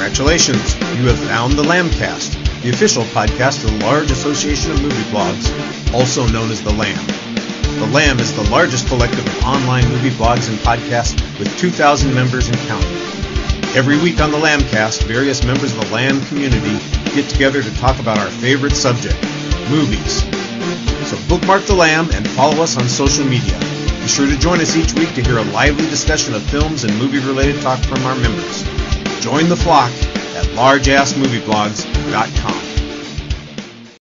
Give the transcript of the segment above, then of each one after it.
Congratulations, you have found the Lambcast, the official podcast of the Large Association of Movie Blogs, also known as the Lamb. The Lamb is the largest collective of online movie blogs and podcasts with 2,000 members and counting. Every week on the Lambcast, various members of the Lamb community get together to talk about our favorite subject, movies. So bookmark the Lamb and follow us on social media. Be sure to join us each week to hear a lively discussion of films and movie-related talk from our members. Join the flock at largeassmovieblogs.com.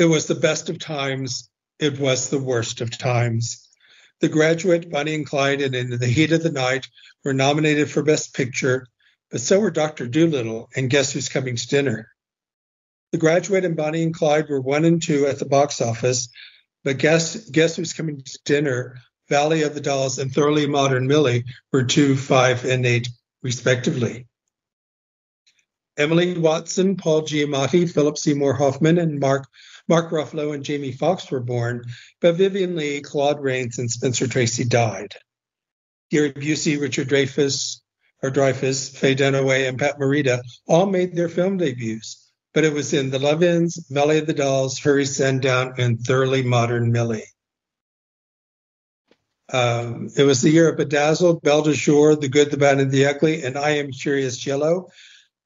It was the best of times. It was the worst of times. The Graduate, Bonnie and Clyde, and In the Heat of the Night were nominated for Best Picture, but so were Dr. Dolittle and Guess Who's Coming to Dinner. The Graduate and Bonnie and Clyde were one and two at the box office, but Guess, Guess Who's Coming to Dinner, Valley of the Dolls, and Thoroughly Modern Millie were two, five, and eight, respectively. Emily Watson, Paul Giamatti, Philip Seymour Hoffman, and Mark Mark Ruffalo and Jamie Foxx were born, but Vivien Leigh, Claude Rains, and Spencer Tracy died. Gary Busey, Richard Dreyfuss, or Dreyfuss, Faye Dunaway, and Pat Morita all made their film debuts, but it was in The Love-Ins, Valley of the Dolls, Hurry Sundown, and Thoroughly Modern Millie. Um, it was the year of Bedazzled, Belle de Jour, The Good, the Bad, and the Ugly, and I Am Curious Yellow,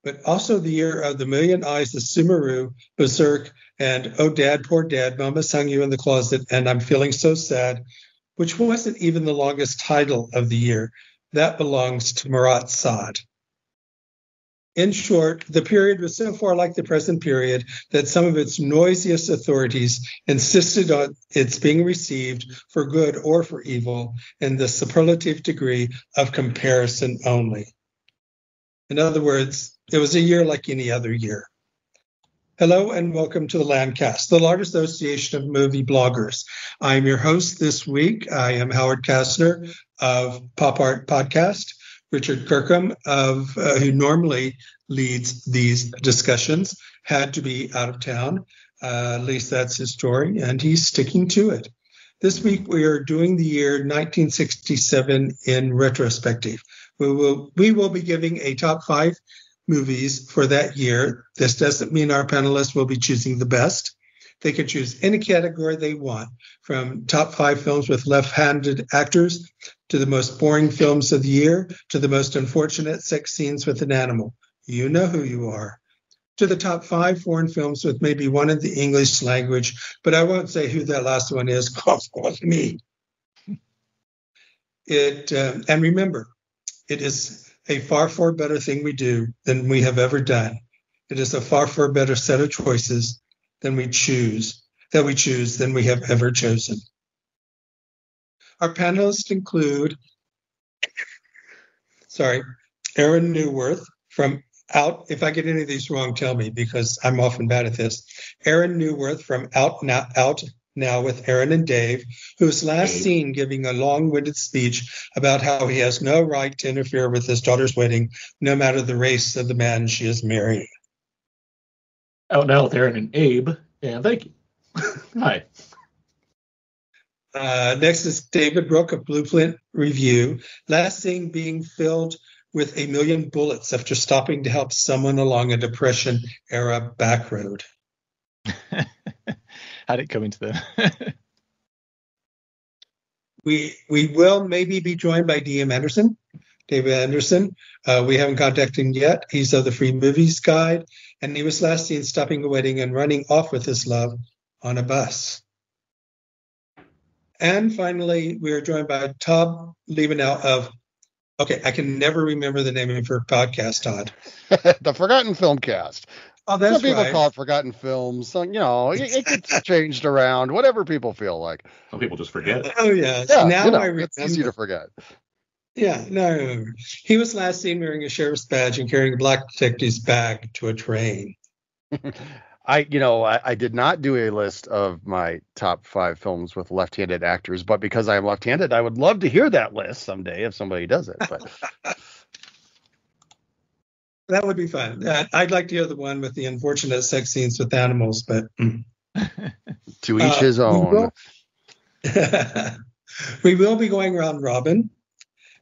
but also the year of The Million Eyes of Sumuru, Berserk, and Oh Dad, Poor Dad, Mama's Hung You in the Closet, and I'm Feeling So Sad, which wasn't even the longest title of the year. That belongs to Marat Sade. In short, the period was so far like the present period that some of its noisiest authorities insisted on its being received for good or for evil in the superlative degree of comparison only. In other words, it was a year like any other year. Hello and welcome to the Lambcast, the largest association of movie bloggers. I am your host this week. I am Howard Casner of Pop Art Podcast. Richard Kirkham, of uh, who normally leads these discussions, had to be out of town. Uh, at least that's his story, and he's sticking to it. This week we are doing the year 1967 in retrospective. We will we will be giving a top five movies for that year. This doesn't mean our panelists will be choosing the best. They can choose any category they want, from top five films with left handed actors to the most boring films of the year to the most unfortunate sex scenes with an animal. You know who you are. To the top five foreign films with maybe one in the English language, but I won't say who that last one is it was me. It uh, and remember, it is a far, far better thing we do than we have ever done. It is a far, far better set of choices than we choose, that we choose than we have ever chosen. Our panelists include, sorry, Aaron Neuwirth from out, if I get any of these wrong, tell me because I'm often bad at this. Aaron Neuwirth from Out Now, Out now with Aaron and Dave, who was last seen giving a long winded speech about how he has no right to interfere with his daughter's wedding, no matter the race of the man she is marrying. Out now with Aaron and Abe, and thank you. Hi. Uh, next is David Brook of Blueprint Review, last seen being filled with a million bullets after stopping to help someone along a Depression era back road. Did it come into the? we we will maybe be joined by DM Anderson, David Anderson. Uh, we haven't contacted him yet. He's of the Free Movies Guide, and he was last seen stopping a wedding and running off with his love on a bus. And finally, we are joined by Todd Liebenow of. Okay, I can never remember the name of your podcast, Todd. the Forgotten Film Cast. Oh, that's Some people right. call it Forgotten Films. So, you know, it, it gets changed around, whatever people feel like. Some people just forget. Oh yes. Yeah, now you know, I remember. it's easy to forget. Yeah, now I remember. He was last seen wearing a sheriff's badge and carrying a black detective's bag to a train. I, you know, I, I did not do a list of my top five films with left-handed actors, but because I am left-handed, I would love to hear that list someday if somebody does it. But That would be fun. I'd like to hear the one with the unfortunate sex scenes with animals, but to each Uh, his we own. will- we will be going round robin.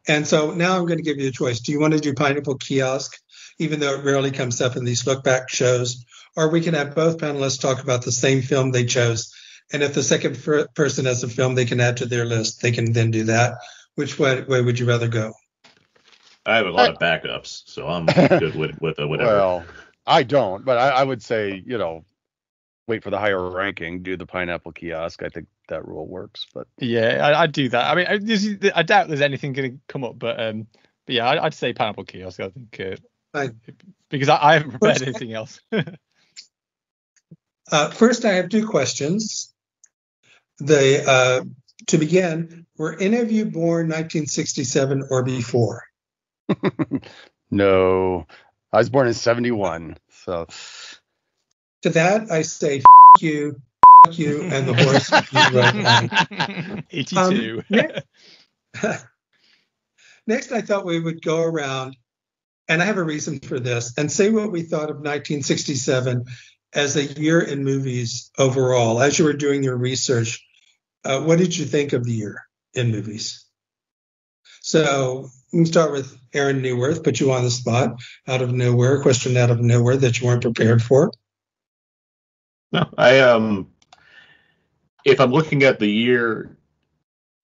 And so now I'm going to give you a choice. Do you want to do Pineapple Kiosk? even though it rarely comes up in these look back shows. Or we can have both panelists talk about the same film they chose. And if the second fir- person has a film they can add to their list, they can then do that. Which way, way would you rather go? I have a lot of backups, so I'm good with with uh, whatever. Well, I don't, but I, I would say, you know, wait for the higher ranking, do the pineapple kiosk. I think that rule works. But Yeah, I, I'd do that. I mean, I, I doubt there's anything going to come up, but um, but yeah, I'd, I'd say pineapple kiosk. I think uh, Fine. because I, I haven't prepared anything else. Uh, first, I have two questions. The uh, to begin, were any of you born 1967 or before? no, I was born in '71, so To that, I say F- you, F- you, and the horse you rode on. 82. Um, Next, I thought we would go around, and I have a reason for this, and say what we thought of 1967 as a year in movies overall. As you were doing your research, uh, what did you think of the year in movies? So we can start with Aaron Neuwirth, put you on the spot out of nowhere, question out of nowhere that you weren't prepared for. No, I um, if I'm looking at the year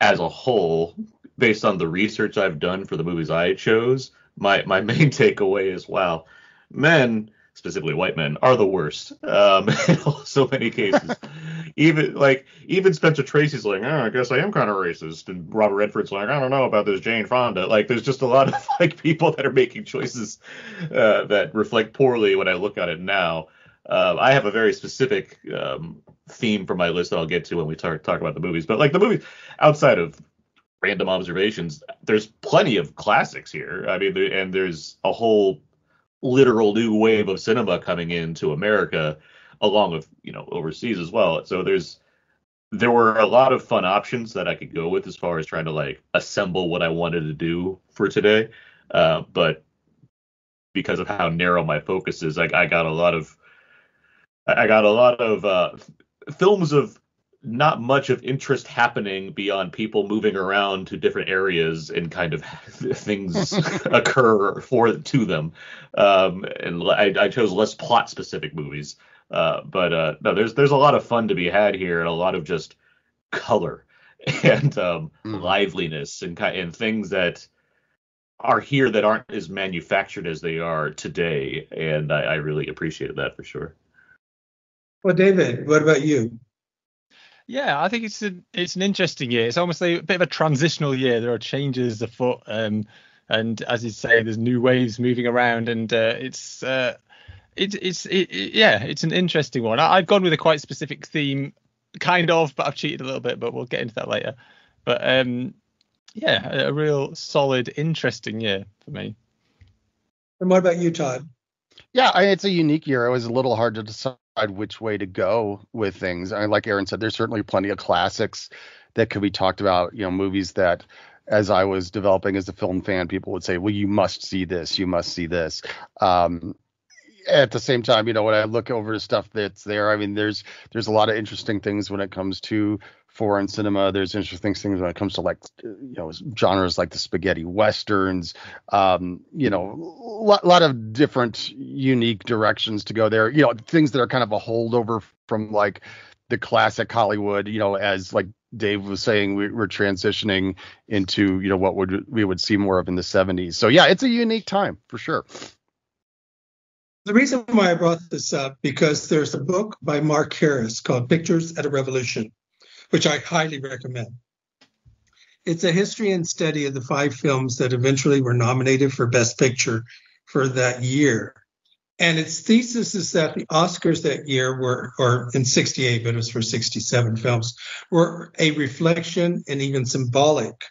as a whole, based on the research I've done for the movies I chose, my my main takeaway is wow, men, specifically white men, are the worst. Um, in so many cases. even like even Spencer Tracy's like, oh, I guess I am kind of racist, and Robert Redford's like, I don't know about this Jane Fonda. Like, there's just a lot of like people that are making choices uh, that reflect poorly when I look at it now. Uh, I have a very specific um, theme for my list that I'll get to when we talk talk about the movies. But like the movies outside of random observations, there's plenty of classics here. I mean, there, and there's a whole literal new wave of cinema coming into America, along with you know overseas as well. So there's there were a lot of fun options that I could go with as far as trying to like assemble what I wanted to do for today. Uh, but because of how narrow my focus is, I, I got a lot of I got a lot of uh, films of not much of interest happening beyond people moving around to different areas and kind of things occur for to them. Um, and I, I chose less plot specific movies. Uh, but uh, no, there's there's a lot of fun to be had here and a lot of just color and um, Mm. liveliness and and things that are here that aren't as manufactured as they are today. And I, I really appreciated that for sure. Well, David, what about you? Yeah, I think it's an it's an interesting year. It's almost like a bit of a transitional year. There are changes afoot, um, and as you say, there's new waves moving around, and uh, it's uh, it, it's it, it- yeah, it's an interesting one. I, I've gone with a quite specific theme, kind of, but I've cheated a little bit. But we'll get into that later. But um, yeah, a, a real solid, interesting year for me. And what about you, Todd? Yeah, I, it's a unique year. It was a little hard to decide which way to go with things. I mean, like Aaron said, there's certainly plenty of classics that could be talked about. You know, movies that, as I was developing as a film fan, people would say, "Well, you must see this. You must see this." Um, at the same time, you know, when I look over the stuff that's there, I mean, there's there's a lot of interesting things when it comes to foreign cinema. There's interesting things when it comes to like you know genres like the spaghetti westerns. Um, you know, a lot, lot of different unique directions to go there. You know, things that are kind of a holdover from like the classic Hollywood. You know, as like Dave was saying, we, we're transitioning into you know what would we would see more of in the 70s. So yeah, it's a unique time for sure. The reason why I brought this up because there's a book by Mark Harris called Pictures at a Revolution, which I highly recommend. It's a history and study of the five films that eventually were nominated for Best Picture for that year. And its thesis is that the Oscars that year were, or in 68, but it was for 67 films, were a reflection and even symbolic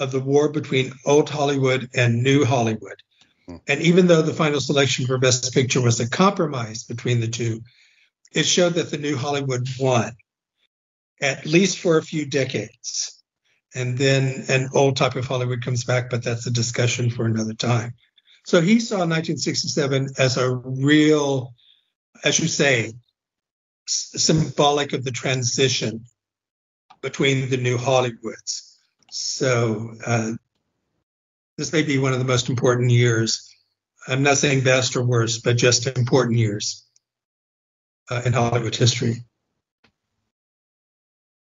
of the war between old Hollywood and new Hollywood. Hmm. And even though the final selection for Best Picture was a compromise between the two, it showed that the new Hollywood won, at least for a few decades. And then an old type of Hollywood comes back, but that's a discussion for another time. So he saw 1967 as a real, as you say, s- symbolic of the transition between the new Hollywoods. So uh, this may be one of the most important years I'm not saying best or worst, but just important years uh, in Hollywood history.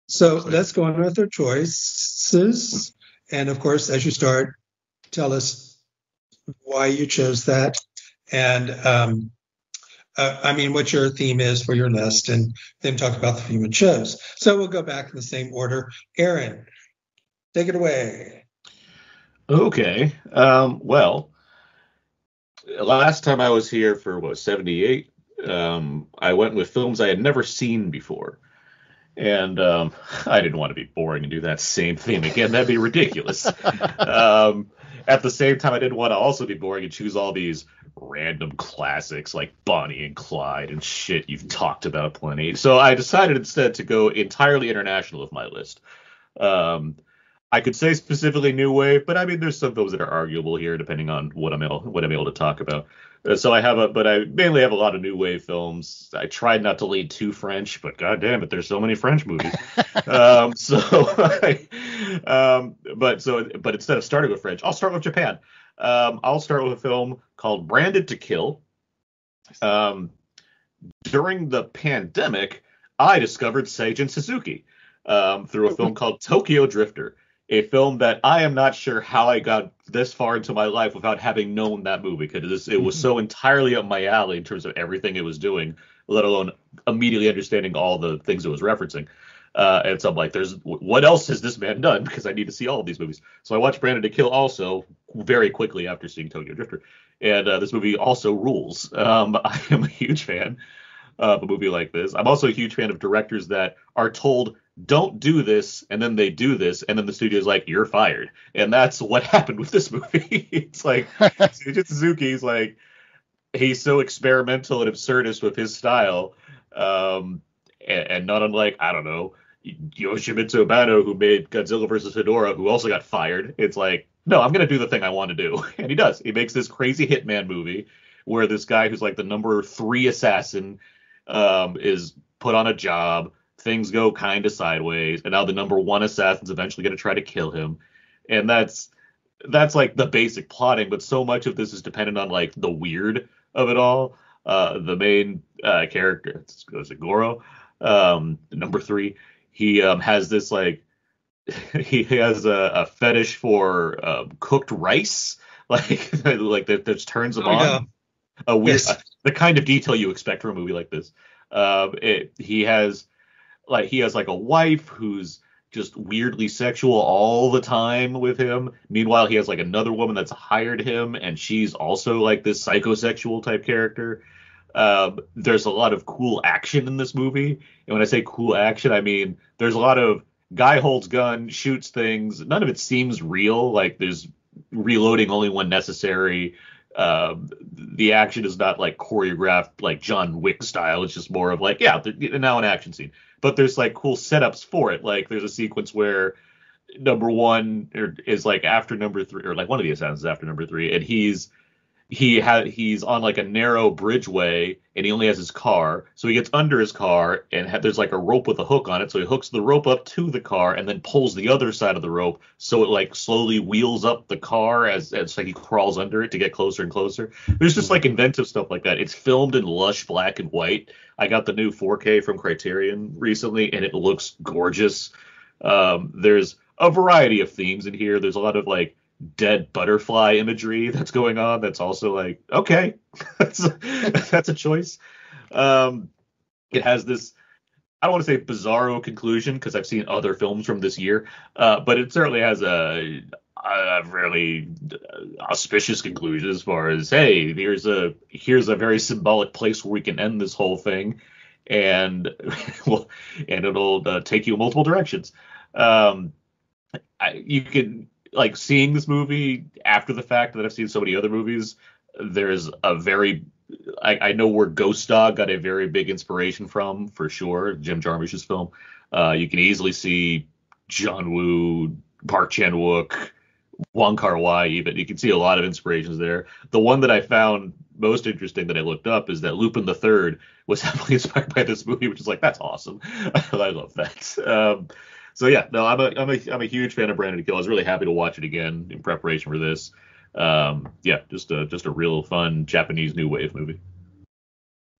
So let's go on with our choices. And of course, as you start, tell us why you chose that. And um, uh, I mean, what your theme is for your list, and then talk about the film and shows. So we'll go back in the same order. Aaron, take it away. Okay. Um, well, last time I was here for what 78, um, I went with films I had never seen before. And um, I didn't want to be boring and do that same theme again. That'd be ridiculous. um, at the same time, I didn't want to also be boring and choose all these random classics like Bonnie and Clyde and shit you've talked about plenty. So I decided instead to go entirely international with my list. Um, I could say specifically new wave, but I mean there's some films that are arguable here depending on what I'm able what I'm able to talk about. Uh, so I have a, but I mainly have a lot of new wave films. I tried not to lead too French, but god damn it, there's so many French movies. um, so, um, but so, but instead of starting with French, I'll start with Japan. Um, I'll start with a film called Branded to Kill. Um, during the pandemic, I discovered Seijun Suzuki um, through a film called Tokyo Drifter, a film that I am not sure how I got this far into my life without having known that movie because it was so entirely up my alley in terms of everything it was doing, let alone immediately understanding all the things it was referencing. Uh, and so I'm like, there's what else has this man done? Because I need to see all of these movies. So I watched Branded to Kill also very quickly after seeing Tokyo Drifter, and uh, this movie also rules. Um, I am a huge fan of a movie like this. I'm also a huge fan of directors that are told don't do this and then they do this and then the studio's like you're fired and that's what happened with this movie it's like Seijun Suzuki's like he's so experimental and absurdist with his style um, and, and, not unlike I don't know Yoshimitsu Amano, who made Godzilla vs. Hedorah, who also got fired. It's like, no, I'm gonna do the thing I want to do, and he does. He makes this crazy hitman movie where this guy who's like the number three assassin um, is put on a job. Things go kind of sideways, and now the number one assassin's eventually gonna try to kill him, and that's that's like the basic plotting. But so much of this is dependent on like the weird of it all. Uh, the main uh, character, is Goro? Um, number three he um, has this like he has a, a fetish for uh, cooked rice, like like that, that turns him oh, on. Yeah. A weird, yes. uh, the kind of detail you expect from a movie like this. Um, it, he has like he has like a wife who's just weirdly sexual all the time with him. Meanwhile, he has like another woman that's hired him, and she's also like this psychosexual type character. Um, there's a lot of cool action in this movie, and when I say cool action, I mean there's a lot of guy holds gun, shoots things. None of it seems real. Like there's reloading only when necessary. Uh, the action is not like choreographed like John Wick style. It's just more of like yeah, now an action scene. But there's like cool setups for it. Like there's a sequence where number one is like after number three, or like one of the assassins after number three, and he's he had he's on like a narrow bridgeway and he only has his car. So he gets under his car and ha- there's like a rope with a hook on it. So he hooks the rope up to the car and then pulls the other side of the rope. So it like slowly wheels up the car as as like he crawls under it to get closer and closer. There's just like inventive stuff like that. It's filmed in lush black and white. I got the new 4k from criterion recently and it looks gorgeous. Um, there's a variety of themes in here. There's a lot of like dead butterfly imagery that's going on that's also like okay that's a, that's a choice. Um it has this i don't want to say bizarro conclusion because i've seen other films from this year uh, but it certainly has a, a really auspicious conclusion as far as hey here's a here's a very symbolic place where we can end this whole thing and well and it'll uh, take you multiple directions. Um I, you can like seeing this movie after the fact that I've seen so many other movies, there's a very I, I know where Ghost Dog got a very big inspiration from for sure. Jim Jarmusch's film. Uh, you can easily see John Woo, Park Chan Wook, Wong Kar Wai. Even you can see a lot of inspirations there. The one that I found most interesting that I looked up is that Lupin the Third was heavily inspired by this movie, which is like that's awesome. I love that. Um, so yeah, no, I'm a I'm a I'm a huge fan of Branded Kill. I was really happy to watch it again in preparation for this. um, yeah, just a just a real fun Japanese new wave movie.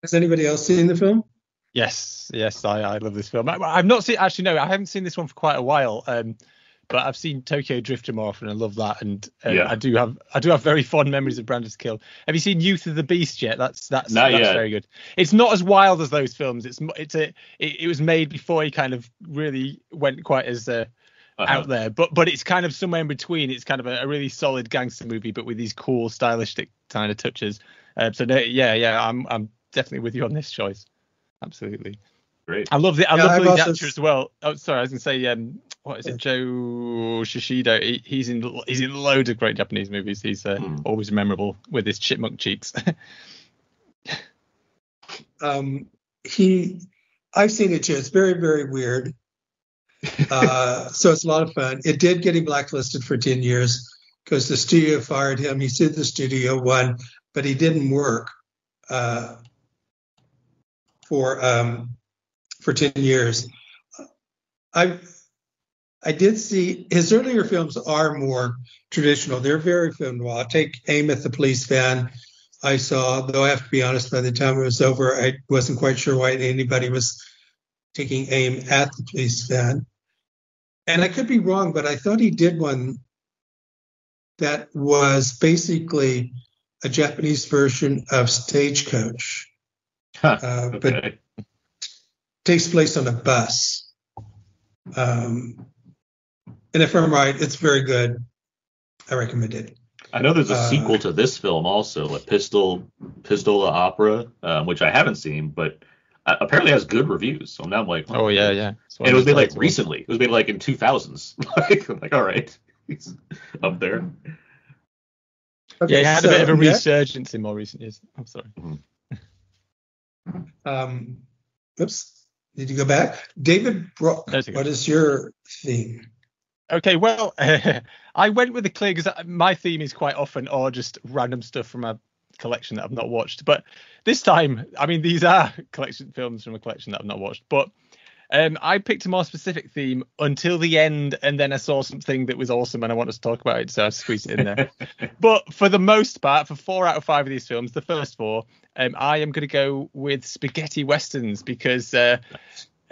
Has anybody else seen the film? Yes, yes, I, I love this film. I, I've not seen actually no, I haven't seen this one for quite a while. Um, but I've seen Tokyo Drifter more often. I love that, and uh, Yeah. I do have I do have very fond memories of Brandon's Kill. Have you seen Youth of the Beast yet? That's that's Not that's yet. very good. It's not as wild as those films. It's it's a it, it was made before he kind of really went quite as uh, Uh-huh. out there, but but it's kind of somewhere in between. It's kind of a, a really solid gangster movie, but with these cool stylistic kind of touches. Uh, so no, yeah, yeah, I'm I'm definitely with you on this choice. Absolutely. Great. I love the I Yeah, love I've the actor as well. Oh, sorry, I was gonna say um, what is it, Jo Shishido? He, he's in he's in loads of great Japanese movies. He's uh, Hmm. always memorable with his chipmunk cheeks. Um, he, I've seen it too. It's very, very weird. Uh, so it's a lot of fun. It did get him blacklisted for 10 years because the studio fired him. He sued the studio, won, but he didn't work uh, for um, for 10 years. I I did see his earlier films are more traditional. They're very film noir. Take Aim at the Police Van. I saw, though I have to be honest, by the time it was over, I wasn't quite sure why anybody was taking aim at the police van. And I could be wrong, but I thought he did one that was basically a Japanese version of Stagecoach, Huh. uh, but takes place on a bus. Um, and if I'm right, it's very good. I recommend it. I know there's a uh, sequel to this film also, a Pistol Pistola Opera, um, which I haven't seen, but uh, apparently has good reviews. So now I'm like, oh yeah, yeah. It's And it was made like titles. recently. It was made like in 2000s. like, I'm like, all right, he's up there. Yeah, he had a bit of a so next- resurgence in more recent years. I'm sorry. Um, oops, did you go back? David Brook, what is your theme? Okay, well, I went with the clear because my theme is quite often or just random stuff from a collection that I've not watched. But this time, I mean, these are collection films from a collection that I've not watched. But um, I picked a more specific theme until the end, and then I saw something that was awesome, and I wanted to talk about it, so I squeezed it in there. but for the most part, for four out of five of these films, the first four, um, I am going to go with spaghetti westerns because uh,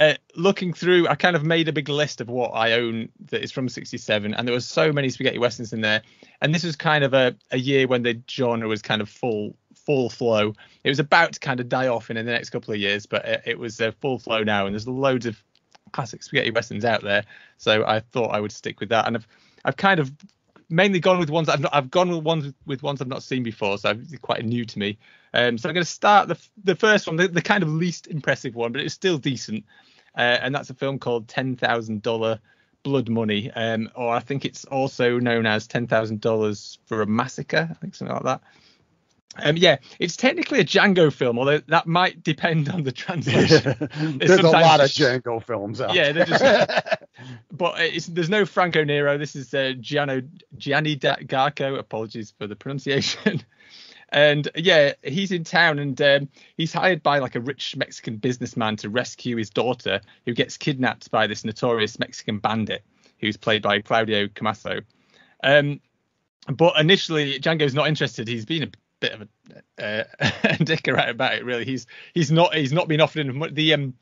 uh, looking through, I kind of made a big list of what I own that is from '67, and there was so many spaghetti westerns in there. And this was kind of a, a year when the genre was kind of full full flow. It was about to kind of die off in the next couple of years, but it, it was uh, full flow now, and there's loads of classic spaghetti westerns out there. So I thought I would stick with that, and I've I've kind of mainly gone with ones I've not I've gone with ones with ones I've not seen before, so it's quite new to me. Um, so I'm going to start the the first one, the, the kind of least impressive one, but it's still decent, uh, and that's a film called Ten Thousand Dollar Blood Money, um, or I think it's also known as Ten Thousand Dollars for a Massacre, I think something like that. Um, yeah, it's technically a Django film, although that might depend on the translation. There's a lot of Django films out Yeah, they're just- but it's, there's no Franco Nero. This is uh, Gianno Gianni da Garco. Apologies for the pronunciation. And yeah, he's in town and um, he's hired by like a rich Mexican businessman to rescue his daughter, who gets kidnapped by this notorious Mexican bandit, who's played by Claudio Camasso. Um, but initially, Django's not interested. He's been a bit of a, uh, a dicker out about it. Really, he's he's not he's not been offered. The um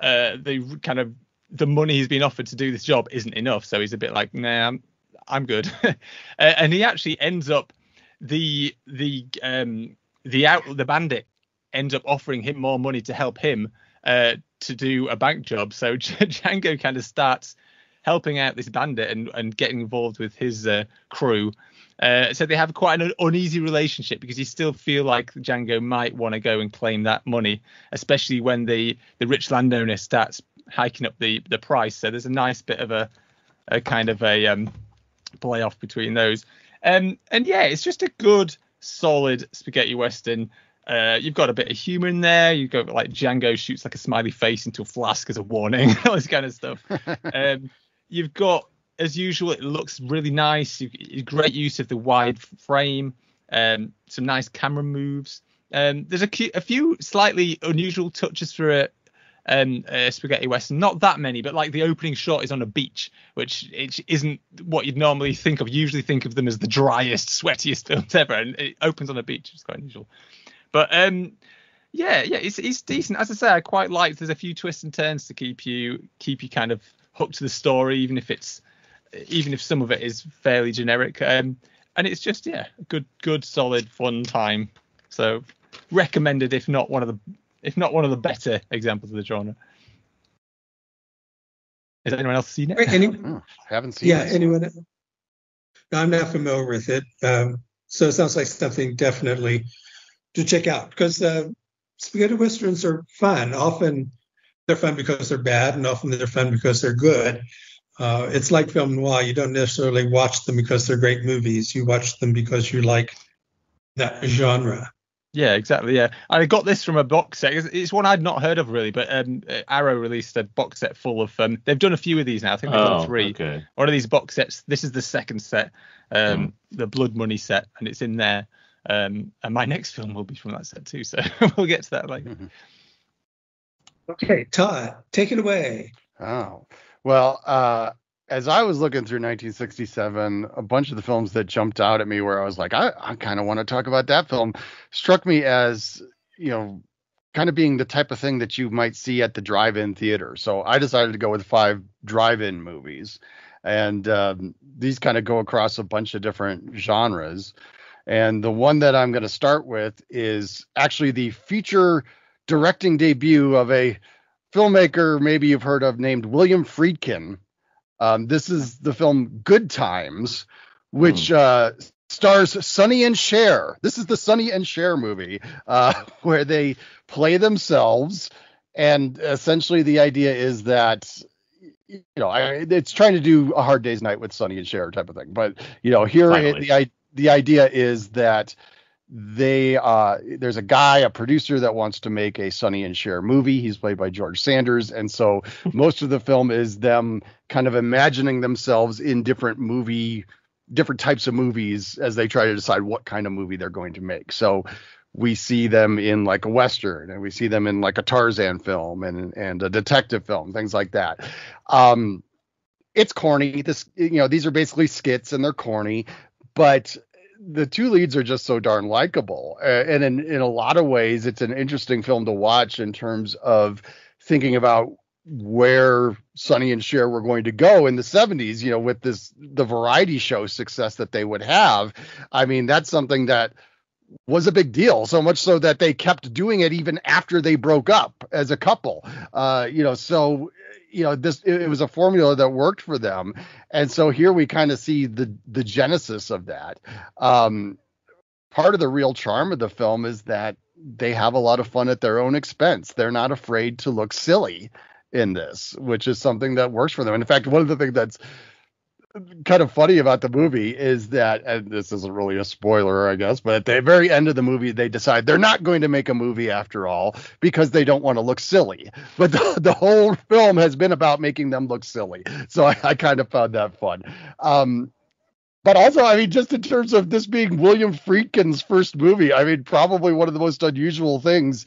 uh the kind of the money he's been offered to do this job isn't enough. So he's a bit like, nah, I'm, I'm good. uh, and he actually ends up the the um the out the bandit ends up offering him more money to help him uh to do a bank job. So Django kind of starts helping out this bandit and and getting involved with his uh, crew. Uh, so they have quite an uneasy relationship because you still feel like Django might want to go and claim that money, especially when the the rich landowner starts hiking up the the price. So there's a nice bit of a a kind of a um, play off between those. Um, and yeah, it's just a good, solid spaghetti western. Uh, you've got a bit of humor in there. You've got like Django shoots like a smiley face into a flask as a warning, all this kind of stuff. um, you've got, as usual, it looks really nice. You've great use of the wide frame. Um, some nice camera moves. Um, there's a, cu- a few slightly unusual touches for a, um, uh, spaghetti western. Not that many, but like the opening shot is on a beach, which it isn't what you'd normally think of. You usually think of them as the driest, sweatiest films ever, and it opens on a beach. It's quite unusual. But um, yeah, yeah, it's it's decent. As I say, I quite like. There's a few twists and turns to keep you keep you kind of hooked to the story, even if it's even if some of it is fairly generic. Um, and it's just yeah, good, good, solid, fun time. So recommended, if not one of the if not one of the better examples of the genre. Has anyone else seen it? Wait, any, Hmm, haven't seen it. yeah, it. anyone? No, I'm not familiar with it. Um, so it sounds like something definitely to check out because uh, spaghetti westerns are fun. Often they're fun because they're bad, and often they're fun because they're good. Uh, it's like film noir. You don't necessarily watch them because they're great movies. You watch them because you like that genre. Yeah, exactly. Yeah, I got this from a box set. It's, it's one I'd not heard of really, but um, uh, Arrow released a box set full of. Um, they've done a few of these now. I think they've Oh, done three. okay. One of these box sets. This is the second set, um, the Blood Money set, and it's in there. Um, and my next film will be from that set too, so we'll get to that later. Okay, Todd, take it away. Oh, well, uh, as I was looking through 1967, a bunch of the films that jumped out at me where I was like, I, I kind of want to talk about that film, struck me as, you know, kind of being the type of thing that you might see at the drive-in theater. So I decided to go with five drive-in movies, and um, these kind of go across a bunch of different genres. And the one that I'm going to start with is actually the feature directing debut of a filmmaker maybe you've heard of named William Friedkin. Um, this is the film Good Times, which uh, stars Sonny and Cher. This is the Sonny and Cher movie uh, where they play themselves, and essentially the idea is that you know I, it's trying to do a hard day's night with Sonny and Cher type of thing. But you know here it, the the idea is that they uh there's a guy a producer that wants to make a Sonny and Cher movie. He's played by George Sanders. And so most of the film is them kind of imagining themselves in different movie different types of movies as they try to decide what kind of movie they're going to make. So we see them in like a western and we see them in like a Tarzan film and and a detective film things like that. Um it's corny. This you know these are basically skits and they're corny but the two leads are just so darn likable. Uh, and in, in a lot of ways, it's an interesting film to watch in terms of thinking about where Sonny and Cher were going to go in the 70s, you know, with this the variety show success that they would have. I mean, that's something that was a big deal, so much so that they kept doing it even after they broke up as a couple. Uh, you know, so you know, this it, was a formula that worked for them. And so here we kind of see the the genesis of that. Um, part of the real charm of the film is that they have a lot of fun at their own expense. They're not afraid to look silly in this, which is something that works for them. And in fact, one of the things that's kind of funny about the movie is that, and this isn't really a spoiler, I guess, but at the very end of the movie, they decide they're not going to make a movie after all because they don't want to look silly. But the, the whole film has been about making them look silly. So I, I kind of found that fun. Um, but also, I mean, just in terms of this being William Friedkin's first movie, I mean, probably one of the most unusual things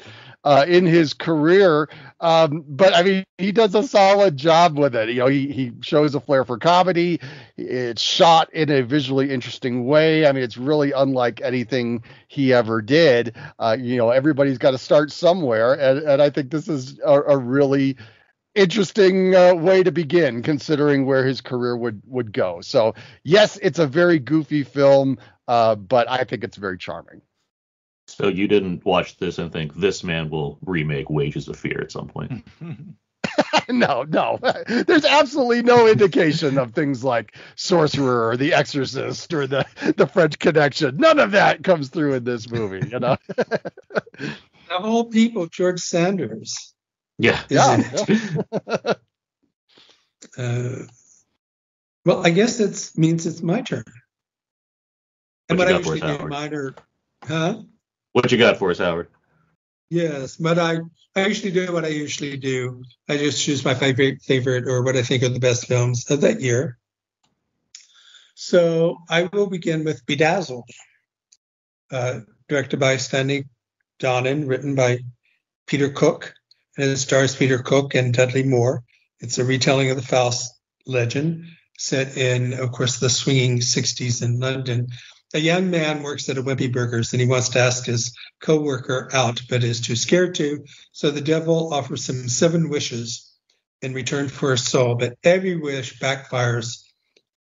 uh, in his career. Um, but I mean, he does a solid job with it. You know, he he shows a flair for comedy. It's shot in a visually interesting way. I mean, it's really unlike anything he ever did. Uh, you know, everybody's got to start somewhere, and, and I think this is a, a really interesting uh, way to begin considering where his career would would go so yes it's a very goofy film uh, but i think it's very charming So you didn't watch this and think this man will remake Wages of Fear at some point. no no there's absolutely no indication of things like sorcerer or the exorcist or the the french connection none of that comes through in this movie you know Of all people, George Sanders. Yeah. is yeah. Uh, well, I guess it means it's my turn. And What what I got usually do, Howard? mine are, huh? What you got for us, Howard? Yes, but I I usually do what I usually do. I just choose my favorite favorite or what I think are the best films of that year. So I will begin with Bedazzled, uh, directed by Stanley Donen, written by Peter Cook, and it stars Peter Cook and Dudley Moore. It's a retelling of the Faust legend set in, of course, the swinging 60s in London. A young man works at a Wimpy Burgers and he wants to ask his co-worker out, but is too scared to. So the devil offers him seven wishes in return for his soul, but every wish backfires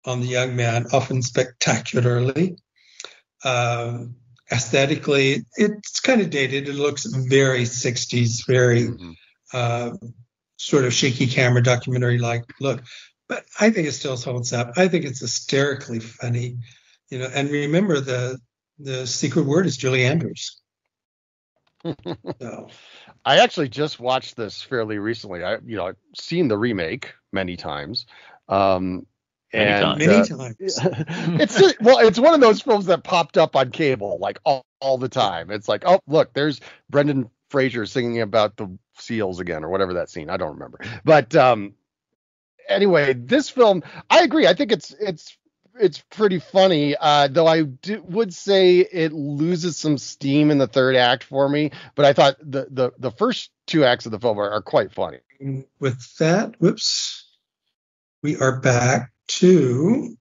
on the young man, often spectacularly. Um, aesthetically, it's kind of dated. It looks very 60s, very Mhm. uh, sort of shaky camera documentary like look. But I think it still holds up. I think it's hysterically funny, you know. And remember the the secret word is Julie Andrews. so I actually just watched this fairly recently. I, you know, I've seen the remake many times. Um, Many and times. many uh, times. it's just, well, it's one of those films that popped up on cable like all, all the time. It's like, oh, look, there's Brendan Fraser singing about the seals again, or whatever that scene. I don't remember. But um, anyway, this film, I agree. I think it's it's it's pretty funny. Uh, though I do, would say it loses some steam in the third act for me. But I thought the the the first two acts of the film are, are quite funny. With that, whoops, we are back to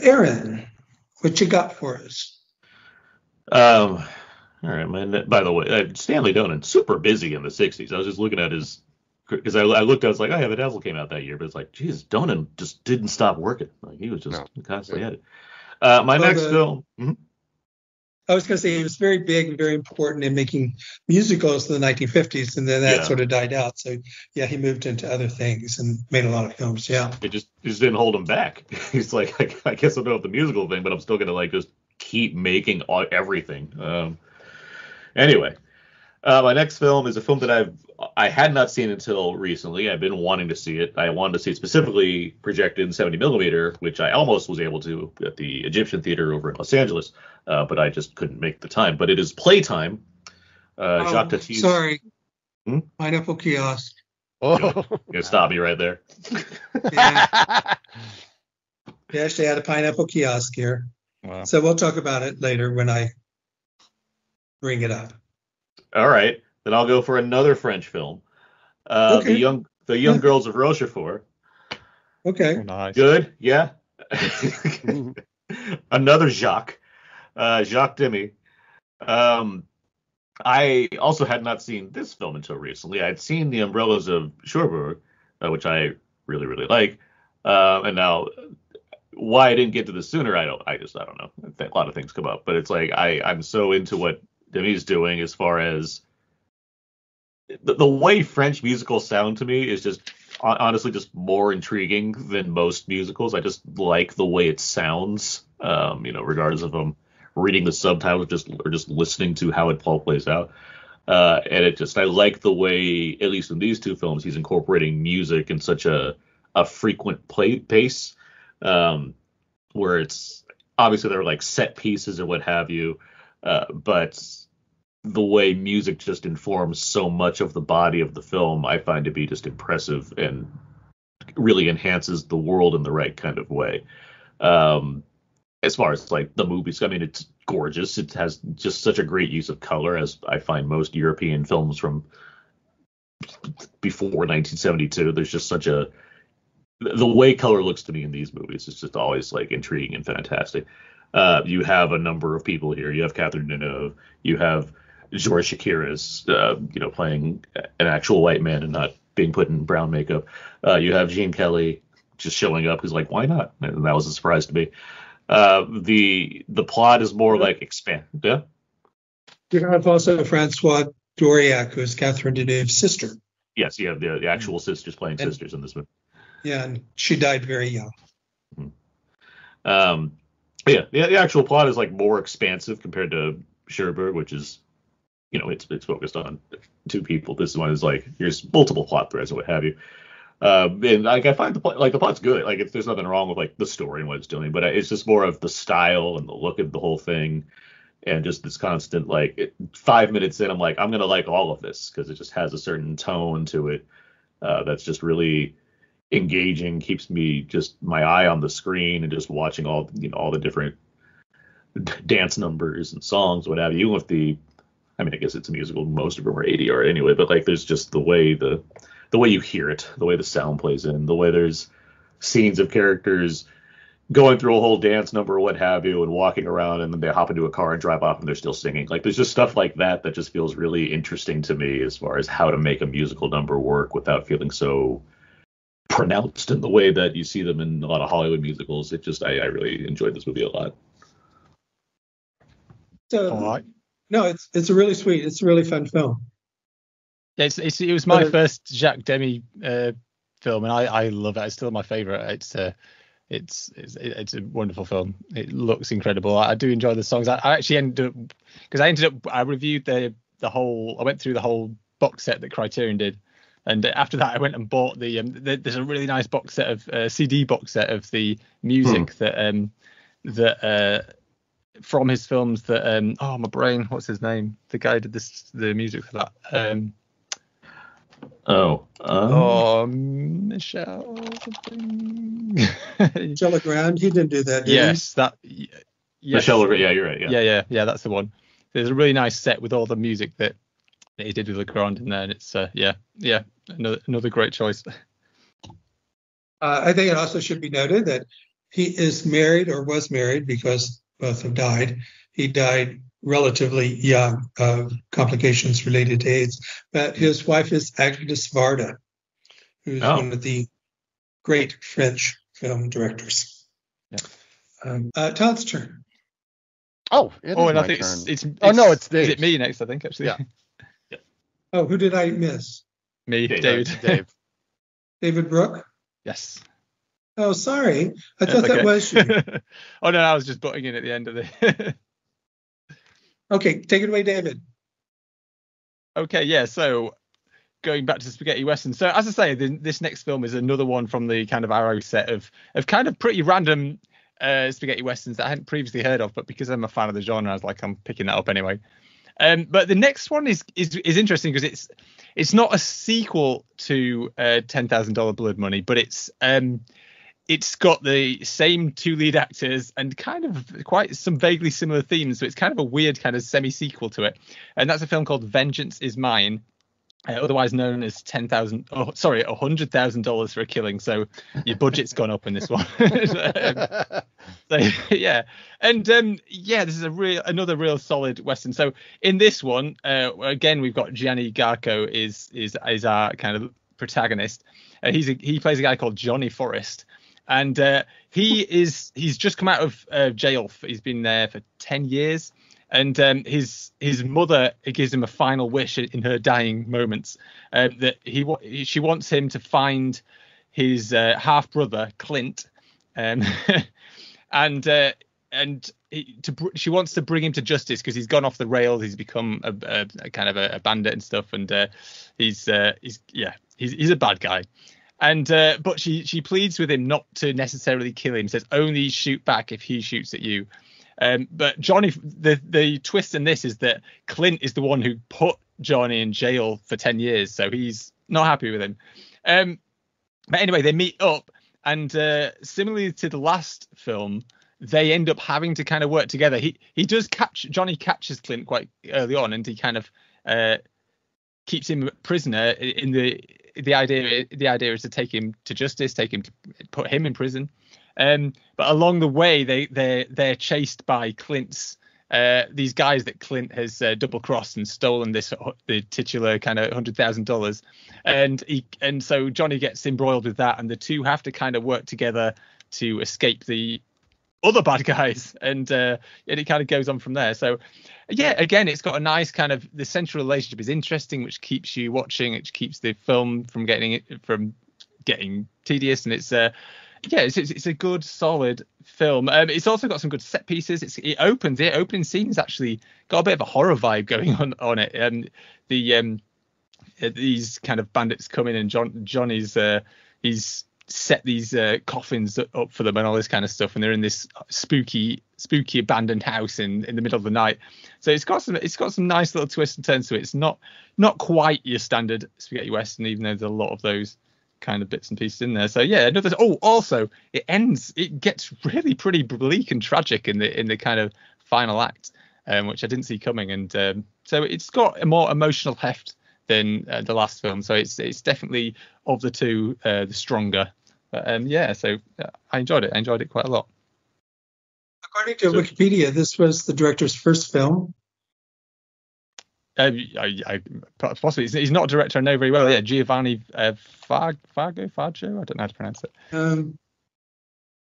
Aaron. What you got for us? Um, all right, man. By the way, uh, Stanley Donen super busy in the '60s. I was just looking at his because I, I looked. I was like, oh yeah, Bedazzled came out that year, but it's like, geez, Donen just didn't stop working. Like he was just No. constantly at it. Uh, my Well, next the- film. Mhm. I was going to say he was very big and very important in making musicals in the 1950s, and then that Yeah. sort of died out. So yeah, he moved into other things and made a lot of films. Yeah. it just it just didn't hold him back. He's like, I, I guess I'll go with the musical thing, but I'm still gonna like just keep making all, everything. Um, anyway, uh, my next film is a film that I've I had not seen until recently. I've been wanting to see it. I wanted to see it specifically projected in 70 millimeter, which I almost was able to at the Egyptian Theater over in Los Angeles, uh, but I just couldn't make the time. But it is Playtime. Uh, Jacques Oh, Tati's. sorry. Hmm? Pineapple kiosk. Oh. You stop me right there. Yeah. We actually had a pineapple kiosk here. Wow. So we'll talk about it later when I bring it up. All right, then I'll go for another French film. Uh, Okay. The young the young girls of Rochefort. Okay. Nice. Good, yeah. another Jacques, uh, Jacques Demy. Um, I also had not seen this film until recently. I'd seen The Umbrellas of Cherbourg, uh, which I really really like. Uh, and now, why I didn't get to this sooner, I don't. I just I don't know. A lot of things come up, but it's like I I'm so into what Demy's doing as far as the, the way French musicals sound to me is just honestly just more intriguing than most musicals. I just like the way it sounds, um, you know, regardless of them reading the subtitles just or just listening to how it all plays out. Uh, and it just I like the way, at least in these two films, he's incorporating music in such a a frequent play pace, um, where it's obviously there are like set pieces or what have you, uh, but the way music just informs so much of the body of the film, I find to be just impressive and really enhances the world in the right kind of way. Um, as far as like the movies, I mean, it's gorgeous. It has just such a great use of color, as I find most European films from before 1972. There's just such a the way color looks to me in these movies is just always like intriguing and fantastic. Uh, you have a number of people here. You have Catherine Deneuve. You have George Chakiris, uh, you know, playing an actual white man and not being put in brown makeup. Uh, you have Gene Kelly just showing up. Who's like, why not? And that was a surprise to me. Uh, the the plot is more like expand. Yeah. You have also Françoise Dorléac, who is Catherine Deneuve's sister. Yes, you have the, the actual sisters playing And- sisters in this movie. Yeah, and she died very young. Um, yeah, the, the actual plot is like more expansive compared to Cherbourg, which is, you know, it's it's focused on two people. This one is like here's multiple plot threads and what have you. Um, and like I find the plot, like the plot's good. Like it's, there's nothing wrong with like the story and what it's doing, but it's just more of the style and the look of the whole thing, and just this constant like it, five minutes in, I'm like I'm gonna like all of this because it just has a certain tone to it uh, that's just really engaging keeps me just my eye on the screen and just watching all you know all the different dance numbers and songs what have you even with the I mean, I guess it's a musical. Most of them are ADR anyway, but like there's just the way the the way you hear it, the way the sound plays in, the way there's scenes of characters going through a whole dance number or what have you and walking around and then they hop into a car and drive off and they're still singing like there's just stuff like that that just feels really interesting to me as far as how to make a musical number work without feeling so pronounced in the way that you see them in a lot of hollywood musicals it just i, I really enjoyed this movie a lot So, All right. No, it's it's a really sweet. It's a really fun film. Yeah, it's, it's, it was my But- first Jacques Demy uh, film, and I, I love it. It's still my favorite. It's uh, it's it's it's a wonderful film. It looks incredible. I, I do enjoy the songs. I, I actually ended up because I ended up I reviewed the the whole. I went through the whole box set that Criterion did, and after that I went and bought the. Um, the there's a really nice box set of uh, CD box set of the music that um that uh from his films that um oh my brain what's his name the guy did this the music for that um oh um, Oh, Michel. something. Michel Legrand, he didn't do that, did yes, that. y- Yes. michelle yeah you're right yeah, Yeah, yeah, yeah. That's the one. There's a really nice set with all the music that, that he did with Legrand in there, and it's uh, yeah, yeah, another another great choice. Uh, I think it also should be noted that he is married or was married because both have died. He died relatively young of complications related to AIDS, but his wife is Agnes Varda, who's Oh. one of the great French film directors. Yeah. Um, uh, Todd's turn. Oh, it oh, is and I think turn. it's, it's Oh, no, it's Is it me next? I think actually. Yeah. Oh, who did I miss? me, Dave. David. Dave. David Brook? yes. Oh, sorry. I thought that was you. oh no, I was just butting in at the end of the. Okay, take it away, David. Okay, yeah. So going back to spaghetti western. So as I say, the, this next film is another one from the kind of Arrow set of of kind of pretty random uh, spaghetti westerns that I hadn't previously heard of, but because I'm a fan of the genre, I was like, I'm picking that up anyway. Um, but the next one is is is interesting because it's it's not a sequel to uh, Ten Thousand Dollar Blood Money, but it's um it's got the same two lead actors and kind of quite some vaguely similar themes. So it's kind of a weird kind of semi sequel to it, and that's a film called Vengeance Is Mine. Uh, otherwise known as ten thousand, oh sorry, a hundred thousand dollars for a killing. So your budget's gone up in this one. Um, so, yeah, and um, yeah, this is a real another real solid western. So in this one, uh, again, we've got Gianni Garko is is is our kind of protagonist. Uh, he's a, he plays a guy called Johnny Forrest, and uh, he is he's just come out of uh, jail. He's been there for ten years, and um, his his mother gives him a final wish in her dying moments uh, that he she wants him to find his uh, half brother Clint, um, and uh, and he, to she wants to bring him to justice because he's gone off the rails. He's become a, a, a kind of a, a bandit and stuff, and uh, he's he's yeah he's he's a bad guy. And uh, but she she pleads with him not to necessarily kill him. Says only shoot back if he shoots at you. Um, but Johnny, the the twist in this is that Clint is the one who put Johnny in jail for ten years, so he's not happy with him. Um, but anyway, they meet up, and uh, similarly to the last film, they end up having to kind of work together. He he does catch Johnny catches Clint quite early on, and he kind of uh, keeps him prisoner. In the the idea the idea is to take him to justice, take him to put him in prison. Um, but along the way, they they they're chased by Clint's uh, these guys that Clint has uh, double crossed and stolen this the titular kind of hundred thousand dollars, and he and so Johnny gets embroiled with that, and the two have to kind of work together to escape the other bad guys, and uh, and it kind of goes on from there. So yeah, again, it's got a nice kind of the central relationship is interesting, which keeps you watching, which keeps the film from getting it from getting tedious, and it's uh yeah, it's, it's, it's a good, solid film. Um, it's also got some good set pieces. It's, it opens, the opening scene has actually got a bit of a horror vibe going on on it. And the um, uh, these kind of bandits come in, and John Johnny's uh, he's set these uh, coffins up for them and all this kind of stuff, and they're in this spooky, spooky abandoned house in in the middle of the night. So it's got some it's got some nice little twists and turns to it. It's not not quite your standard spaghetti western, even though there's a lot of those kind of bits and pieces in there. So yeah, another. Oh, also it ends. It gets really pretty bleak and tragic in the in the kind of final act. um, which I didn't see coming. And um, so it's got a more emotional heft than uh, the last film. So it's it's definitely of the two uh, the stronger. But um, yeah, so uh, I enjoyed it. I enjoyed it quite a lot. According to So- Wikipedia, this was the director's first film. Uh, I, I possibly he's, not a director I know very well. Yeah, Giovanni uh, Fargo. I don't know how to pronounce it. Um,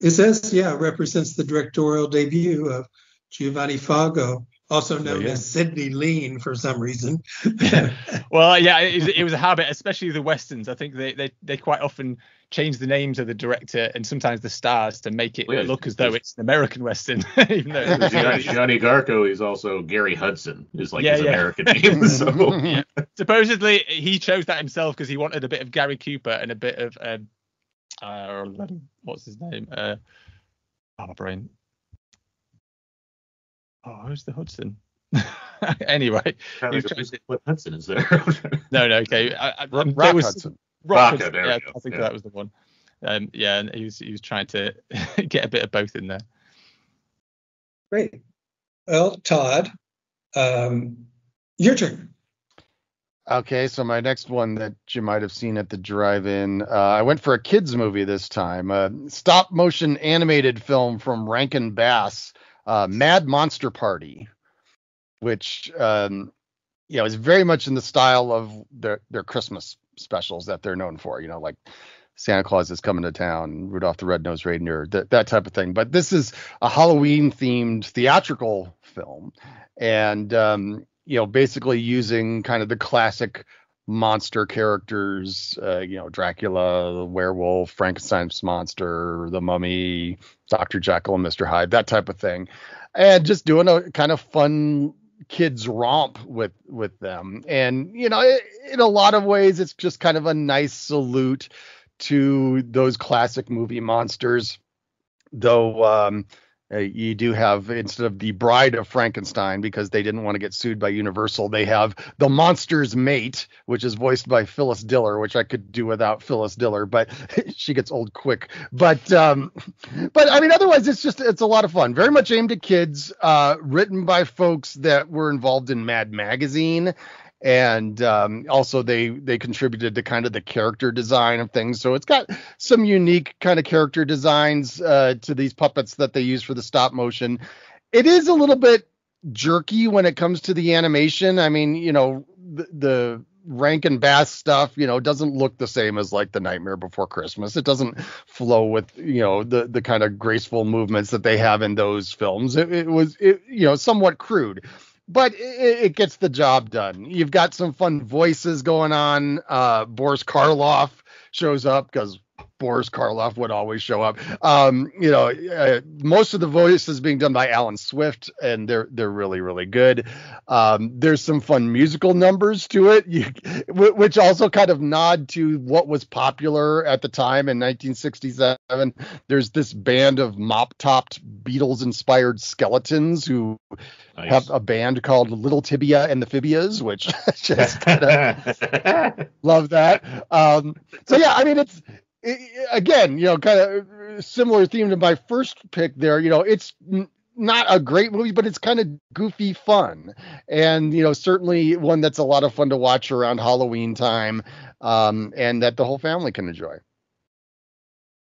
it says, yeah, represents the directorial debut of Giovanni Fago, also known yeah. as Sidney Lean for some reason. Well, yeah, it, it was a habit, especially the westerns. I think they, they they quite often change the names of the director and sometimes the stars to make it Well, yeah, look as though it's an American western, even though it's Johnny, Johnny Garko is also Gary Hudson, is like Yeah, his yeah. American name. So supposedly he chose that himself because he wanted a bit of Gary Cooper and a bit of um, uh, what's his name? Uh, oh, my brain. Oh, who's the Hudson? anyway, Kind He of was like trying to- what Hudson is there? no, no, okay. I, I, Rock there was Hudson. Rock Rocco, Hudson, yeah, I think yeah. that was the one. Um, yeah, and he was he was trying to get a bit of both in there. Great. Well, Todd, um, your turn. Okay, so my next one that you might have seen at the drive-in, uh, I went for a kids movie this time, a stop motion animated film from Rankin Bass, uh, Mad Monster Party, which um, you know is very much in the style of their their Christmas specials that they're known for. You know, like Santa Claus is coming to town, Rudolph the Red-Nosed Reindeer, that that type of thing. But this is a Halloween-themed theatrical film, and um, you know, basically using kind of the classic monster characters, uh, you know, Dracula, the werewolf, Frankenstein's monster, the mummy, Dr. Jekyll and Mr. Hyde, that type of thing. And just doing a kind of fun kids romp with with them. And you know, it, in a lot of ways it's just kind of a nice salute to those classic movie monsters. Though um uh, you do have instead of the bride of Frankenstein because they didn't want to get sued by Universal, they have the monster's mate, which is voiced by Phyllis Diller, which I could do without Phyllis Diller, but she gets old quick. But um, but I mean, otherwise, it's just it's a lot of fun. Very much aimed at kids. Uh, written by folks that were involved in Mad Magazine. And um, also they they contributed to kind of the character design of things, so it's got some unique kind of character designs uh, to these puppets that they use for the stop motion. It is a little bit jerky when it comes to the animation. I mean, you know, the, the Rankin Bass stuff, you know, doesn't look the same as like the Nightmare Before Christmas. It doesn't flow with, you know, the the kind of graceful movements that they have in those films. It, it was, it, you know, somewhat crude. But it, it gets the job done. You've got some fun voices going on. Uh, Boris Karloff shows up because Boris Karloff would always show up. Um, you know, uh, most of the voices is being done by Allen Swift, and they're they're really really good. Um, there's some fun musical numbers to it, you, which also kind of nod to what was popular at the time in 1967. There's this band of mop-topped Beatles-inspired skeletons who Nice. have a band called Little Tibia and the Fibias, which just kind of love that. Um, so yeah, I mean, it's again, you know, kind of similar theme to my first pick there. You know, it's n- not a great movie, but it's kind of goofy fun, and you know, certainly one that's a lot of fun to watch around Halloween time, um, and that the whole family can enjoy.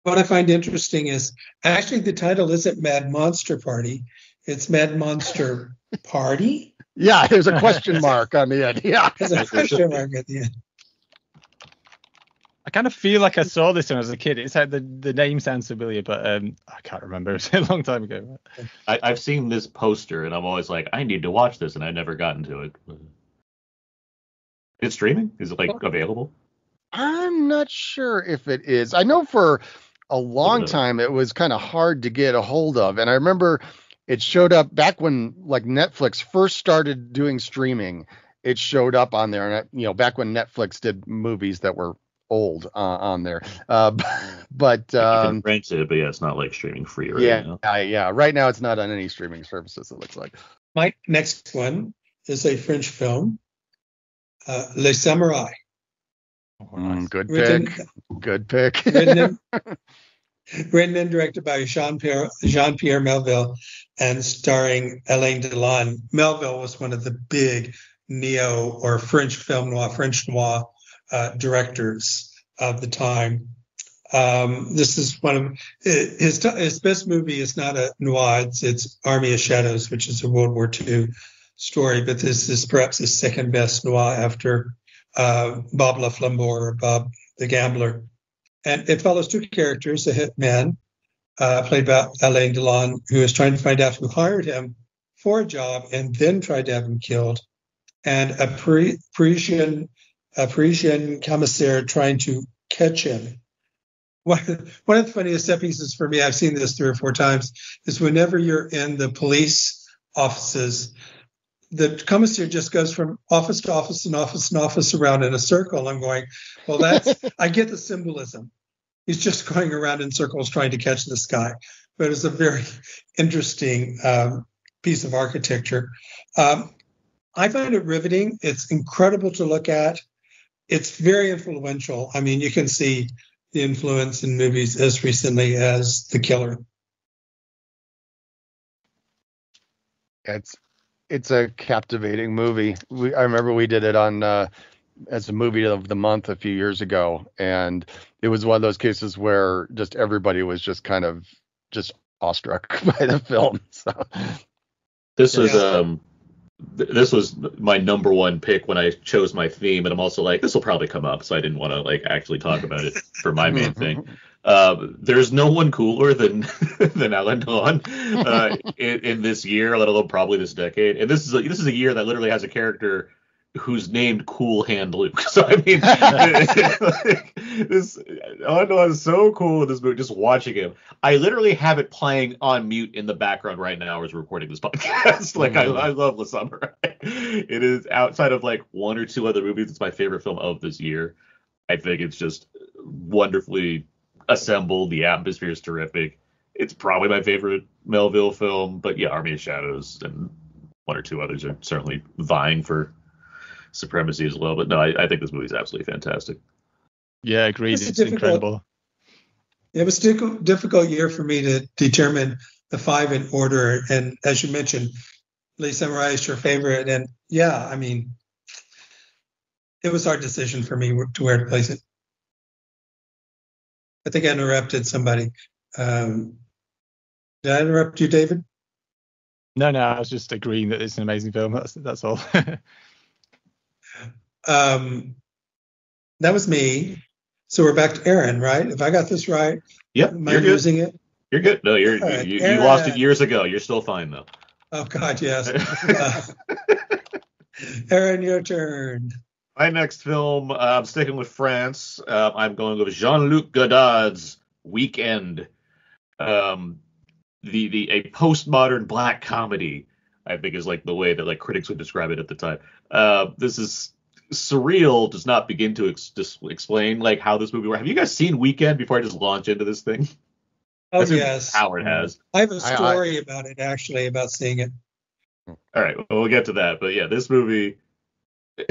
What I find interesting is actually the title isn't Mad Monster Party, it's Mad Monster Party. Yeah, there's a question mark on the end. Yeah. There's a question mark at the end. I kind of feel like I saw this when I was a kid. It's like the, the name sounds familiar, but um, I can't remember. It was a long time ago. I, I've seen this poster and I'm always like, I need to watch this, and I never got into it. It's streaming? Is it like available? I'm not sure if it is. I know for a long time it was kind of hard to get a hold of, and I remember it showed up back when like Netflix first started doing streaming. It showed up on there, and I- you know, back when Netflix did movies that were old uh, on there. Uh, but you can um, rent it, but yeah, it's not like streaming free right yeah, now. I- yeah, right now it's not on any streaming services. It looks like. My next one is a French film, uh, Le Samouraï, Oh, nice. Mm, good written, pick. Good pick. written, and, written and directed by Jean Pierre Jean Pierre Melville. and starring Alain Delon. Melville was one of the big neo or French film noir, French noir uh, directors of the time. Um, this is one of his his best movie is not a noir. It's, it's Army of Shadows, which is a World War II story, but this is perhaps his second best noir after uh, Bob le Flambeur or Bob the Gambler. And it follows two characters, a hitman uh, played by Alain Delon, who is trying to find out who hired him for a job and then tried to have him killed, and a Parisian a Parisian commissaire trying to catch him. One, of the funniest set pieces for me, I've seen this three or four times, is whenever you're in the police offices, the commissaire just goes from office to office and office and office around in a circle. I'm going, well, that's, I get the symbolism. He's just going around in circles trying to catch this guy. But it's a very interesting um, piece of architecture. Um, I find it riveting. It's incredible to look at. It's very influential. I mean, you can see the influence in movies as recently as The Killer. It's it's a captivating movie. We, I remember we did it on uh, as a movie of the month a few years ago, and it was one of those cases where just everybody was just kind of just awestruck by the film. So this was um this was my number one pick when I chose my theme, and I'm also like, this will probably come up, so I didn't want to like actually talk about it for my main thing. Uh, there's no one cooler than than Delon uh, in, in, this year, let alone probably this decade. And this is a, this is a year that literally has a character who's named Cool Hand Luke. So I mean, like, this Delon is so cool in this movie. Just watching him, I literally have it playing on mute in the background right now as we're recording this podcast. like mm-hmm. I, I love The Summer. it is outside of like one or two other movies. It's my favorite film of this year. I think it's just wonderfully assembled. The atmosphere is terrific. It's probably my favorite Melville film, but yeah, Army of Shadows and one or two others are certainly vying for supremacy as well. But no, I, I think this movie is absolutely fantastic. Yeah, agreed. It's, it's incredible. It was a difficult year for me to determine the five in order. And as you mentioned, Le Samouraï is your favorite. And yeah, I mean, it was a hard decision for me to where to place it. I think I interrupted somebody. Um, did I interrupt you, David? No, no, I was just agreeing that it's an amazing film. That's that's all. um, that was me. So we're back to Aaron, right? If I got this right, yep, am I using it? You're good. No, you're right, you, you, lost it years ago. You're still fine though. Oh God, yes. uh, Aaron, your turn. My next film, uh, I'm sticking with France. Uh, I'm going with Jean-Luc Godard's Weekend. Um, the the a postmodern black comedy, I think is like the way that like critics would describe it at the time. Uh, this is surreal. Does not begin to ex- explain like how this movie works. Have you guys seen Weekend before I just launch into this thing? Oh yes, Howard has. I have a story I, I, about it actually about seeing it. All right, well, we'll get to that. But yeah, this movie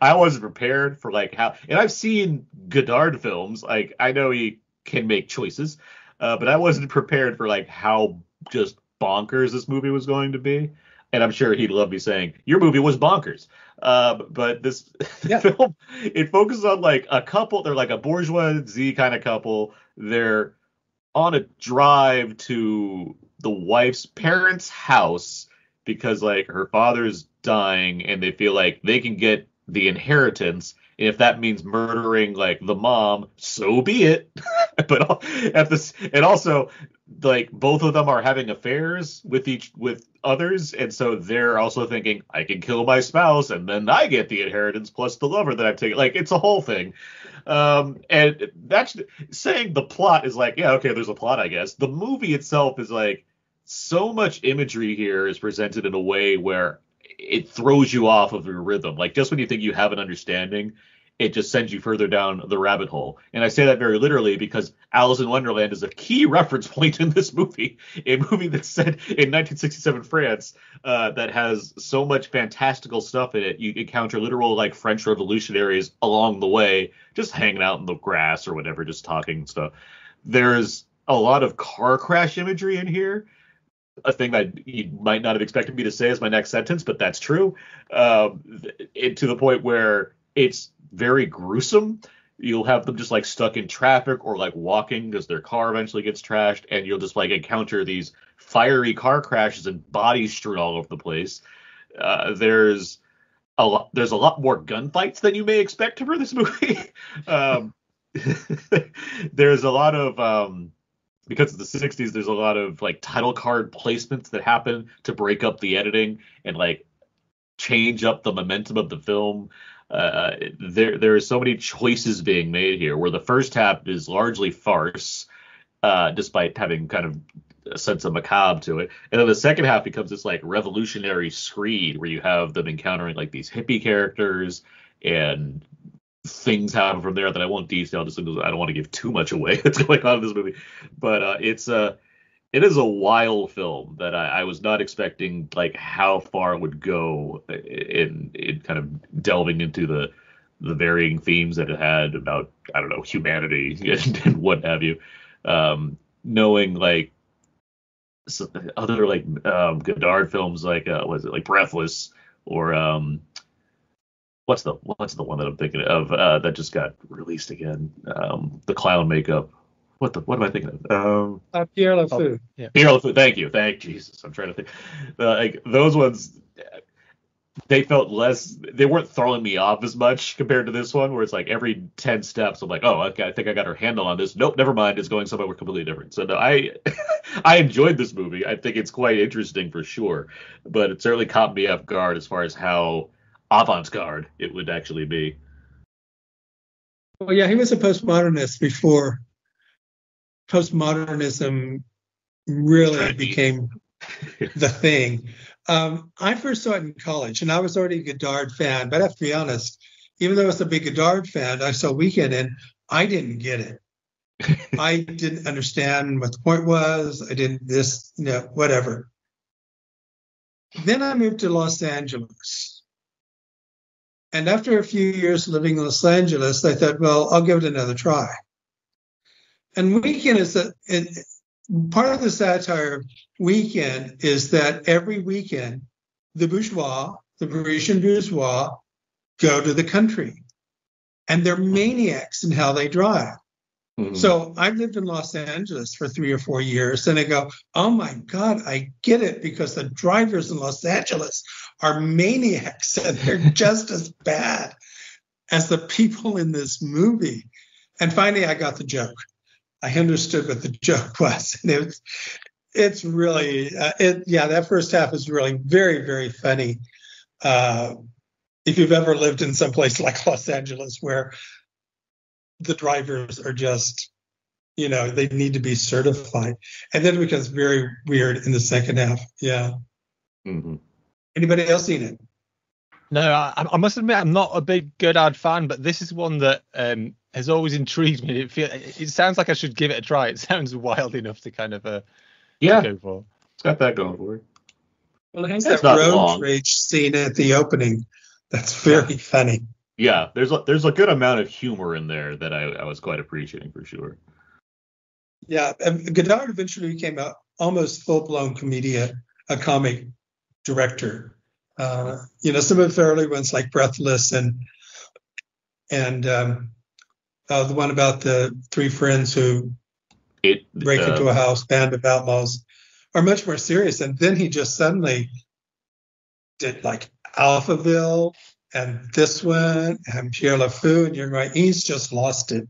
I wasn't prepared for like how, and I've seen Godard films. Like I know he can make choices, uh, but I wasn't prepared for like how just bonkers this movie was going to be. And I'm sure he'd love me saying your movie was bonkers. Uh, but this yeah. film, it focuses on like a couple. They're like a bourgeoisie kind of couple. They're on a drive to the wife's parents' house because like her father's dying and they feel like they can get the inheritance and if that means murdering like the mom so be it but at this and also like both of them are having affairs with each with others and so they're also thinking i can kill my spouse and then i get the inheritance plus the lover that i've taken. Like it's a whole thing. Um and that's saying the plot is like yeah okay there's a plot i guess. The movie itself is like so much imagery here is presented in a way where it throws you off of your rhythm. Like just when you think you have an understanding, it just sends you further down the rabbit hole. And I say that very literally because Alice in Wonderland is a key reference point in this movie, a movie that's set in 1967 France uh, that has so much fantastical stuff in it. You encounter literal like French revolutionaries along the way, just hanging out in the grass or whatever, just talking and stuff. There's a lot of car crash imagery in here a thing that you might not have expected me to say as my next sentence, but that's true. Um, it, to the point where it's very gruesome. You'll have them just like stuck in traffic or like walking because their car eventually gets trashed, and you'll just like encounter these fiery car crashes and bodies strewn all over the place. Uh, there's a lot, there's a lot more gunfights than you may expect for this movie. um, there's a lot of um, because of the 60s there's a lot of like title card placements that happen to break up the editing and like change up the momentum of the film uh, there there are so many choices being made here where the first half is largely farce uh, despite having kind of a sense of macabre to it and then the second half becomes this like revolutionary screed where you have them encountering like these hippie characters and things happen from there that I won't detail just because I don't want to give too much away that's going on in this movie. But uh, it's a uh, it is a wild film that I, I, was not expecting like how far it would go in in kind of delving into the the varying themes that it had about I don't know humanity and, and what have you. Um, knowing like other like um, Godard films like uh, was it like Breathless or um, what's the what's the one that I'm thinking of uh, that just got released again? Um, the clown makeup. What the what am I thinking of? Um, uh, Pierrot le Fou. Oh, yeah. Pierrot le Fou. Thank you. Thank Jesus. I'm trying to think. Uh, like those ones, they felt less. They weren't throwing me off as much compared to this one, where it's like every ten steps, I'm like, oh, okay, I think I got her handle on this. Nope, never mind. It's going somewhere completely different. So no, I I enjoyed this movie. I think it's quite interesting for sure, but it certainly caught me off guard as far as how avant-garde it would actually be. Well, yeah, he was a postmodernist before postmodernism really became the thing. Um, I first saw it in college, and I was already a Godard fan. But I have to be honest, even though I was a big Godard fan, I saw Weekend, and I didn't get it. I didn't understand what the point was. I didn't this, you know, whatever. Then I moved to Los Angeles and after a few years living in Los Angeles, I thought, well, I'll give it another try. And Weekend is that part of the satire Weekend is that every weekend, the bourgeois, the Parisian bourgeois, go to the country. And they're maniacs in how they drive. Mm-hmm. So I lived in Los Angeles for three or four years, and I go, oh my God, I get it because the drivers in Los Angeles are maniacs and they're just as bad as the people in this movie. And finally, I got the joke. I understood what the joke was, and it's it's really uh, it yeah that first half is really very very funny. Uh, if you've ever lived in some place like Los Angeles where the drivers are just you know they need to be certified, and then it becomes very weird in the second half. Yeah. Mm-hmm. Anybody else seen it? No, I, I, must admit I'm not a big Godard fan, but this is one that um, has always intrigued me. It, feel, it sounds like I should give it a try. It sounds wild enough to kind of uh, yeah go for. It's got that going for it. Well, it has that road long. rage scene at the opening. That's very yeah. funny. Yeah, there's a, there's a good amount of humor in there that I, I was quite appreciating for sure. Yeah, and Godard eventually became a almost full blown comedian, a comic director. Uh, you know, some of the early ones like Breathless and and um, uh, the one about the three friends who it, break uh, into a house, band of outlaws, are much more serious. And then he just suddenly did like Alphaville and this one and Pierrot le Fou, and you're right, he's just lost it.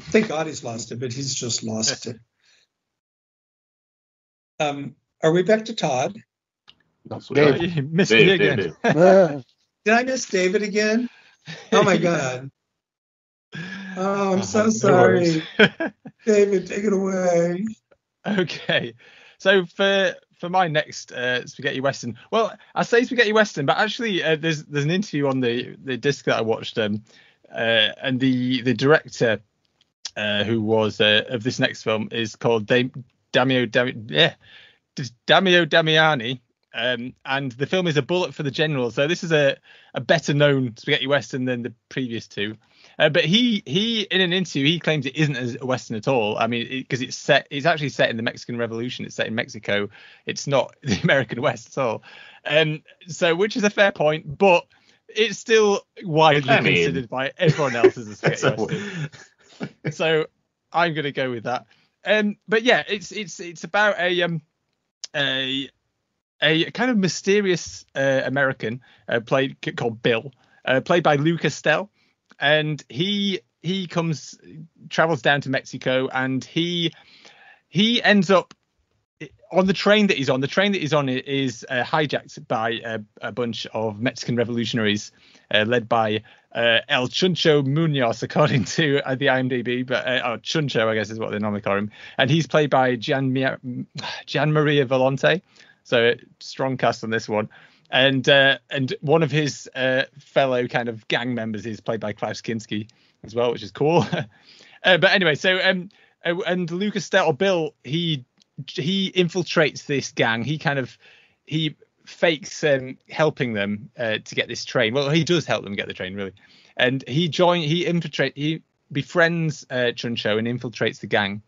Thank God he's lost it, but he's just lost it. Um, are we back to Todd? That's what Dave. I missed Dave, me again. Dave, Dave. Did I miss David again? Oh my God. Oh, I'm so sorry. David, take it away. Okay. So for for my next uh, spaghetti western, well, I say spaghetti western, but actually uh, there's there's an interview on the the disc that I watched, um, uh, and the the director uh, who was uh, of this next film is called Damio Dam- yeah, Damiano Damiani, um, and the film is a bullet for the general. So this is a, a better known spaghetti western than the previous two. Uh, but he he in an interview he claims it isn't as western at all. I mean, because it, it's set it's actually set in the Mexican Revolution. It's set in Mexico. It's not the American West at all. Um, so which is a fair point, but it's still widely I mean- considered by everyone else as a spaghetti So- western. so I'm gonna go with that. Um, but yeah, it's it's it's about a um a a kind of mysterious uh, American uh, played called Bill, uh, played by Lou Castel, and he he comes travels down to Mexico and he he ends up on the train that he's on. The train that he's on is uh, hijacked by a, a bunch of Mexican revolutionaries uh, led by uh, El Chuncho Munoz, according to uh, the IMDb, but uh, oh, Chuncho, I guess is what they normally call him, and he's played by Gian, Gian Maria Volonte. So strong cast on this one. And uh, and one of his uh, fellow kind of gang members is played by Klaus Kinski as well, which is cool. uh, but anyway, so um uh, and Lou Castel or Bill, he he infiltrates this gang. He kind of he fakes um, helping them uh, to get this train. Well, he does help them get the train really, and he join he infiltrate he befriends uh, Chuncho and infiltrates the gang.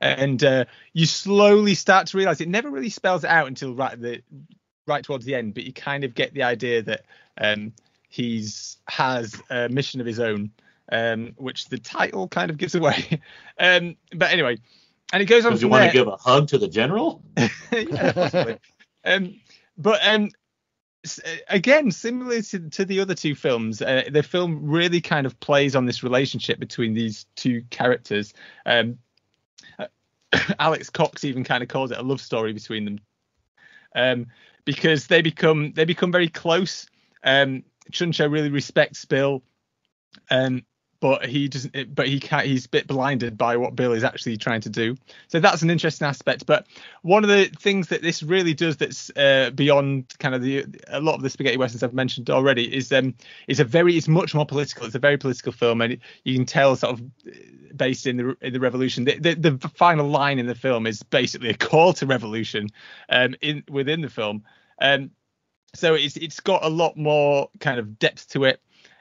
And uh, you slowly start to realize it never really spells it out until right the right towards the end, but you kind of get the idea that um, he's has a mission of his own, um, which the title kind of gives away. um, but anyway, and it goes on Does you want there to give a hug to the general? yeah, possibly. um, but um, uh, again, similarly to, to the other two films, uh, the film really kind of plays on this relationship between these two characters. Um, Alex Cox even kind of calls it a love story between them, um, because they become they become very close. Um, Chuncho really respects Bill, um, but he doesn't. But he can't. He's a bit blinded by what Bill is actually trying to do. So that's an interesting aspect. But one of the things that this really does that's uh, beyond kind of the a lot of the spaghetti westerns I've mentioned already is um is a very it's much more political. It's a very political film, and you can tell sort of uh, based in the in the revolution. The, the, the final line in the film is basically a call to revolution um in within the film. Um, so it's it's got a lot more kind of depth to it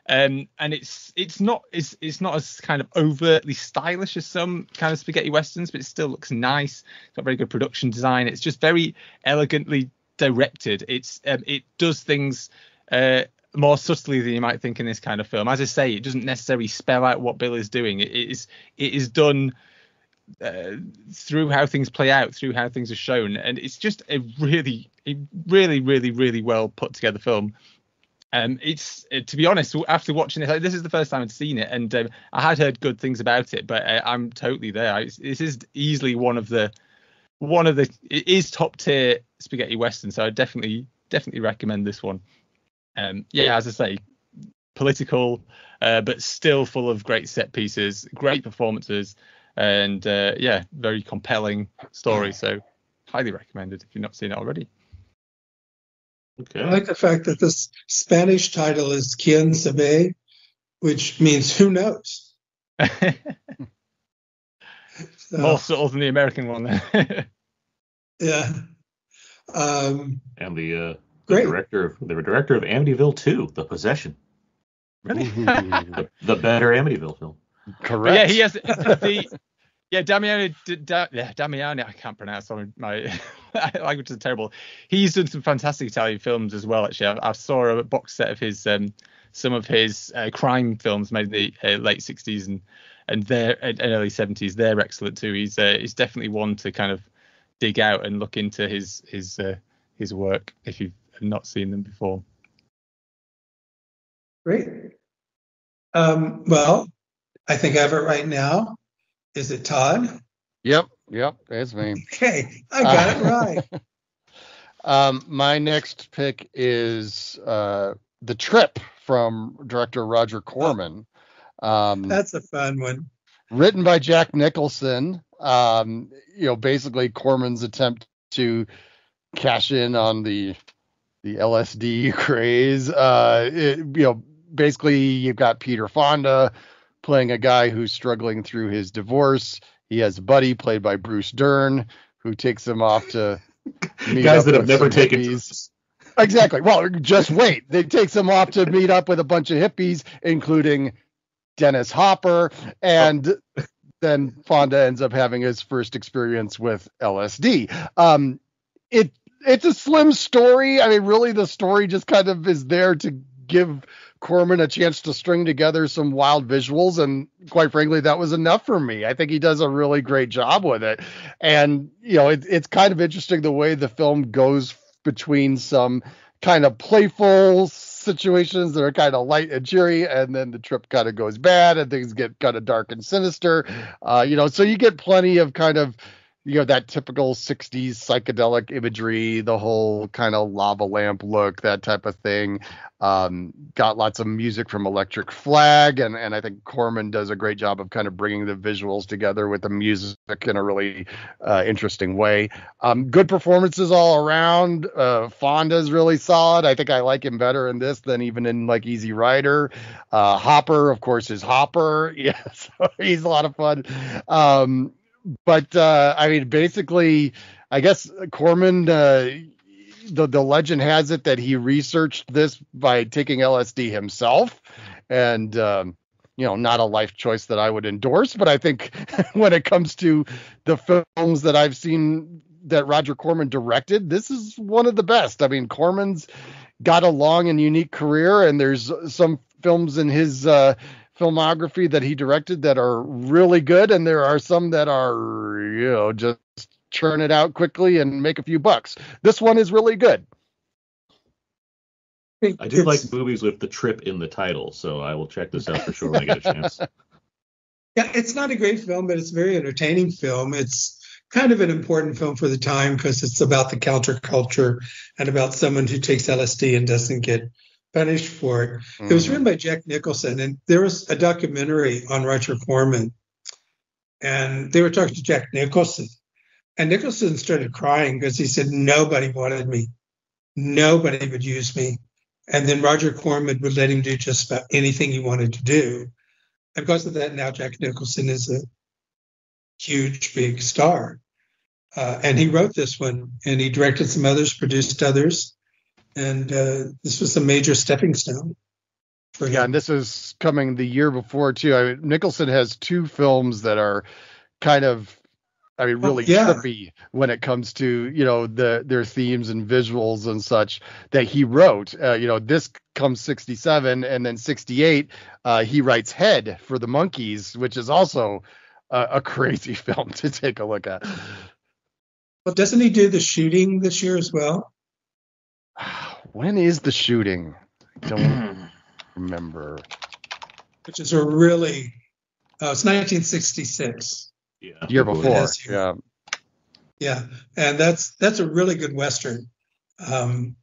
um, and it's it's not it's it's not as kind of overtly stylish as some kind of spaghetti westerns, but it still looks nice. It's got very good production design. It's just very elegantly directed. It's um, it does things uh, more subtly than you might think in this kind of film. As I say, it doesn't necessarily spell out what Bill is doing. It is it is done uh, through how things play out, through how things are shown, and it's just a really, a really, really, really well put together film. Um, it's to be honest, after watching it, this is the first time I'd seen it, and um, I had heard good things about it, but uh, I'm totally there. I, this is easily one of the one of the it is top tier spaghetti western, so I definitely definitely recommend this one. Um, yeah, as I say, political, uh, but still full of great set pieces, great performances, and uh, yeah, very compelling story. So highly recommended if you've not seen it already. Okay. I like the fact that this Spanish title is Quien sabe, which means who knows. So, More subtle than the American one. there. yeah. Um, and the, uh, the Great. director of the director of Amityville 2, The Possession, really? the, the better Amityville film. But Correct. yeah, he has the yeah Damiano Da- yeah, Damiano. I can't pronounce my language is terrible. He's done some fantastic Italian films as well. Actually, I, I saw a box set of his um, some of his uh, crime films made in the uh, late 60s and and they're and early 70s. They're excellent too. He's uh, he's definitely one to kind of dig out and look into his his uh, his work if you've not seen them before. great. Um, well, I think I have it right now. Is it Todd? Yep, yep, that's me. Okay, I got it right. Um, my next pick is uh, The Trip from director Roger Corman. Um, That's a fun one. written by Jack Nicholson. Um, you know, basically Corman's attempt to cash in on the the LSD craze. Uh, it- you know, basically you've got Peter Fonda playing a guy who's struggling through his divorce. He has a buddy played by Bruce Dern who takes him off to meet Guys up that have never taken hippies. Exactly. Well, just wait. They takes him off to meet up with a bunch of hippies, including Dennis Hopper, and then Fonda ends up having his first experience with LSD. Um, it it's a slim story. I mean, really, the story just kind of is there to give Corman a chance to string together some wild visuals, and quite frankly, that was enough for me. I think he does a really great job with it, and you know, it, it's kind of interesting the way the film goes between some kind of playful situations that are kind of light and cheery, and then the trip kind of goes bad, and things get kind of dark and sinister. Uh, you know, so you get plenty of kind of you know that typical 60s psychedelic imagery the whole kind of lava lamp look that type of thing. Um, got lots of music from electric flag and, and i think corman does a great job of kind of bringing the visuals together with the music in a really uh, interesting way. Um, good performances all around. Uh, fonda's really solid. I think i like him better in this than even in like easy rider. Uh, hopper of course is hopper. Yeah so he's a lot of fun. Um, but uh, I mean, basically, I guess Corman, uh, the the legend has it that he researched this by taking LSD himself, and um, you know, not a life choice that I would endorse. But I think when it comes to the films that I've seen that Roger Corman directed, this is one of the best. I mean, Corman's got a long and unique career, and there's some films in his uh, filmography that he directed that are really good, and there are some that are, you know, just churn it out quickly and make a few bucks. This one is really good. I do like movies with the trip in the title, so I will check this out for sure when I get a chance. Yeah, it's not a great film, but it's a very entertaining film. It's kind of an important film for the time because it's about the counterculture and about someone who takes LSD and doesn't get punished for it. Mm-hmm. It was written by Jack Nicholson, and there was a documentary on Roger Corman, and they were talking to Jack Nicholson, and Nicholson started crying because he said nobody wanted me, nobody would use me, and then Roger Corman would let him do just about anything he wanted to do, and because of that, now Jack Nicholson is a huge big star. Uh, and he wrote this one, and he directed some others, produced others and uh, this was a major stepping stone. For him. Yeah, and this is coming the year before too. I mean, Nicholson has two films that are kind of I mean, really oh, yeah. trippy when it comes to you know the their themes and visuals and such that he wrote. Uh, you know, this comes 67, and then 68, uh, he writes Head for the Monkees, which is also a, a crazy film to take a look at. Well, doesn't he do the shooting this year as well? when is the shooting? I don't remember. Which is a really, uh, it's 1966. Yeah. Year before. Yeah. Yeah, and that's that's a really good western. Um,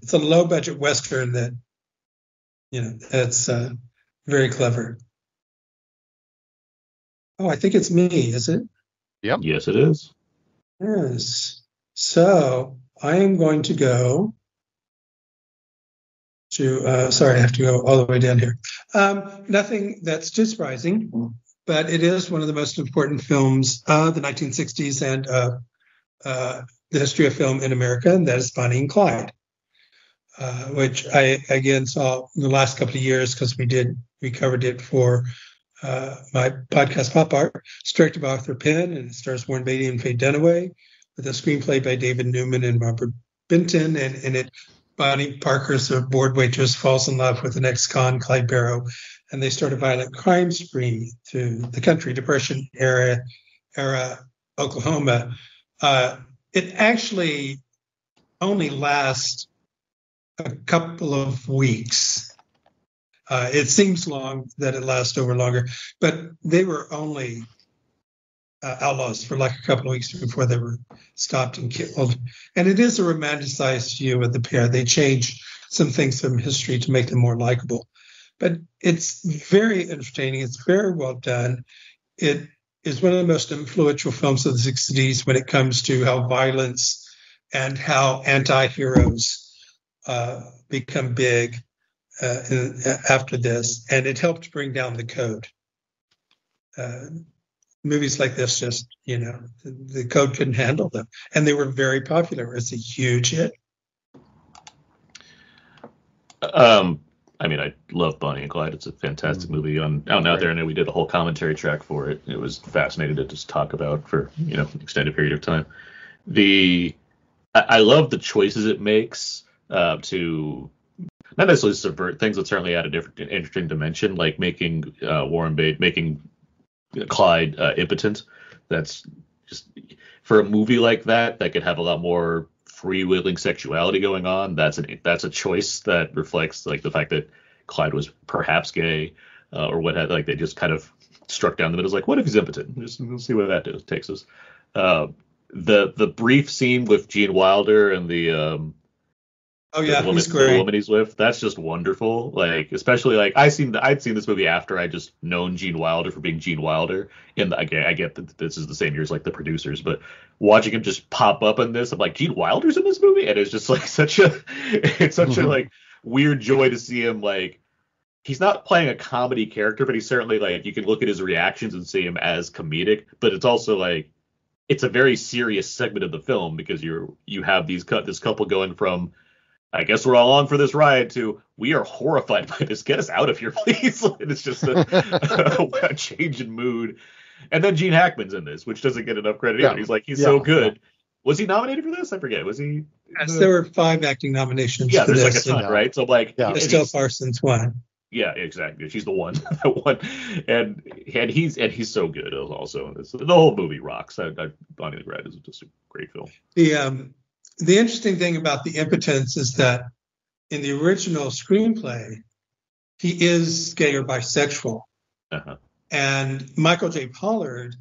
it's a low budget western that, you know, that's uh, very clever. Oh, I think it's me, is it? Yep. Yes, it is. Yes. So I am going to go to, uh, sorry, I have to go all the way down here. Um, nothing that's too surprising, but it is one of the most important films of the 1960s and uh, uh, the history of film in America, and that is Bonnie and Clyde, uh, which I again saw in the last couple of years because we did we covered it for uh, my podcast Pop Art. It's directed by Arthur Penn and it stars Warren Beatty and Faye Dunaway, with a screenplay by David Newman and Robert Benton, and in it Bonnie Parker's a bored waitress falls in love with an ex-con, Clyde Barrow, and they start a violent crime spree through the country, Depression era, era Oklahoma. Uh, it actually only lasts a couple of weeks. Uh, it seems long that it lasts over longer, but they were only uh, outlaws for like a couple of weeks before they were stopped and killed. And it is a romanticized view of the pair. They change some things from history to make them more likable. But it's very entertaining. It's very well done. It is one of the most influential films of the 60s when it comes to how violence and how anti-heroes uh, become big uh, in, after this. And it helped bring down the code. Uh, movies like this just, you know, the, code couldn't handle them. And they were very popular. It's a huge hit. Um, I mean, I love Bonnie and Clyde. It's a fantastic Mm-hmm. movie on out and out there, and we did a whole commentary track for it. It was fascinating to just talk about for you know an extended period of time. The I, I love the choices it makes uh, to not necessarily subvert things, but certainly add a different interesting dimension, like making uh, Warren Beatty making Clyde uh, impotent. That's just for a movie like that that could have a lot more freewheeling sexuality going on. That's an that's a choice that reflects like the fact that Clyde was perhaps gay uh, or what had like they just kind of struck down the middle. It's like what if he's impotent? Just we'll see where that does, takes us. Uh, the the brief scene with Gene Wilder and the um, Oh yeah, the woman, he's the woman he's with. That's just wonderful. Like, especially like I seen the, I'd seen this movie after I just known Gene Wilder for being Gene Wilder. And I get, I get that this is the same year as like the producers, but watching him just pop up in this, I'm like, Gene Wilder's in this movie, and it's just like such a, it's such a Mhm. like weird joy to see him like. He's not playing a comedy character, but he's certainly like you can look at his reactions and see him as comedic. But it's also like it's a very serious segment of the film because you're you have these cut this couple going from I guess we're all on for this ride to we are horrified by this. Get us out of here, please. it's just a, a change in mood. And then Gene Hackman's in this, which doesn't get enough credit Yeah. either. He's like he's so Yeah. good. Was he nominated for this? I forget. Was he? Yes, there were five acting nominations yeah, for there's like a this. ton, yeah. right? So I'm like, Yeah. and and Estelle Parsons won. yeah, exactly. She's the one, the one, and and he's and he's so good also. It's, the whole movie rocks. I, I, Bonnie and Clyde is just a great film. The um, the interesting thing about the impotence is that in the original screenplay, he is gay or bisexual, Uh-huh. and Michael J. Pollard,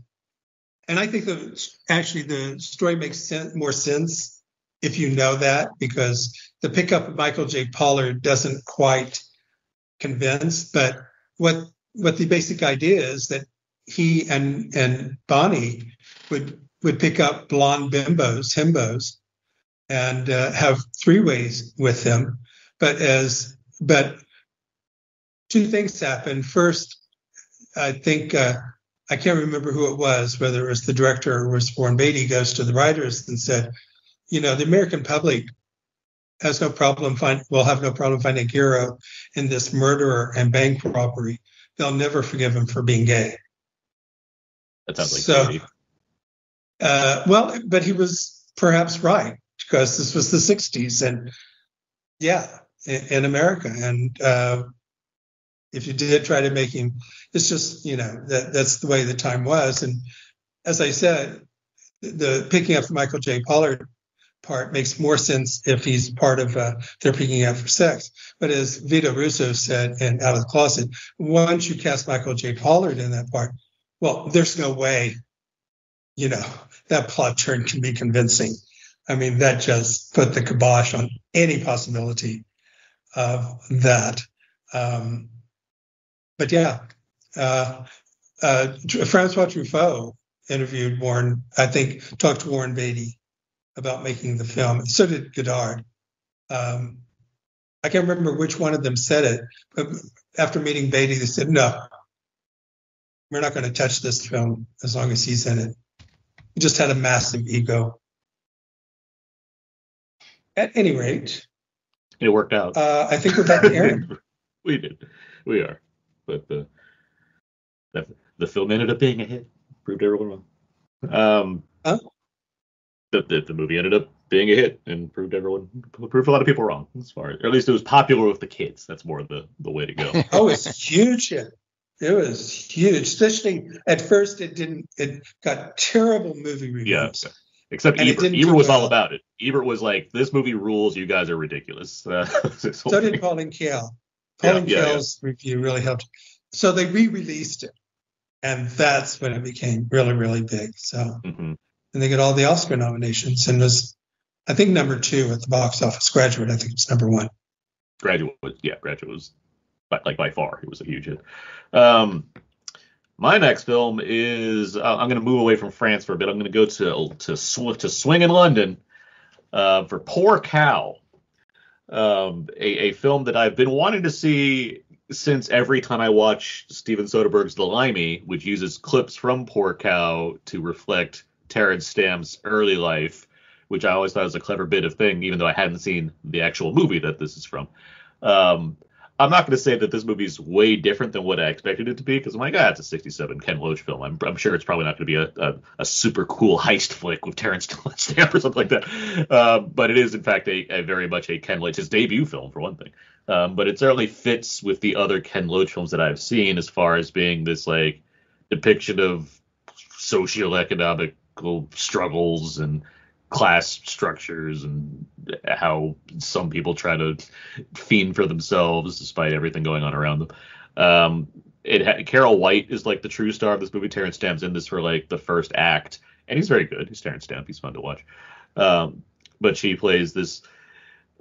and I think that actually the story makes sen- more sense if you know that because the pickup of Michael J. Pollard doesn't quite convince, but what what the basic idea is that he and and Bonnie would would pick up blonde bimbos, himbos, and uh, have three ways with them. But as but two things happen. First, I think uh, I can't remember who it was, whether it was the director or was Warren Beatty, goes to the writers and said, you know, the American public has no problem find will have no problem finding a hero in this murderer and bank robbery. They'll never forgive him for being gay. That sounds like So- Uh, well, but he was perhaps right because this was the 60s and yeah, in, America. And uh, if you did try to make him, it's just, you know, that that's the way the time was. And as I said, the picking up the Michael J. Pollard part makes more sense if he's part of uh, they're picking up for sex. But as Vito Russo said in Out of the Closet, once you cast Michael J. Pollard in that part, well, there's no way you know, that plot turn can be convincing. I mean, that just put the kibosh on any possibility of that. Um, but yeah, uh, uh, Francois Truffaut interviewed Warren, I think, talked to Warren Beatty about making the film. So did Godard. Um, I can't remember which one of them said it, but after meeting Beatty, they said, no, we're not going to touch this film as long as he's in it. He just had a massive ego. At any rate, It worked out. uh, I think we're back to Aaron. we did. We are. But the, the the film ended up being a hit. Proved everyone wrong. Um, Huh? the, the the movie ended up being a hit and proved everyone proved a lot of people wrong as far as or at least it was popular with the kids. That's more the the way to go. Oh, it's huge. It was huge, especially at first. It didn't. It got terrible movie reviews. Yeah. Reviews. Except And Ebert. Ebert do was all about it. Ebert was like, "This movie rules. You guys are ridiculous." Uh, So did thing. Pauline Kael. Yeah, Pauline yeah, yeah. Kael's review really helped. So they re-released it, and that's when it became really, really big. So Mhm. and they got all the Oscar nominations and was, I think, number two at the box office. Graduate, I think, was number one. Graduate was yeah, Graduate was by, like by far it was a huge hit. Um, my next film is uh, I'm going to move away from France for a bit. I'm going to go to to sw- to swing in London uh, for Poor Cow, um, a, a film that I've been wanting to see since every time I watch Steven Soderbergh's The Limey, which uses clips from Poor Cow to reflect Terrence Stamp's early life, which I always thought was a clever bit of thing, even though I hadn't seen the actual movie that this is from. Um, I'm not going to say that this movie is way different than what I expected it to be because I'm like, ah, it's a 67 Ken Loach film. I'm, I'm sure it's probably not going to be a, a, a, super cool heist flick with Terrence Stamp or something like that. Uh, but it is, in fact, a, a, very much a Ken Loach, his debut film, for one thing. Um, but it certainly fits with the other Ken Loach films that I've seen as far as being this, like, depiction of socioeconomical struggles and class structures and how some people try to fiend for themselves despite everything going on around them. Um, it ha- Carol White is like the true star of this movie. Terrence Stamp's in this for like the first act, and he's very good. He's Terrence Stamp. He's fun to watch. Um, but she plays this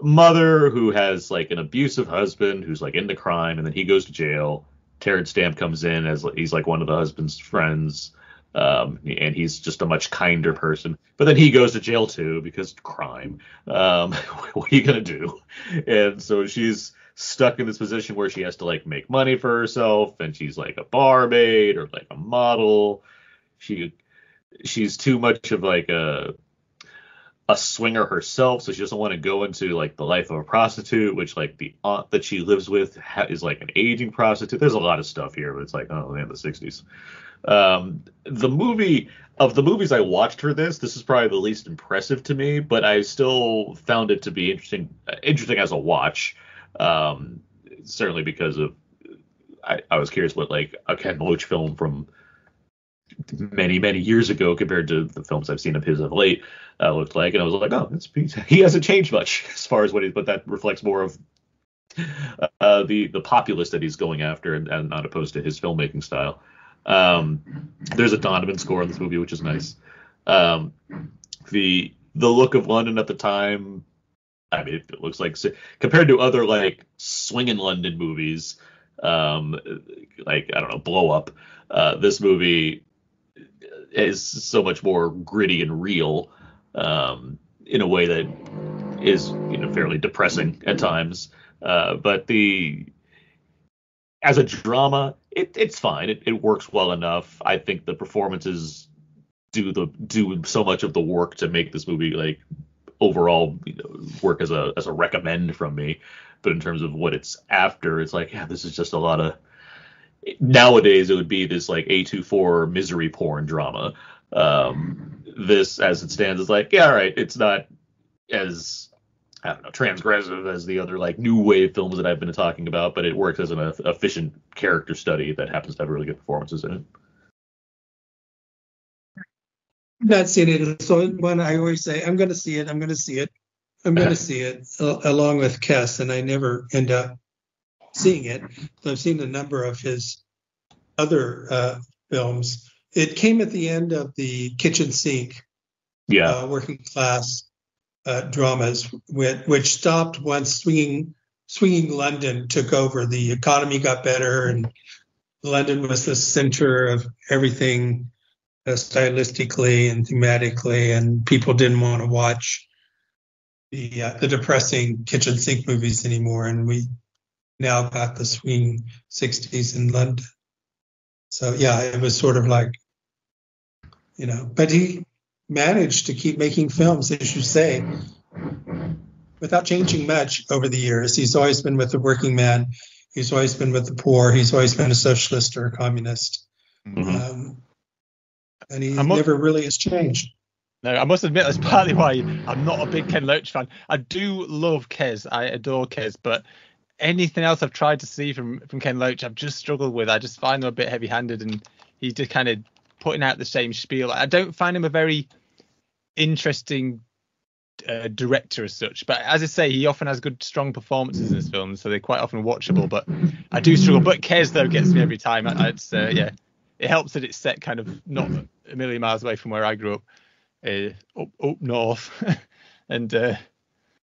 mother who has like an abusive husband who's like into crime, and then he goes to jail. Terrence Stamp comes in as he's like one of the husband's friends um, and he's just a much kinder person. But then he goes to jail too because crime. Um, what are you gonna do? And so she's stuck in this position where she has to like make money for herself, and she's like a barmaid or like a model. She she's too much of like a a swinger herself, so she doesn't want to go into like the life of a prostitute, which like the aunt that she lives with ha- is like an aging prostitute. There's a lot of stuff here, but it's like oh man, the 60s. Um, the movie of the movies I watched for this, this is probably the least impressive to me, but I still found it to be interesting, interesting as a watch. Um, certainly because of I, I was curious what like a Ken Loach film from many many years ago compared to the films I've seen of his of late uh, looked like, and I was like, oh, he hasn't changed much as far as what he, but that reflects more of uh, the the populace that he's going after, and, and not opposed to his filmmaking style. Um, there's a Donovan score in this movie, which is nice. Um, the the look of London at the time, I mean, it looks like compared to other like swinging London movies, um, like I don't know, Blow Up. Uh, this movie is so much more gritty and real um, in a way that is you know fairly depressing at times. Uh, but the as a drama, it, it's fine. It, it works well enough. I think the performances do the do so much of the work to make this movie like overall you know, work as a as a recommend from me. But in terms of what it's after, it's like yeah, this is just a lot of nowadays it would be this like A24 misery porn drama. Um, this as it stands is like yeah, all right, it's not as I don't know, transgressive as the other like new wave films that I've been talking about, but it works as an efficient character study that happens to have really good performances in it. Not seen it. So when I always say I'm going to see it, I'm going to see it, I'm going to see it, along with Kes, and I never end up seeing it. I've seen a number of his other uh, films. It came at the end of the kitchen sink, yeah, uh, working class uh, dramas, which, which stopped once swinging swinging London took over. The economy got better, and London was the center of everything uh, stylistically and thematically, and people didn't want to watch the uh, the depressing kitchen sink movies anymore. And we now got the swing 60s in London. So yeah, it was sort of like, you know, but he managed to keep making films, as you say, without changing much over the years. He's always been with the working man. He's always been with the poor. He's always been a socialist or a communist. Mm-hmm. Um, and he must, never really has changed. No, I must admit that's partly why I'm not a big Ken Loach fan. I do love Kes. I adore Kes, but anything else I've tried to see from from Ken Loach, I've just struggled with. I just find them a bit heavy-handed, and he's just kind of putting out the same spiel. I don't find him a very interesting uh, director as such. But as I say, he often has good, strong performances in his films, so they're quite often watchable. But I do struggle. But Kes though gets me every time. It's uh, yeah, it helps that it's set kind of not a million miles away from where I grew up, uh, up up north, and uh,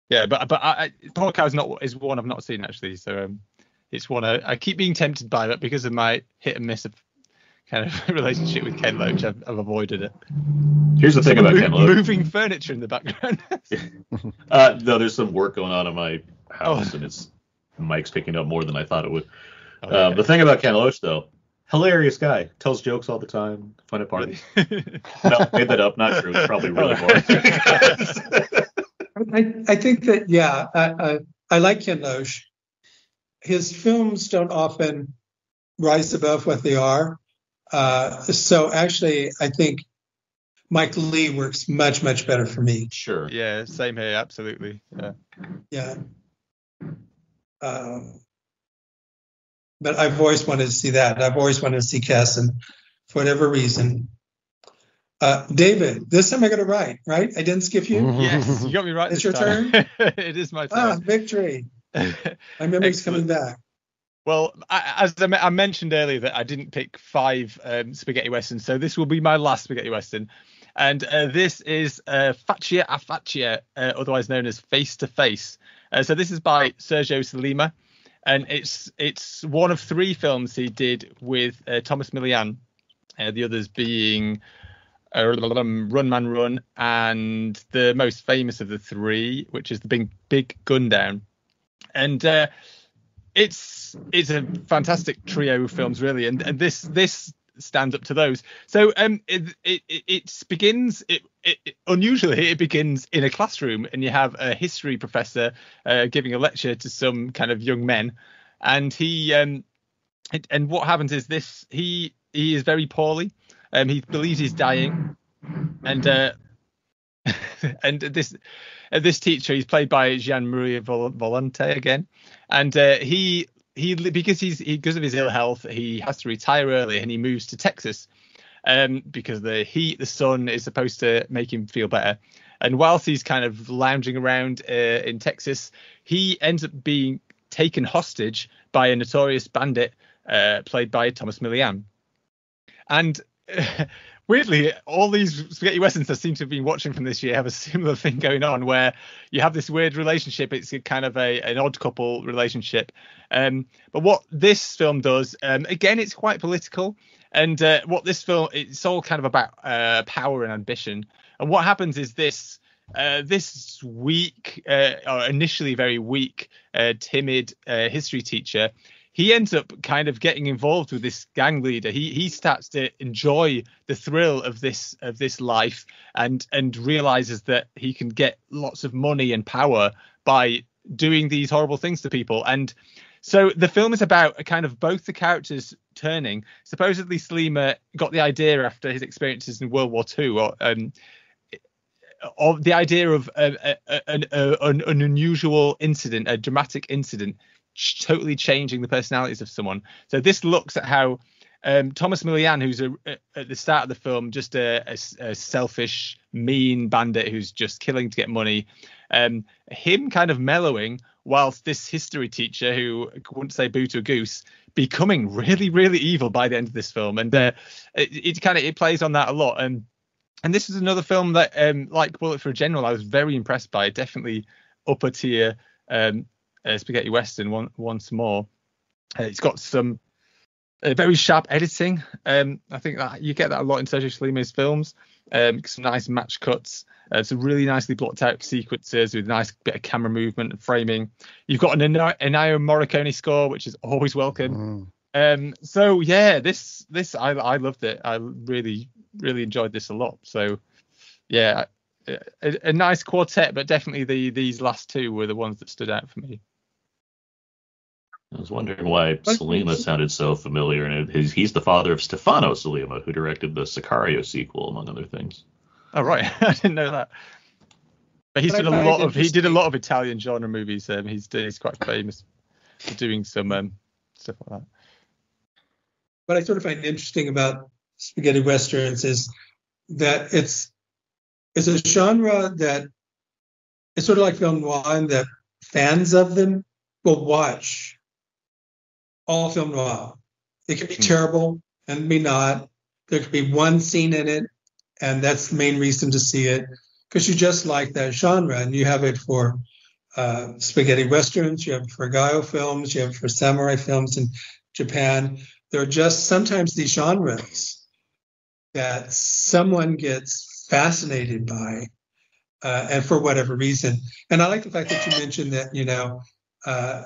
yeah. But but I, Poor Cow is not is one I've not seen actually. So um, it's one I, I keep being tempted by, but because of my hit and miss of kind of relationship with Ken Loach, I've, I've avoided it. Here's the thing about Ken Loach. Moving furniture in the background. uh, no, there's some work going on in my house, oh. and it's Mike's picking up more than I thought it would. Oh, okay. um, the thing about Ken Loach, though, hilarious guy, tells jokes all the time, fun at parties. no, made that up, not true. It's probably really boring. I, I think that yeah, I, I, I like Ken Loach. his films don't often rise above what they are. Uh, so actually, I think Mike Leigh works much much better for me. Sure. Yeah, same here, absolutely. Yeah. Yeah. Um, but I've always wanted to see that. I've always wanted to see Casson for whatever reason. Uh, David, this time I got it right, right? I didn't skip you. Yes, you got me right. It's this your time. it is my turn. Ah, turn. victory. My memory's coming back. Well, I, as I, I mentioned earlier that I didn't pick five um, spaghetti westerns, so this will be my last spaghetti western, and uh, this is uh, Faccia a Faccia, uh, otherwise known as Face to Face. Uh, so this is by Sergio Sollima, and it's it's one of three films he did with uh, Tomas Milian, uh, the others being Run Man Run and the most famous of the three, which is the Big Big Gun Down, and. Uh, it's a fantastic trio of films really and, and this this stands up to those. So um it it, it, begins it, it unusually it begins in a classroom and you have a history professor uh, giving a lecture to some kind of young men and he um it, and what happens is this he he is very poorly um he believes he's dying and uh and this uh, this teacher he's played by Gian Maria Vol- Volonté again and uh, he he because he's he, because of his ill health he has to retire early and he moves to Texas um because the heat the sun is supposed to make him feel better. And whilst he's kind of lounging around uh, in Texas he ends up being taken hostage by a notorious bandit uh, played by Tomas Milian and weirdly, all these spaghetti westerns I seem to have been watching from this year have a similar thing going on, where you have this weird relationship. It's kind of a an odd couple relationship. Um, but what this film does, um, again, it's quite political, and uh, what this film, it's all kind of about uh, power and ambition. And what happens is this. Uh, this weak, uh, or initially very weak, uh, timid uh, history teacher he ends up kind of getting involved with this gang leader. He he starts to enjoy the thrill of this of this life and and realizes that he can get lots of money and power by doing these horrible things to people. And so the film is about a kind of both the characters turning. Supposedly Sollima got the idea after his experiences in World War II, or um, of the idea of a, a, an, an, unusual incident, a dramatic incident, totally changing the personalities of someone. So this looks at how um, Tomas Milian, who's a, at the start of the film just a, a- a selfish, mean bandit who's just killing to get money, um, him kind of mellowing, whilst this history teacher, who wouldn't say boo to a goose, becoming really, really evil by the end of this film, and uh, it, it kind of it plays on that a lot. And and this is another film that, um, like Bullet for a General, I was very impressed by. Definitely upper tier um, uh, spaghetti western one, once more. Uh, it's got some uh, very sharp editing. Um, I think that you get that a lot in Sergio Sollima's films. Um, some nice match cuts, uh, some really nicely blocked out sequences with a nice bit of camera movement and framing. You've got an Ennio Morricone score, which is always welcome. Mm. Um, so yeah, this this I I loved it. I really really enjoyed this a lot. So yeah, a, a nice quartet, but definitely the these last two were the ones that stood out for me. I was wondering why But- Sollima sounded so familiar, and it, he's, he's the father of Stefano Sollima, who directed the Sicario sequel, among other things. Oh right, I didn't know that. But he's But done a lot of he did a lot of Italian genre movies. Um, he's he's quite famous for doing some um, stuff like that. what I sort of find interesting about spaghetti westerns is that it's it's a genre that it's sort of like film noir that fans of them will watch all film noir. It could be Hmm. terrible and be not. There could be one scene in it, and that's the main reason to see it because you just like that genre, and you have it for uh, spaghetti westerns, you have it for giallo films, you have it for samurai films in Japan there are just sometimes these genres that someone gets fascinated by uh, and for whatever reason and i like the fact that you mentioned that you know uh,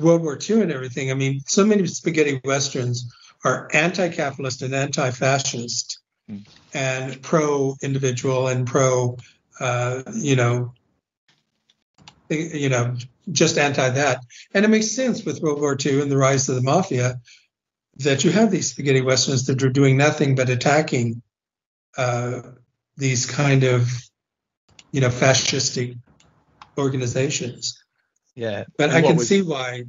world war ii and everything i mean so many spaghetti westerns are anti-capitalist and anti-fascist Mm. and pro individual and pro uh, you know you know, just anti that. And it makes sense with World War II and the rise of the mafia that you have these spaghetti westerns that are doing nothing but attacking uh, these kind of, you know, fascistic organizations. Yeah, But And I can was- see why.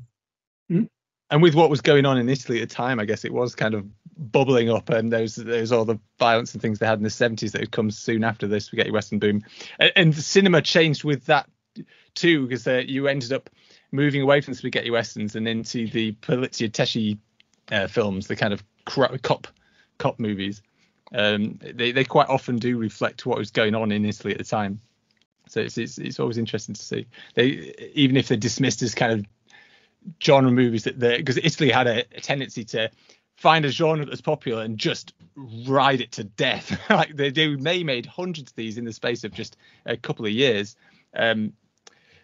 and with what was going on in Italy at the time, I guess it was kind of bubbling up, and there's there's all the violence and things they had in the 70s that had come soon after the spaghetti western boom, and, and the cinema changed with that too, because uh, you ended up moving away from the spaghetti westerns and into the Poliziotteschi uh, films, the kind of cop cop movies. Um, they they quite often do reflect what was going on in Italy at the time. So it's it's, it's always interesting to see. They even if they're dismissed as kind of genre movies that they because Italy had a, a tendency to find a genre that's popular and just ride it to death. like they do, they made hundreds of these in the space of just a couple of years. Um,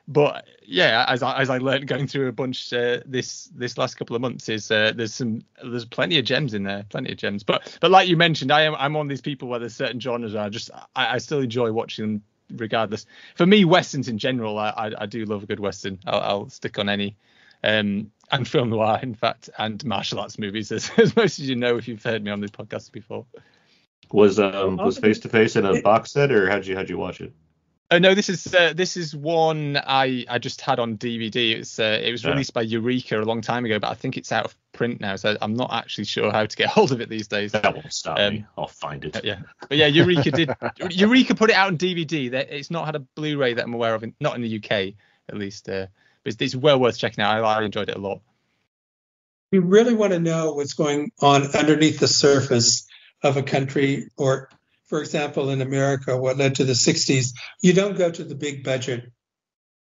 but yeah, as I, as I learned going through a bunch uh, this this last couple of months, is uh, there's some there's plenty of gems in there, plenty of gems. But but like you mentioned, I am I'm one of these people where there's certain genres I just I, I still enjoy watching them regardless. For me, westerns in general, I I, I do love a good western. I'll, I'll stick on any. Um, and film noir, in fact, and martial arts movies, as, as most of you know if you've heard me on this podcast before. Was um was face to face in a box set or how'd you how'd you watch it? Oh no, this is uh, this is one I I just had on DVD. It's uh, it was Yeah. released by Eureka a long time ago, but I think it's out of print now, so I'm not actually sure how to get hold of it these days. That won't stop Um, me. I'll find it. Yeah, but yeah, Eureka did. Eureka put it out on DVD. It's not had a Blu-ray that I'm aware of, in, not in the UK at least. Uh, but it's, it's well worth checking out. I, I enjoyed it a lot. We really want to know what's going on underneath the surface of a country, or, for example, in America, what led to the 60s. You don't go to the big budget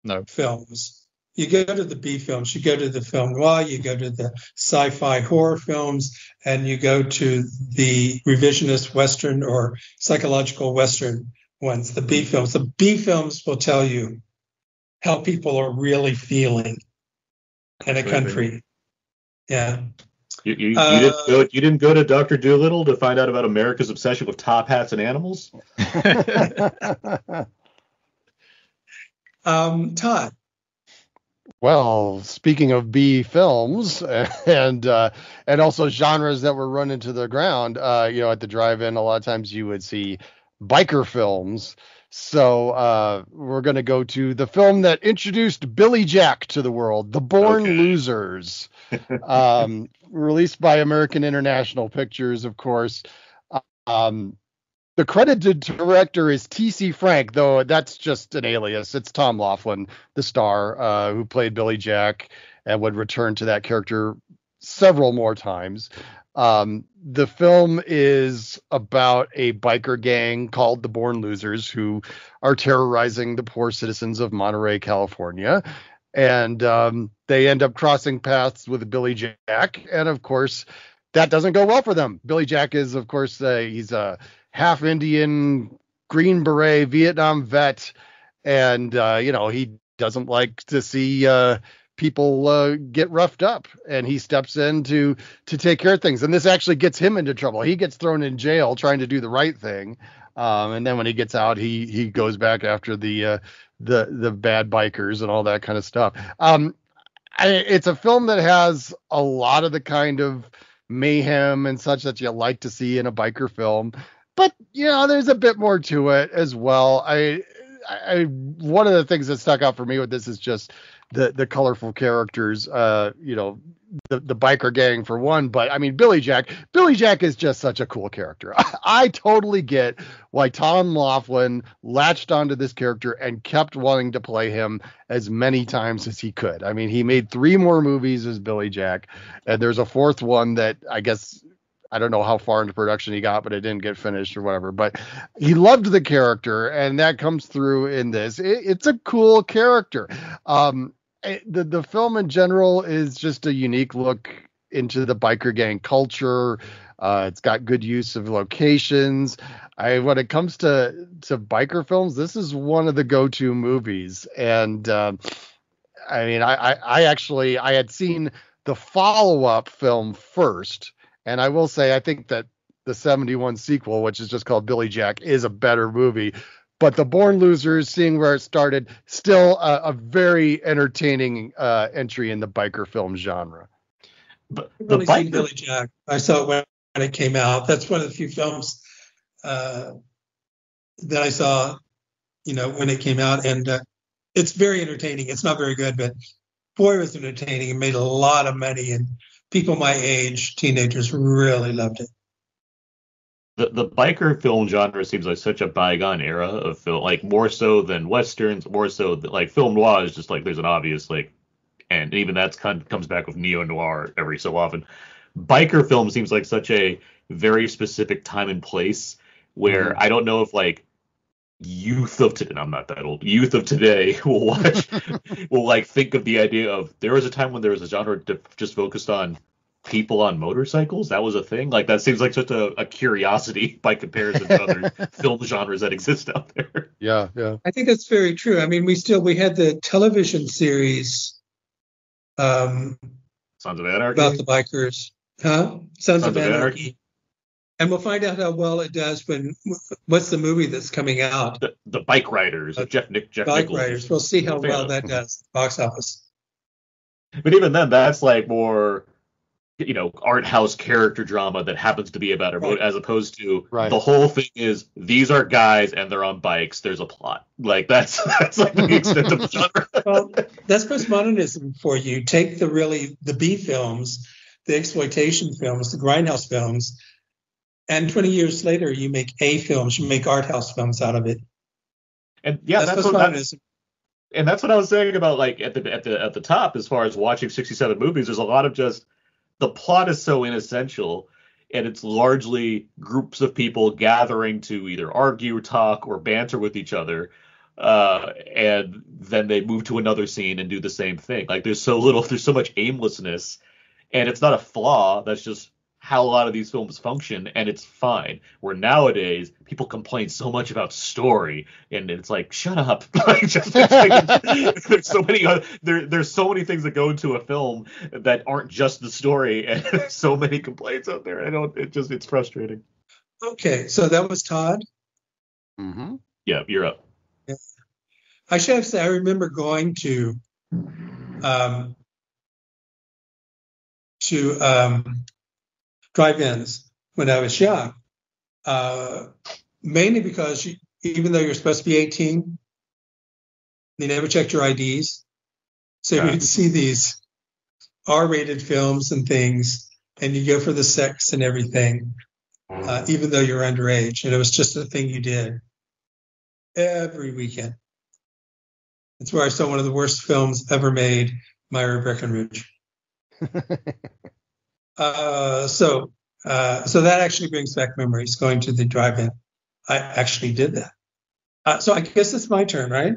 No. films. You go to the B films, you go to the film noir, you go to the sci fi horror films, and you go to the revisionist Western or psychological Western ones, the B films. The B films will tell you how people are really feeling in a country. Yeah. You, you, you Uh, didn't go you didn't go to Doctor Dolittle to find out about America's obsession with top hats and animals? Um, Todd, Well, speaking of B films and uh, and also genres that were run into the ground, uh, you know, at the drive-in, a lot of times you would see biker films. So uh, we're going to go to the film that introduced Billy Jack to the world, The Born Okay. Losers, um, released by American International Pictures, of course. Um, the credited director is T.C. Frank, though that's just an alias. It's Tom Laughlin, the star, uh, who played Billy Jack and would return to that character several more times. Um, the film is about a biker gang called the Born Losers who are terrorizing the poor citizens of Monterey, California. And um, they end up crossing paths with Billy Jack. And of course, that doesn't go well for them. Billy Jack is, of course, he's a half Indian, Green Beret, Vietnam vet. And, uh, you know, he doesn't like to see uh, people uh, get roughed up. And he steps in to, to take care of things. And this actually gets him into trouble. He gets thrown in jail trying to do the right thing. Um, and then when he gets out, he he goes back after the uh, the the bad bikers and all that kind of stuff. Um, I, it's a film that has a lot of the kind of mayhem and such that you like to see in a biker film, but you know, there's a bit more to it as well. I, I one of the things that stuck out for me with this is just the the colorful characters. Uh, you know, the the biker gang for one, but I mean Billy Jack. Billy Jack is just such a cool character. I, I totally get why Tom Laughlin latched onto this character and kept wanting to play him as many times as he could. I mean, he made three more movies as Billy Jack, and there's a fourth one that I guess I don't know how far into production he got, but it didn't get finished or whatever. But he loved the character, and that comes through in this. It, it's a cool character. Um, the the film in general is just a unique look into the biker gang culture. Uh, it's got good use of locations. I when it comes to to biker films, this is one of the go-to movies. And um, I mean, I, I I actually I had seen the follow-up film first, and I will say I think that the 71 sequel, which is just called Billy Jack, is a better movie. But the Born Losers, seeing where it started, still a, a very entertaining uh, entry in the biker film genre. But I've the only seen bike, Billy Jack. I saw it when, when it came out. That's one of the few films uh, that I saw, you know, when it came out, and uh, it's very entertaining. It's not very good, but boy, it was entertaining. It made a lot of money, and people my age, teenagers, really loved it. The, the biker film genre seems like such a bygone era of film, like more so than westerns, more so than, like film noir is just like there's an obvious like, and even that's kind of comes back with neo noir every so often. Biker film seems like such a very specific time and place where mm-hmm. I don't know if like youth of today, I'm not that old, youth of today will watch, will like think of the idea of there was a time when there was a genre just focused on people on motorcycles. That was a thing. Like that seems like such a, a curiosity by comparison to other film genres that exist out there. Yeah, yeah. I think that's very true. I mean, we still we had the television series um, Sons of Anarchy. about the bikers, huh? Sons, of, of Anarchy. Anarchy. And we'll find out how well it does when what's the movie that's coming out? the, the Bike Riders of Jeff Nick Jeff Bike Nichols. Riders. We'll see how well that does box office. But even then, that's like more, you know, art house character drama that happens to be about a road, Right. as opposed to Right. the whole thing is these are guys and they're on bikes. There's a plot. Like that's that's like the extent of the genre. Well, that's postmodernism for you. Take the really the B films, the exploitation films, the grindhouse films, and 20 years later you make A films, you make art house films out of it. And yeah, that's, that's, what that, postmodernism. and that's what I was saying about like at the at the at the top as far as watching 67 movies. There's a lot of just the plot is so inessential, and it's largely groups of people gathering to either argue, talk, or banter with each other. Uh, and then they move to another scene and do the same thing. Like there's so little, there's so much aimlessness, and it's not a flaw. That's just how a lot of these films function, and it's fine. Where nowadays people complain so much about story, and it's like, shut up. like, just, like- there's so many other, there, there's so many things that go into a film that aren't just the story, and there's so many complaints out there. I don't. It just it's frustrating. Okay, so that was Todd. hmm Yeah, you're up. I should have said I remember going to um, to um, drive-ins when I was young, uh, mainly because you, even though you're supposed to be 18, they never checked your IDs, so Yeah. you'd see these R-rated films and things, and you go for the sex and everything, uh, even though you're underage, and it was just a thing you did every weekend. That's where I saw one of the worst films ever made, Myra Breckinridge. Uh, so, uh, so that actually brings back memories going to the drive-in. I actually did that. Uh, so I guess it's my turn, right?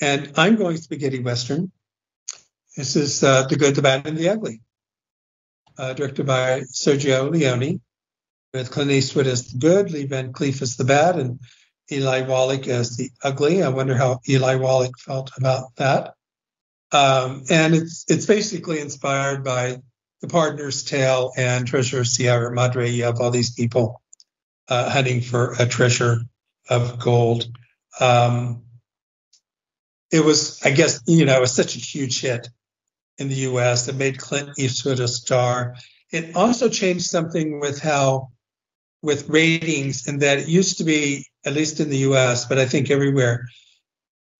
And I'm going spaghetti western. This is uh, The Good, the Bad, and the Ugly, uh, directed by Sergio Leone, with Clint Eastwood as the good, Lee Van Cleef as the bad, and Eli Wallach as the ugly. I wonder how Eli Wallach felt about that. Um, and it's it's basically inspired by The Pardoner's Tale and Treasure Sierra Madre. You have all these people uh, hunting for a treasure of gold. Um, it was, I guess, you know, it was such a huge hit in the U.S. that made Clint Eastwood a star. It also changed something with how, with ratings, and that it used to be, at least in the U.S., but I think everywhere,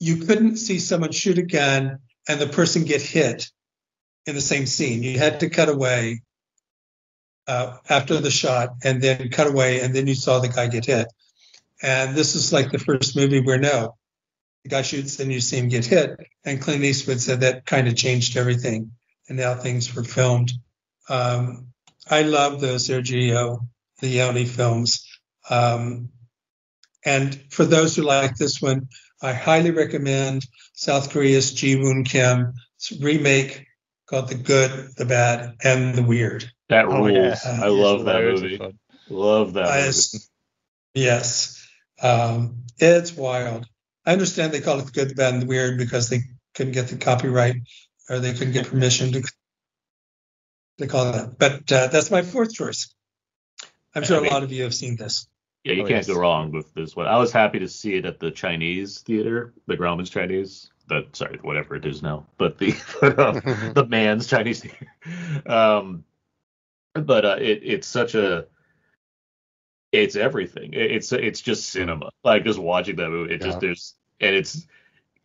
you couldn't see someone shoot a gun and the person get hit in the same scene. You had to cut away uh, after the shot and then cut away, and then you saw the guy get hit. And this is like the first movie where no, the guy shoots and you see him get hit. And Clint Eastwood said that kind of changed everything and how things were filmed. Um, I love the Sergio Leone films. Um, and for those who like this one, I highly recommend South Korea's Ji Woon Kim's remake called The Good, the Bad, and the Weird. That Oh, rules. yeah. I love that movie. Love that I- movie. yes, um, it's wild. I understand they call it The Good, the Bad, and the Weird because they couldn't get the copyright or they couldn't get permission to, to call it that. But uh, that's my fourth choice. I'm sure a lot of you have seen this. Yeah, you Oh, can't yes. go wrong with this one. I was happy to see it at the Chinese theater, the Grauman's Chinese. The sorry, whatever it is now, but the but, um, the man's Chinese theater. Um, but uh, it it's such a it's everything. It- It's it's just cinema. Like just watching that movie, it Yeah. just there's and it's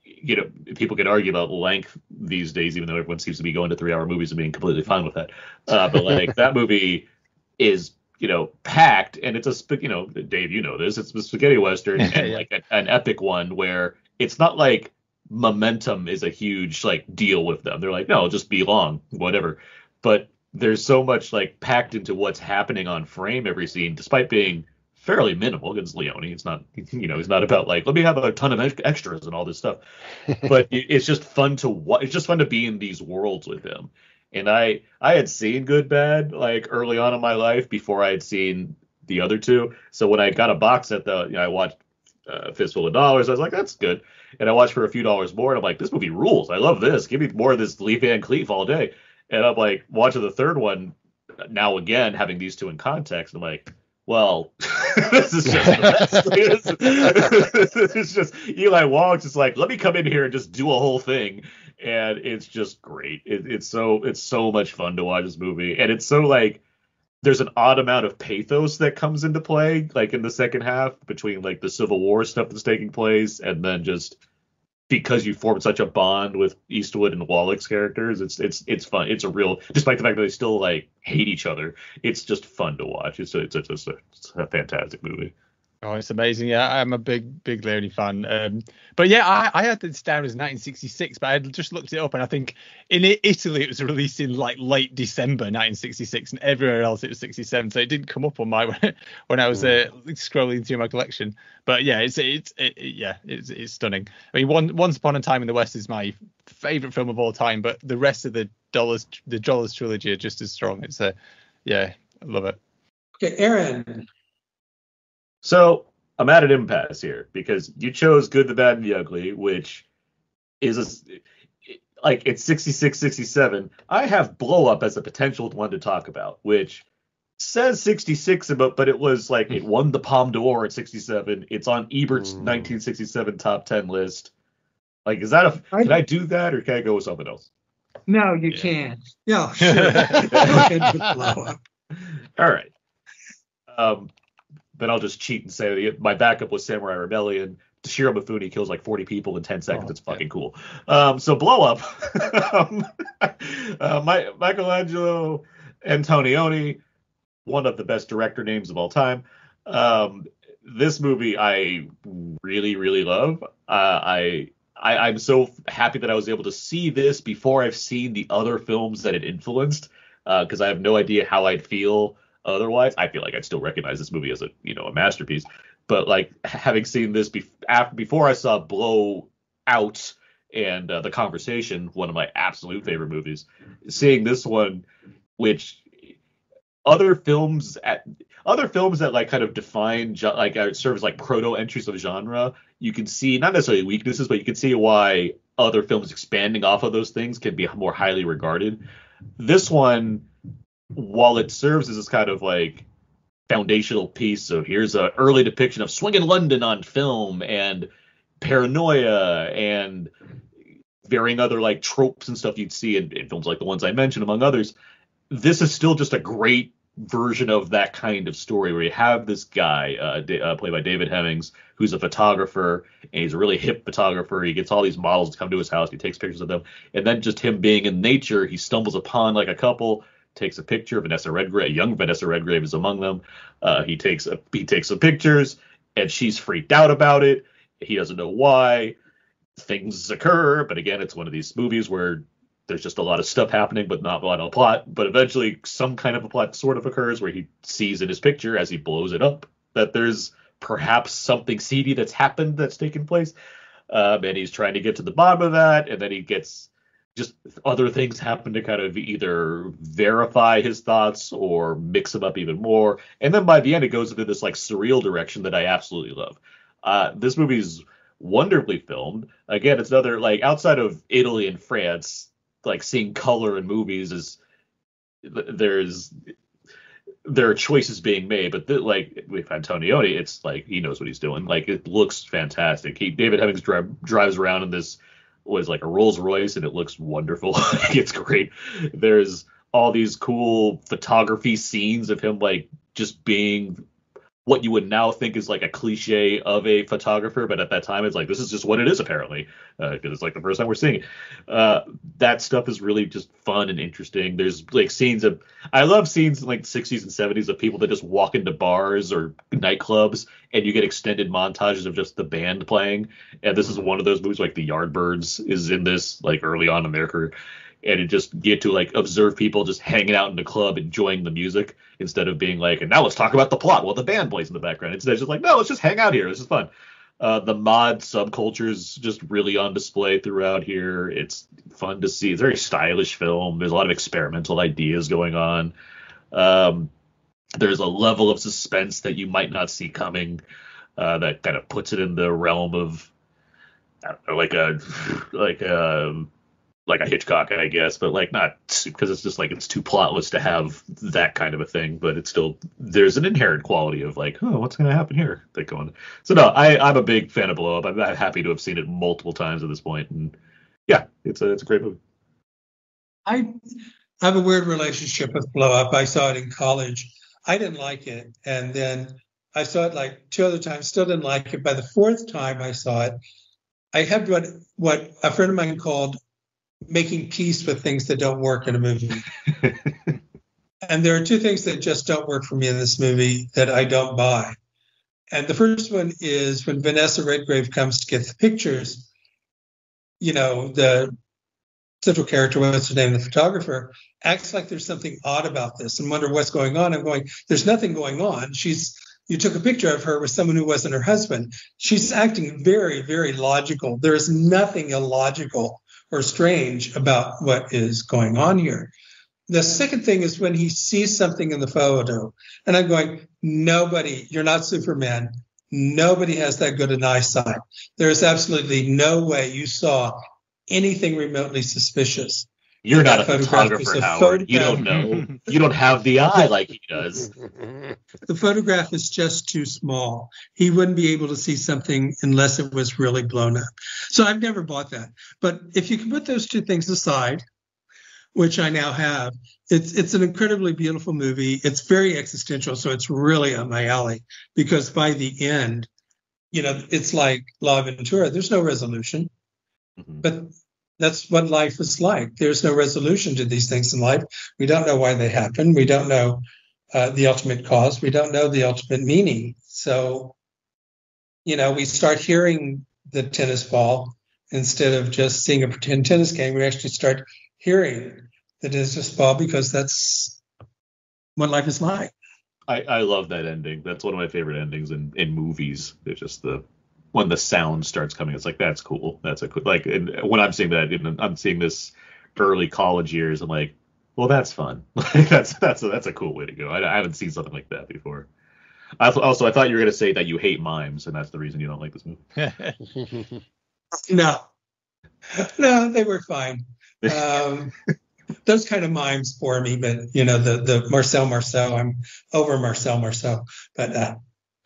you know people can argue about length these days, even though everyone seems to be going to three hour movies and being completely fine with that. Uh, but like that movie is you know packed and it's a you know Dave you know this it's a spaghetti western and Yeah. like a, an epic one where it's not like momentum is a huge like deal with them. They're like no just be long whatever. But there's so much like packed into what's happening on frame every scene, despite being fairly minimal against Leone. It's not, you know, it's not about like let me have a ton of extras and all this stuff. But it, it's just fun to watch. It's just fun to be in these worlds with him. And I I had seen Good Bad like early on in my life before I had seen the other two. So when I got a box set, the you know I watched uh, Fistful of Dollars. I was like, that's good. And I watched for a few dollars more, and I'm like, this movie rules. I love this. Give me more of this Lee Van Cleef all day. And I'm like watching the third one now again, having these two in context. I'm like, well, this is just it's just Eli Wong's just like, let me come in here and just do a whole thing, and it's just great. It, it's so it's so much fun to watch this movie, and it's so like there's an odd amount of pathos that comes into play, like in the second half between like the Civil War stuff that's taking place, and then just because you formed such a bond with Eastwood and Wallach's characters, it's it's it's fun. It's a real, despite the fact that they still like hate each other, it's just fun to watch. It's a, it's, a, it's, a, it's a fantastic movie. Oh, it's amazing. Yeah, I'm a big, big Leone fan. Um, but yeah, I, I had this down as 1966, but I had just looked it up, and I think in Italy it was released in like late December 1966, and everywhere else it was 67. So it didn't come up on my when I was uh, scrolling through my collection. But yeah, it's it's it, it- yeah, it's it's stunning. I mean, one, Once Upon a Time in the West is my favorite film of all time, but the rest of the Dollars the Dollars trilogy are just as strong. It's a yeah, I love it. Okay, Aaron. So I'm at an impasse here because you chose Good, the Bad, and the Ugly, which is a, like it's 66, 67. I have Blow Up as a potential one to talk about, which says 66, but but it was like it won the Palme d'Or at 67. It's on Ebert's Mm. 1967 top 10 list. Like, is that a? Can I do that or can I go with something else? No, you Yeah. can't. No, sure. Go ahead blow up. All right. Um, then I'll just cheat and say my backup was Samurai Rebellion. Toshiro Mifune kills like 40 people in 10 seconds. Oh, it's fucking cool. Um, so blow up. um, uh, my, Michelangelo Antonioni, one of the best director names of all time. Um, this movie I really, really love. Uh, I, I I'm so happy that I was able to see this before I've seen the other films that it influenced because I have no idea how I'd feel otherwise. I feel like I'd still recognize this movie as a you know a masterpiece, but like having seen this be- after before I saw Blow Out and uh, The Conversation, one of my absolute favorite movies, seeing this one, which other films at other films that like kind of define like uh, serve as like proto entries of genre you can see not necessarily weaknesses but you can see why other films expanding off of those things can be more highly regarded this one while it serves as this kind of like foundational piece so here's a early depiction of swinging london on film and paranoia and varying other like tropes and stuff you'd see in, in films like the ones i mentioned among others this is still just a great version of that kind of story where you have this guy uh, uh, played by David Hemmings who's a photographer and he's a really hip photographer. He gets all these models to come to his house. He takes pictures of them, and then just him being in nature, he stumbles upon like a couple. Takes a picture. Vanessa Redgrave, young Vanessa Redgrave, is among them. Uh, he takes a, he takes some pictures, and she's freaked out about it. He doesn't know why. Things occur, but again, it's one of these movies where there's just a lot of stuff happening, but not a lot of plot. But eventually, some kind of a plot sort of occurs where he sees in his picture as he blows it up that there's perhaps something seedy that's happened that's taken place. Um, and he's trying to get to the bottom of that, and then he gets just other things happen to kind of either verify his thoughts or mix them up even more. And then by the end, it goes into this like surreal direction that I absolutely love. Uh, this movie's wonderfully filmed. Again, it's another like outside of Italy and France, like seeing color in movies is there's there are choices being made, but the, like with Antonioni, it's like he knows what he's doing. Like it looks fantastic. He David Hemmings drive, drives around in this was like a Rolls Royce, and it looks wonderful. it's great. There's all these cool photography scenes of him like just being what you would now think is like a cliche of a photographer, but at that time it's like this is just what it is apparently, because uh, it's like the first time we're seeing it. Uh, that stuff is really just fun and interesting. There's like scenes of I love scenes in like 60s and 70s of people that just walk into bars or nightclubs and you get extended montages of just the band playing. And this is one of those movies like The Yardbirds is in this like early on in their career and just get to like observe people just hanging out in the club enjoying the music instead of being like and now let's talk about the plot while the band plays in the background. Instead just like no let's just hang out here. This is fun. Uh, the mod subculture is just really on display throughout here. It's fun to see. It's a very stylish film. There's a lot of experimental ideas going on. Um, there's a level of suspense that you might not see coming uh, that kind of puts it in the realm of know, like a like a like a Hitchcock, I guess, but like not because it's just like it's too plotless to have that kind of a thing. But it's still there's an inherent quality of like, oh, what's going to happen here? That going. So no, I I'm a big fan of Blow Up. I'm happy to have seen it multiple times at this point, and yeah, it's a it's a great movie. I have a weird relationship with Blow Up. I saw it in college. I didn't like it, and then I saw it like two other times. Still didn't like it. By the fourth time I saw it, I had what what a friend of mine called making peace with things that don't work in a movie. and there are two things that just don't work for me in this movie that I don't buy. And the first one is when Vanessa Redgrave comes to get the pictures, you know, the central character, what's her name, the photographer, acts like there's something odd about this and wonder what's going on. I'm going, there's nothing going on. She's you took a picture of her with someone who wasn't her husband. She's acting very, very logical. There is nothing illogical or strange about what is going on here. The second thing is when he sees something in the photo, and I'm going, nobody, you're not Superman. Nobody has that good an eyesight. There is absolutely no way you saw anything remotely suspicious. You're not a photographer, Howard. You don't know. you don't have the eye like he does. The photograph is just too small. He wouldn't be able to see something unless it was really blown up. So I've never bought that. But if you can put those two things aside, which I now have, it's it's an incredibly beautiful movie. It's very existential, so it's really on my alley because by the end, you know, it's like L'Avventura. There's no resolution. Mm-hmm. But that's what life is like. There's no resolution to these things in life. We don't know why they happen. We don't know uh, the ultimate cause. We don't know the ultimate meaning. So, you know, we start hearing the tennis ball instead of just seeing a pretend tennis game. We actually start hearing the tennis ball because that's what life is like. I, I love that ending. That's one of my favorite endings in, in movies. It's just the when the sound starts coming, it's like that's cool. That's a cool like. And when I'm seeing that, I'm seeing this early college years. I'm like, well, that's fun. Like that's that's a, that's a cool way to go. I, I haven't seen something like that before. I th- also, I thought you were going to say that you hate mimes, and that's the reason you don't like this movie. no, no, they were fine. Um, those kind of mimes for me, but you know, the the Marcel Marceau, I'm over Marcel Marceau, but uh,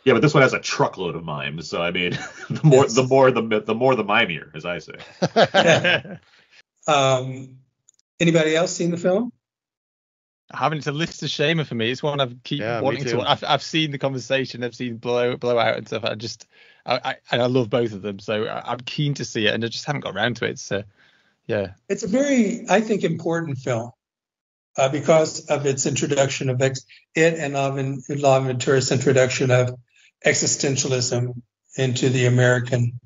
yeah, but this one has a truckload of mimes. So I mean, the more yes. the more the the more the mimier, as I say. um, anybody else seen the film? I haven't. It's a list of shame for me. It's one I've keep yeah, wanting to. I've, I've seen the conversation. I've seen blow blowout and stuff. I just I, I and I love both of them. So I, am keen to see it, and I just haven't got around to it. So yeah, it's a very I think important film. Uh, because of its introduction of ex- it and L'Avventura's introduction of existentialism into the American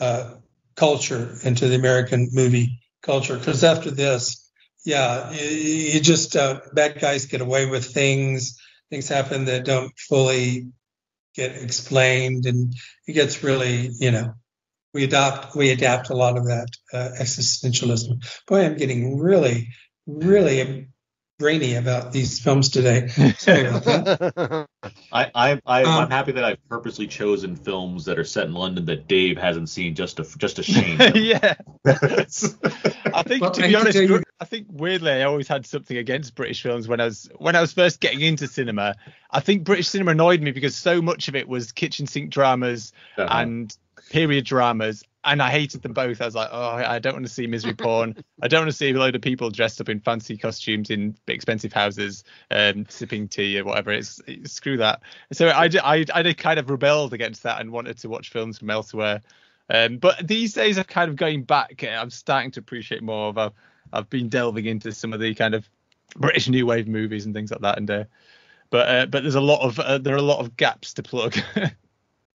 uh, culture, into the American movie culture. Because after this, yeah, you just uh, bad guys get away with things. Things happen that don't fully get explained, and it gets really, you know, we adopt we adapt a lot of that uh, existentialism. Boy, I'm getting really, really brainy about these films today. I, I, I Um, I'm happy that I've purposely chosen films that are set in London that Dave hasn't seen just to just to shame yeah. I think Well, to I be can honest, you- I think weirdly I always had something against British films when I was when I was first getting into cinema. I think British cinema annoyed me because so much of it was kitchen sink dramas Uh-huh. and period dramas, and I hated them both. I was like, oh, I don't want to see misery porn. I don't want to see a load of people dressed up in fancy costumes in expensive houses, um, sipping tea or whatever. It's, it's screw that. So I, I, did kind of rebelled against that and wanted to watch films from elsewhere. Um, but these days, I'm kind of going back. I'm starting to appreciate more of. I've, I've been delving into some of the kind of British new wave movies and things like that. And uh, but uh, but there's a lot of uh, there are a lot of gaps to plug.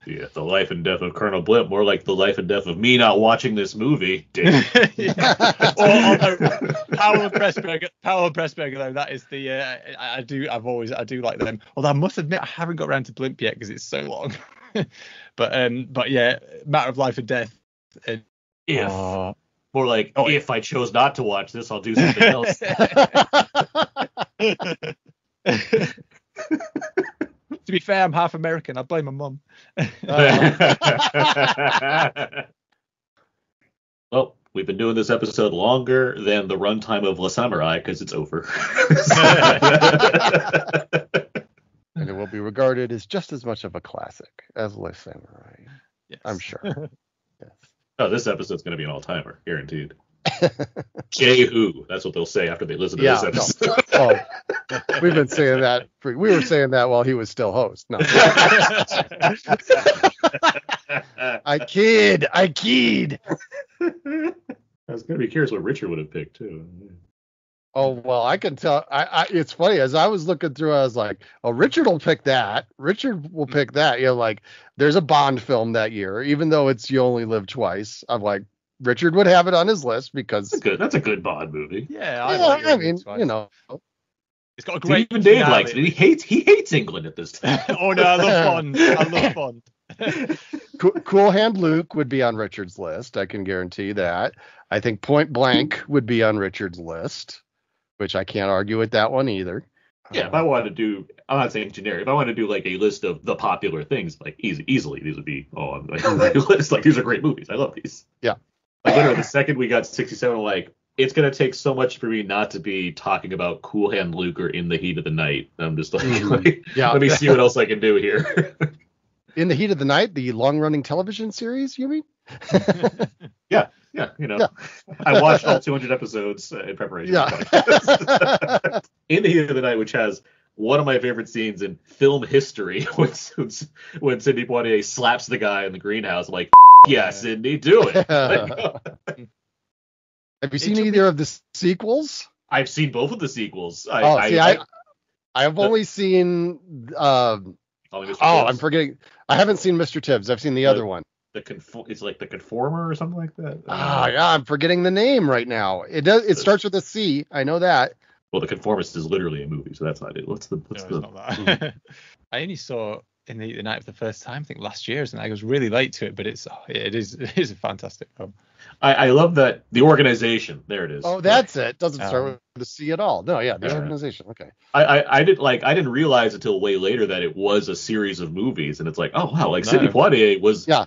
yeah, the life and death of Colonel Blimp, more like the life and death of me not watching this movie. Dave. yeah. Or, although Powell Pressburger, Powell and Pressburger though that is the uh, I, I do I've always I do like them. Although I must admit I haven't got around to Blimp yet because it's so long. but um but yeah, matter of life and death. Uh, if oh. more like Oh, if I chose not to watch this, I'll do something else. To be fair, I'm half American. I blame my mum. well, we've been doing this episode longer than the runtime of Le Samouraï because it's over. and it will be regarded as just as much of a classic as Le Samouraï. Yes. I'm sure. Yes. oh, this episode's going to be an all timer, guaranteed. J Who. That's what they'll say after they listen to Yeah, this no. episode. oh, we've been saying that. For, we were saying that while he was still host. No, I kid. I kid. I was going to be curious what Richard would have picked, too. Oh well, I can tell. I, I it's funny as I was looking through, I was like, "Oh, Richard will pick that. Richard will pick that." You know, like there's a Bond film that year, even though it's You Only Live Twice. I'm like, Richard would have it on his list because. That's a good. That's a good Bond movie. Yeah, I, Yeah, like I it. mean, you know, it's got a great. even Dave likes it. He hates he hates England at this time. oh no, I love Bond. I love Bond. cool, cool Hand Luke would be on Richard's list. I can guarantee that. I think Point Blank would be on Richard's list, which I can't argue with that one either. Yeah, if I wanted to do, I'm not saying generic. If I wanted to do like a list of the popular things, like easy, easily these would be oh, on my list. Like these are great movies. I love these. Yeah. Like literally, the second we got 67, I'm like it's gonna take so much for me not to be talking about Cool Hand Luke or In the Heat of the Night. I'm just like, Mhm. like, Yeah. let me see what else I can do here. In the Heat of the Night, the long-running television series, you mean? yeah, yeah, you know, Yeah. I watched all 200 episodes uh, in preparation. Yeah. In the Heat of the Night, which has one of my favorite scenes in film history, when, when Sidney Poitier slaps the guy in the greenhouse. I'm like, yeah, Sidney, do it. Like, Have you seen took me- either of the sequels? I've seen both of the sequels. I, oh, I, see, I, I, I have only seen. Um, oh, Tibbs. I'm forgetting. I haven't seen Mr. Tibbs. I've seen the The- other one. the conform. It's like the conformer or something like that. Ah, yeah, I'm forgetting the name right now. It does. It starts with a C. I know that. Well, the conformist is literally a movie, so that's not it. What's the what's No, the? it's not that. I only saw in the, the night of the first time, I think last year, and I was really late to it, but it's oh, it is it is a fantastic film. I, I love that the organization. There it is. Oh, that's it. Doesn't start Um, with a C at all. No, yeah, the Yeah. organization. Okay. I, I I did like I didn't realize until way later that it was a series of movies, and it's like, oh wow, like No. Sidney Poitier was Yeah.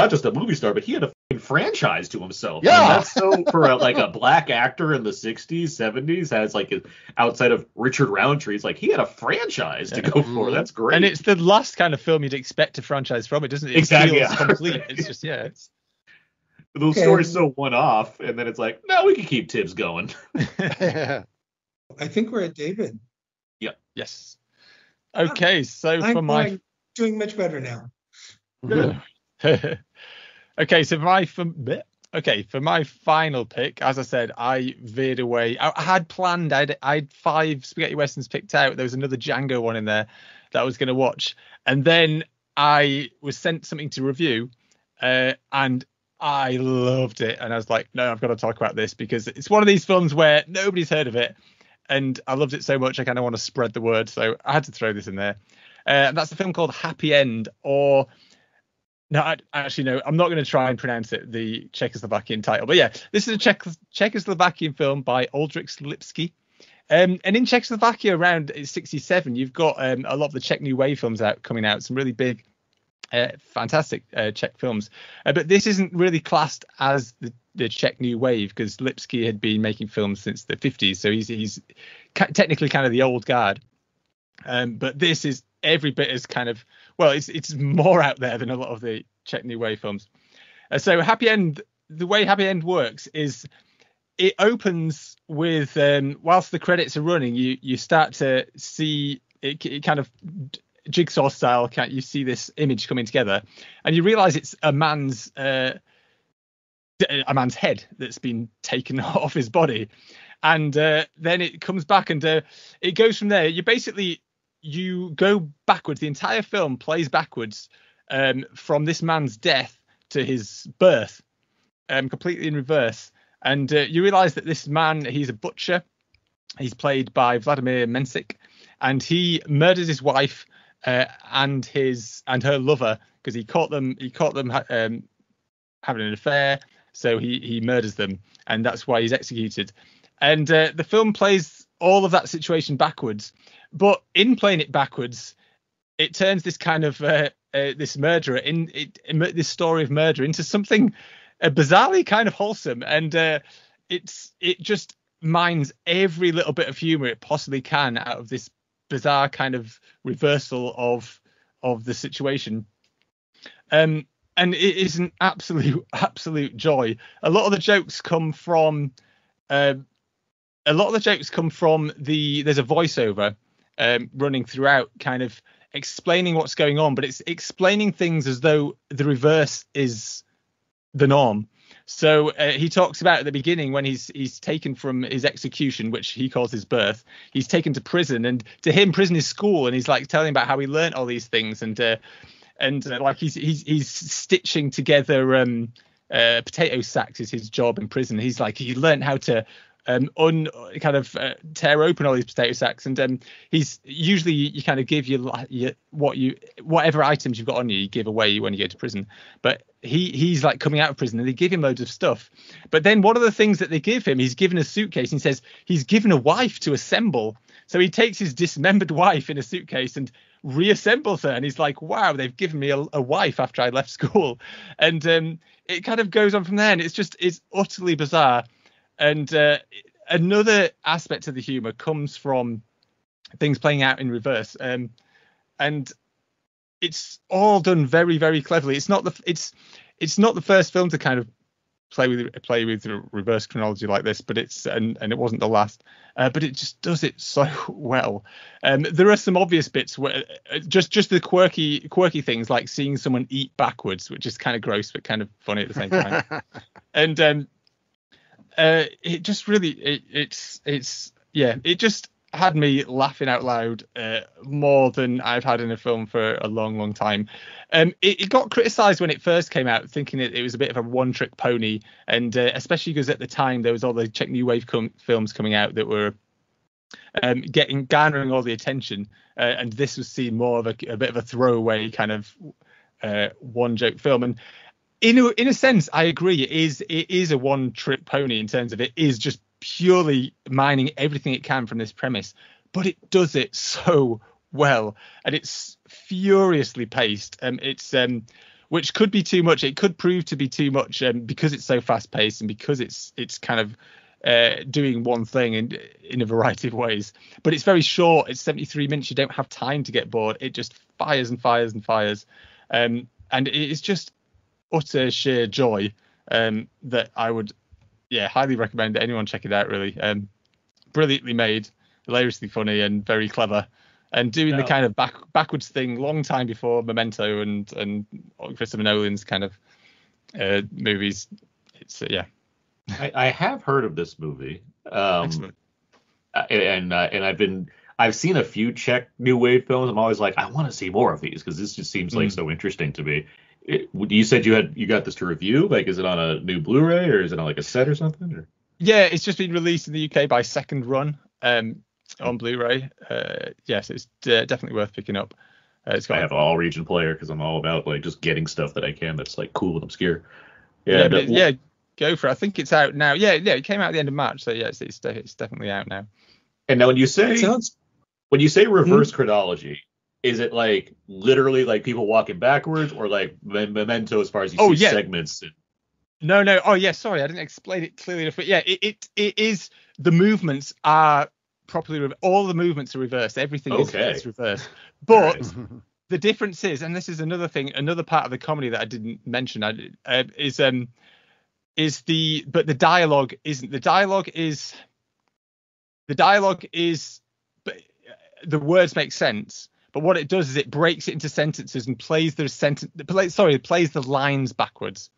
Not just a movie star, but he had a franchise to himself. Yeah. And that's so for a, like a black actor in the '60s, '70s has like a, outside of Richard Roundtree, it's like he had a franchise to Yeah. go for. Mhm. That's great. And it's the last kind of film you'd expect a franchise from. It doesn't it Exactly, feels yeah. complete. It's just yeah, it's those Okay. stories so one off, and then it's like, no, we can keep Tibbs going. I think we're at David. Yeah. Yes. Okay, so I'm for my going- doing much better now. okay, so my okay for my final pick, as I said, I veered away. I, I had planned. I'd I had five spaghetti westerns picked out. There was another Django one in there that I was going to watch, and then I was sent something to review, uh, and I loved it. And I was like, no, I've got to talk about this because it's one of these films where nobody's heard of it, and I loved it so much I kind of want to spread the word. So I had to throw this in there. Uh, that's a film called Happy End, or no, I, actually no, I'm not going to try and pronounce it, the Czechoslovakian title. But yeah, this is a Czech, Czechoslovakian film by Oldřich Lipsky. Um, and in Czechoslovakia around 67, you've got um, a lot of the Czech New Wave films out coming out, some really big, uh, fantastic uh, Czech films. Uh, but this isn't really classed as the, the Czech New Wave because Lipsky had been making films since the 50s, so he's he's ca- technically kind of the old guard. Um, but this is every bit as kind of well, it's it's more out there than a lot of the Czech New Wave films. Uh, so Happy End, the way Happy End works is it opens with um, whilst the credits are running, you you start to see it, it kind of jigsaw style. Can you see this image coming together, and you realise it's a man's uh, a man's head that's been taken off his body, and uh, then it comes back and uh, it goes from there. You basically you go backwards. The entire film plays backwards um, from this man's death to his birth, um, completely in reverse. And uh, you realise that this man, he's a butcher. He's played by Vladimir Mensik, and he murders his wife uh, and his and her lover because he caught them. He caught them um, having an affair, so he he murders them, and that's why he's executed. And uh, the film plays all of that situation backwards, but in playing it backwards, it turns this kind of uh, uh, this murderer in, it, this story of murder into something uh, bizarrely kind of wholesome, and uh, it's it just mines every little bit of humor it possibly can out of this bizarre kind of reversal of of the situation. Um, and it is an absolute absolute joy. A lot of the jokes come from uh, a lot of the jokes come from the there's a voiceover um, running throughout, kind of explaining what's going on, but it's explaining things as though the reverse is the norm. So uh, he talks about at the beginning when he's he's taken from his execution, which he calls his birth. He's taken to prison, and to him, prison is school, and he's like telling about how he learnt all these things, and uh, and uh, like he's he's he's stitching together um, uh, potato sacks is his job in prison. He's like he learned how to um, un kind of uh, tear open all these potato sacks, and um, he's usually you, kind of give you, you what you whatever items you've got on you, you give away when you go to prison. But he he's like coming out of prison, and they give him loads of stuff. But then one of the things that they give him, he's given a suitcase, and he says he's given a wife to assemble. So he takes his dismembered wife in a suitcase and reassembles her, and he's like, "Wow, they've given me a, a wife after I left school," and um, it kind of goes on from there, and it's just it's utterly bizarre and uh, another aspect of the humor comes from things playing out in reverse. Um, and it's all done very, very cleverly. It's not the it's it's not the first film to kind of play with play with reverse chronology like this, but it's and and it wasn't the last. Uh, but it just does it so well. Um, there are some obvious bits where uh, just just the quirky quirky things like seeing someone eat backwards, which is kind of gross but kind of funny at the same time. and um, uh, it just really it, it's it's yeah it just had me laughing out loud uh, more than I've had in a film for a long, long time. Um, it, it, got criticised when it first came out, thinking it, it was a bit of a one-trick pony, and uh, especially because at the time there was all the Czech New Wave com- films coming out that were um, getting garnering all the attention, uh, and this was seen more of a, a, bit of a throwaway kind of uh, one-joke film. And in a, in a sense, I agree. It is it is a one trick pony in terms of it is just purely mining everything it can from this premise, but it does it so well, and it's furiously paced. Um, it's um, which could be too much. It could prove to be too much um, because it's so fast paced and because it's it's kind of uh, doing one thing in in a variety of ways. But it's very short. It's 73 minutes. You don't have time to get bored. It just fires and fires and fires. Um, and it's just utter sheer joy um, that I would, yeah, highly recommend anyone check it out. Really, um, brilliantly made, hilariously funny, and very clever. And doing the kind of back backwards thing long time before Memento and and Christopher Nolan's kind of uh, movies. It's uh, yeah. I, I, have heard of this movie. Um, Excellent. And uh, and I've been I've seen a few Czech New Wave films. I'm always like, I want to see more of these because this just seems like mm. so interesting to me it, you said you had you got this to review. Like, is it on a new Blu-ray or is it on like a set or something? Or? Yeah, it's just been released in the UK by Second Run um, on Blu-ray. Uh, yes, it's uh, definitely worth picking up. Uh, it's got I have an all region player because I'm all about like just getting stuff that I can that's like cool and obscure. Yeah, yeah, yeah, go for it. I think it's out now. Yeah, yeah, it came out at the end of March, so yeah, it's it's, it's definitely out now. And now when you say sounds when you say reverse chronology, is it when you say reverse chronology? Is it like literally like people walking backwards, or like me- memento as far as you Oh, see yeah. segments? No, no. Oh, yeah. Sorry, I didn't explain it clearly enough. But yeah, it it, it is. The movements are properly. Re- all the movements are reversed. Everything is, Okay. is reversed. But the difference is, and this is another thing, another part of the comedy that I didn't mention, I, uh, is um, is the but the dialogue isn't. The dialogue is. The dialogue is, but uh, the words make sense. But what it does is it breaks it into sentences and plays the sentence. Play, sorry, plays the lines backwards.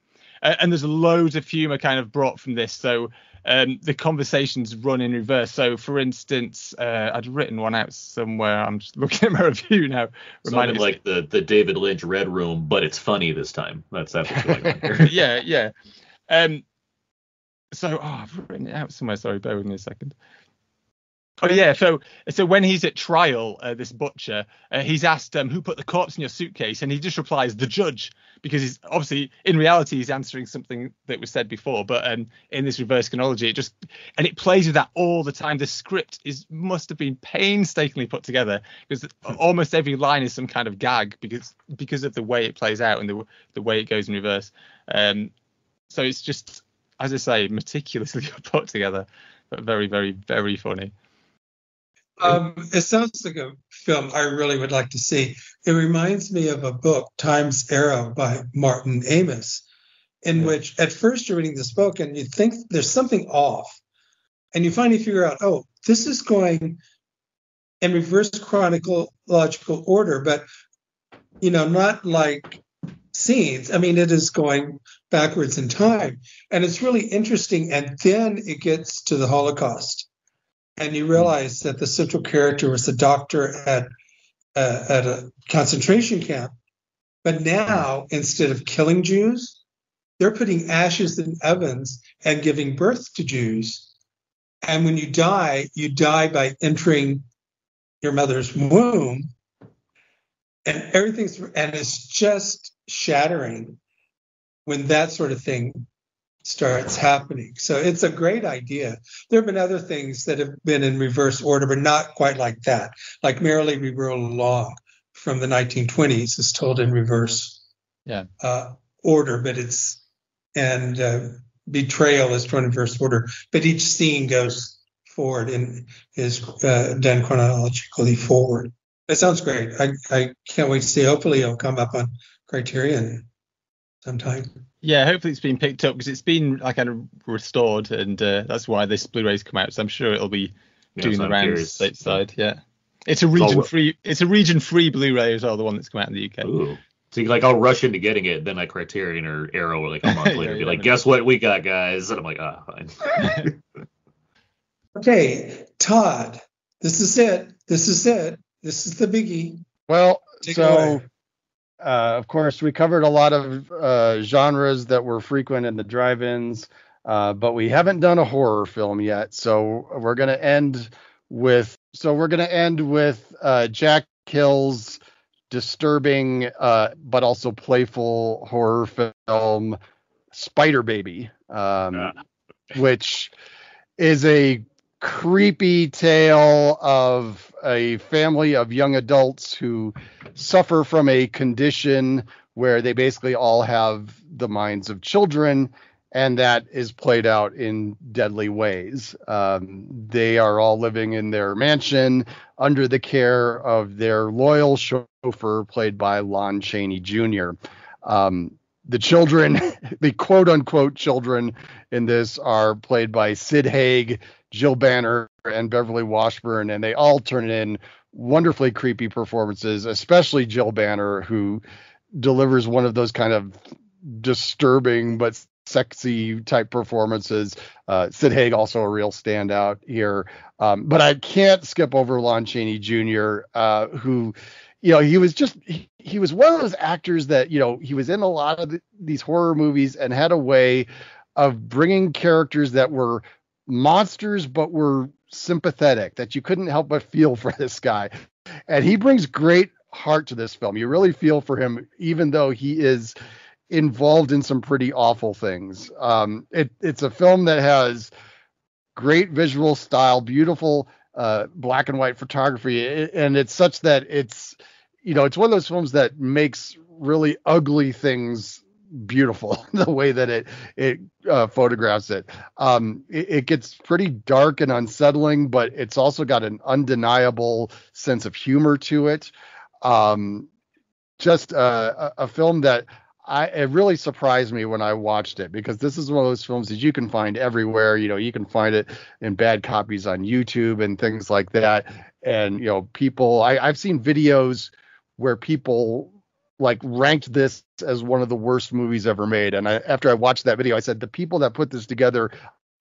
Uh, and there's loads of humor kind of brought from this. So um, the conversations run in reverse. So for instance, uh, I'd written one out somewhere. I'm just looking at my review now. Something Reminding like the the David Lynch Red Room, but it's funny this time. That's that's what's going on here. yeah, yeah. Um, so oh, I've written it out somewhere. Sorry, bear with me a second. Oh yeah, so so when he's at trial, uh, this butcher, uh, he's asked um, who put the corpse in your suitcase, and he just replies the judge because he's obviously in reality he's answering something that was said before, but um, in this reverse chronology, it just and it plays with that all the time. The script is must have been painstakingly put together because almost every line is some kind of gag because because of the way it plays out and the the way it goes in reverse. Um, so it's just as I say, meticulously put together, but very, very, very funny. Um, it sounds like a film I really would like to see. It reminds me of a book, Time's Arrow by Martin Amis, in which at first you're reading this book and you think there's something off. And you finally figure out, oh, this is going in reverse chronological order, but you know, not like scenes. I mean, it is going backwards in time. And it's really interesting. And then it gets to the Holocaust and you realize that the central character was a doctor at uh, at a concentration camp. But now, instead of killing Jews, they're putting ashes in ovens and giving birth to Jews. And when you die, you die by entering your mother's womb, and everything's and it's just shattering when that sort of thing starts happening. So it's a great idea. There have been other things that have been in reverse order, but not quite like that. Like Merrily We Roll Along from the 1920s is told in reverse Yeah. uh, order, but it's and uh, Betrayal is told in reverse order, but each scene goes forward and is uh, done chronologically forward. That sounds great. I, I can't wait to see. Hopefully, it'll come up on Criterion sometime. Yeah, hopefully it's been picked up because it's been like kind of restored, and uh, that's why this Blu-ray's come out. So I'm sure it'll be Yeah, doing so the I'm rounds stateside. Yeah, it's a all region wo- free. It's a region free Blu-ray as well, the one that's come out in the UK. Ooh. So like I'll rush into getting it, then like Criterion or Arrow will like a month Yeah, later be you like, guess what we got, guys? And I'm like, ah, fine. Okay, Todd, this is it. This is it. This is the biggie. Well, Take so away. Uh, of course we covered a lot of uh, genres that were frequent in the drive-ins, uh, but we haven't done a horror film yet. So we're gonna end with so we're gonna end with uh, Jack Hill's disturbing uh, but also playful horror film Spider Baby, um, Ah. which is a creepy tale of a family of young adults who suffer from a condition where they basically all have the minds of children and that is played out in deadly ways. Um, they are all living in their mansion under the care of their loyal chauffeur, played by Lon Chaney Jr. Um, the children, the quote unquote children in this, are played by Sid Haig, Jill Banner, and Beverly Washburn, and they all turn in wonderfully creepy performances, especially Jill Banner, who delivers one of those kind of disturbing but sexy type performances. Uh, Sid Haig also a real standout here. Um, but I can't skip over Lon Chaney Jr., uh, who, you know, he was just he, he was one of those actors that you know he was in a lot of the, these horror movies and had a way of bringing characters that were monsters but were sympathetic that you couldn't help but feel for this guy. And he brings great heart to this film. You really feel for him even though he is involved in some pretty awful things. Um it, it's a film that has great visual style beautiful uh, black and white photography, and it's such that it's you know it's one of those films that makes really ugly things beautiful the way that it it uh, photographs it. Um, it. it. gets pretty dark and unsettling, but it's also got an undeniable sense of humor to it. Um, just uh, a, a film that I it really surprised me when I watched it because this is one of those films that you can find everywhere. You know, you can find it in bad copies on YouTube and things like that. And you know, people I, I've seen videos where people like ranked this as one of the worst movies ever made. And I, after I watched that video, I said the people that put this together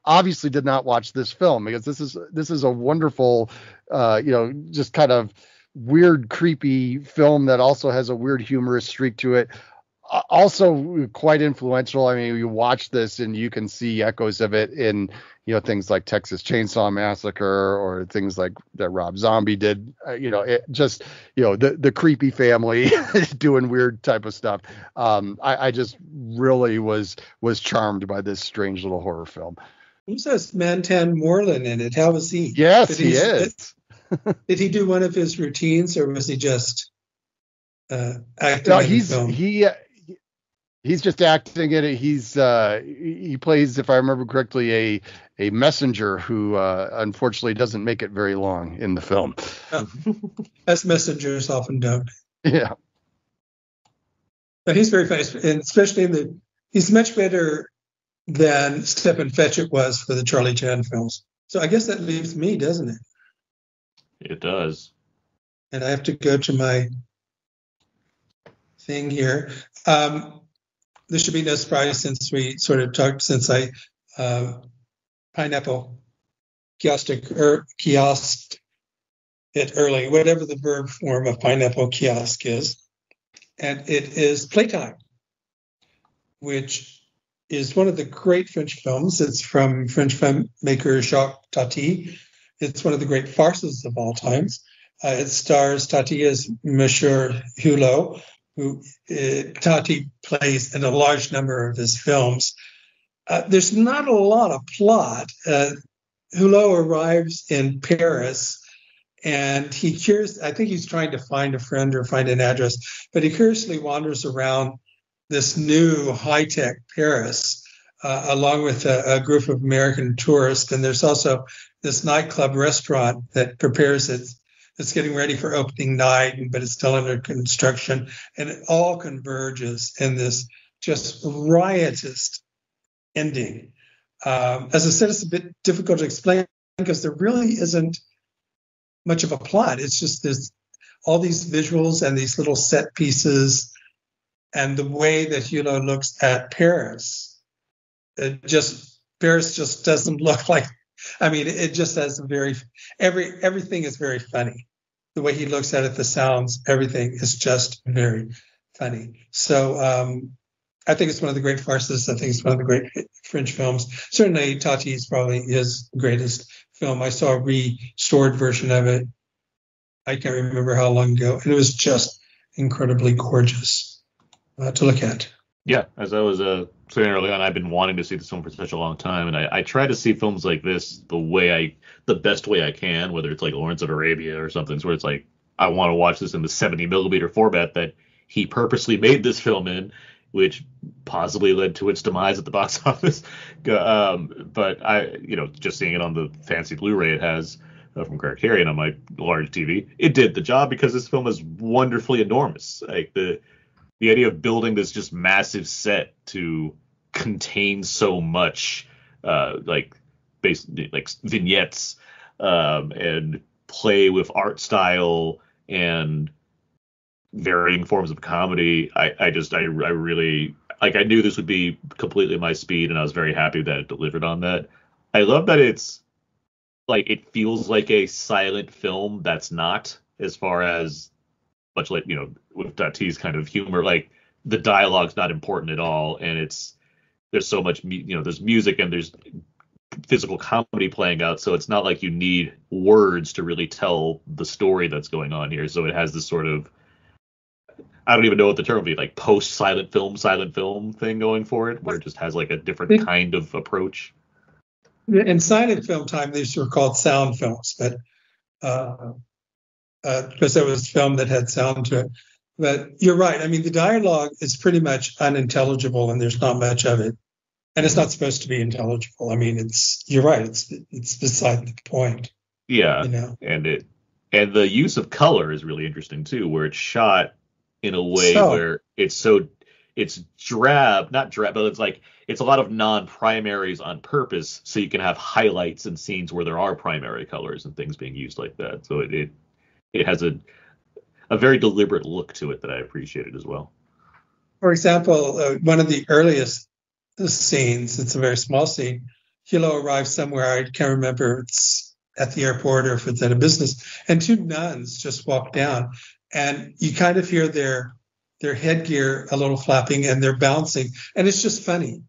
obviously did not watch this film because this is this is a wonderful, uh, you know, just kind of weird, creepy film that also has a weird humorous streak to it also quite influential. I mean, you watch this and you can see echoes of it in you know things like Texas Chainsaw Massacre or things like that Rob Zombie did. Uh, you know, it just you know the the creepy family doing weird type of stuff. Um, I, I just really was was charmed by this strange little horror film. Who says Mantan Moreland in it? How was he? Yes, he is. did he do one of his routines or was he just uh, acting? No, he's he he's just acting it. He's uh, he plays, if I remember correctly, a a messenger who uh, unfortunately doesn't make it very long in the film. As messengers often don't. Yeah. But he's very funny, and especially in the he's much better than Stepin Fetchit was for the Charlie Chan films. So I guess that leaves me, doesn't it? It does. And I have to go to my thing here. Um, this should be no surprise since we sort of talked since I uh, pineapple er, kiosk it early, whatever the verb form of pineapple kiosk is, and it is Playtime, which is one of the great French films. It's from French filmmaker Jacques Tati. It's one of the great farces of all times. Uh, it stars Tati as Monsieur Hulot, who uh, Tati plays in a large number of his films. Uh, there's not a lot of plot. Uh, Hulot arrives in Paris and he cures, I think he's trying to find a friend or find an address, but he curiously wanders around this new high tech Paris uh, along with a, a, group of American tourists. And there's also this nightclub restaurant that prepares its it's getting ready for opening night, but it's still under construction, and it all converges in this just riotous ending. Um, as I said, it's a bit difficult to explain because there really isn't much of a plot. It's just there's all these visuals and these little set pieces, and the way that Hulot looks at Paris. It just Paris just doesn't look like I mean, it just has a very every everything is very funny. The way he looks at it, the sounds, everything is just very funny. So um, I think it's one of the great farces. I think it's one of the great French films. Certainly, Tati is probably his greatest film. I saw a restored version of it. I can't remember how long ago, and it was just incredibly gorgeous uh, to look at. Yeah, as I was uh, saying early on, I've been wanting to see this film for such a long time, and I, I try to see films like this the way I, the best way I can, whether it's like Lawrence of Arabia or something, where it's like I want to watch this in the 70 millimeter format that he purposely made this film in, which possibly led to its demise at the box office. um, but I, you know, just seeing it on the fancy Blu-ray it has uh, from Criterion on my large TV, it did the job because this film is wonderfully enormous. Like the the idea of building this just massive set to contain so much, uh, like basically like vignettes, um, and play with art style and varying forms of comedy. I, I just I, I really like I knew this would be completely my speed and I was very happy that it delivered on that. I love that it's like it feels like a silent film that's not as far as much like you know with Tati's kind of humor, like the dialogue's not important at all, and it's there's so much you know there's music and there's physical comedy playing out, so it's not like you need words to really tell the story that's going on here. So it has this sort of I don't even know what the term would be like post silent film, silent film thing going for it, where it just has like a different kind of approach. In silent film time, these were called sound films, but uh, uh, because it was film that had sound to it. But you're right. I mean, the dialogue is pretty much unintelligible, and there's not much of it, and it's not supposed to be intelligible. I mean, it's you're right. It's it's beside the point. Yeah, You know. and it and the use of color is really interesting too, where it's shot in a way So- where it's so it's drab, not drab, but it's like it's a lot of non-primaries on purpose, so you can have highlights and scenes where there are primary colors and things being used like that. So it it, it has a a very deliberate look to it that I appreciated as well. For example, uh, one of the earliest scenes, it's a very small scene. Hulot arrives somewhere, I can't remember it's at the airport or if it's at a business, and two nuns just walk down, and you kind of hear their their headgear a little flapping and they're bouncing, and it's just funny.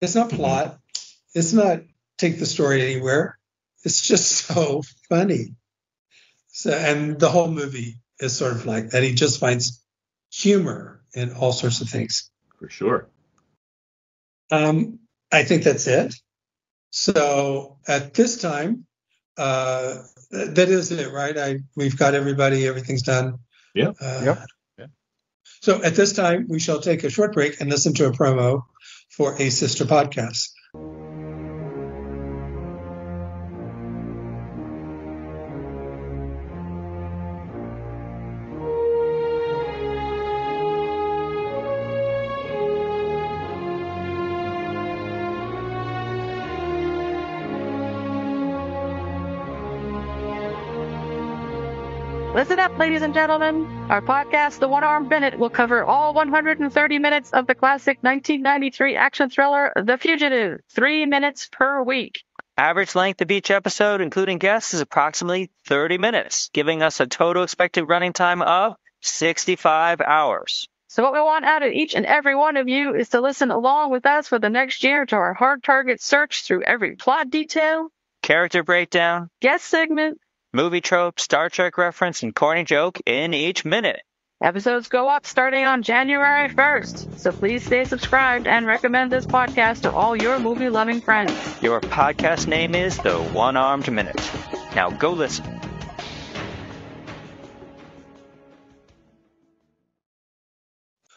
It's not plot. It's not take the story anywhere. It's just so funny. So, and the whole movie is sort of like that. He just finds humor in all sorts of things. For sure. Um, I think that's it. So at this time, uh, th- that is it, right? I we've got everybody, everything's done. Yeah. Uh. Yeah. So at this time, we shall take a short break and listen to a promo for a sister podcast. Listen up, ladies and gentlemen. Our podcast, The One Armed Minute, will cover all 130 minutes of the classic 1993 action thriller, The Fugitive, three minutes per week. Average length of each episode, including guests, is approximately 30 minutes, giving us a total expected running time of 65 hours. So, what we want out of each and every one of you is to listen along with us for the next year to our hard target search through every plot detail, Character breakdown, guest segment. Movie trope, Star Trek reference, and corny joke in each minute. Episodes go up starting on January 1st. So, please stay subscribed and recommend this podcast to all your movie loving friends. Your podcast name is The One Armed Minute. Now go listen.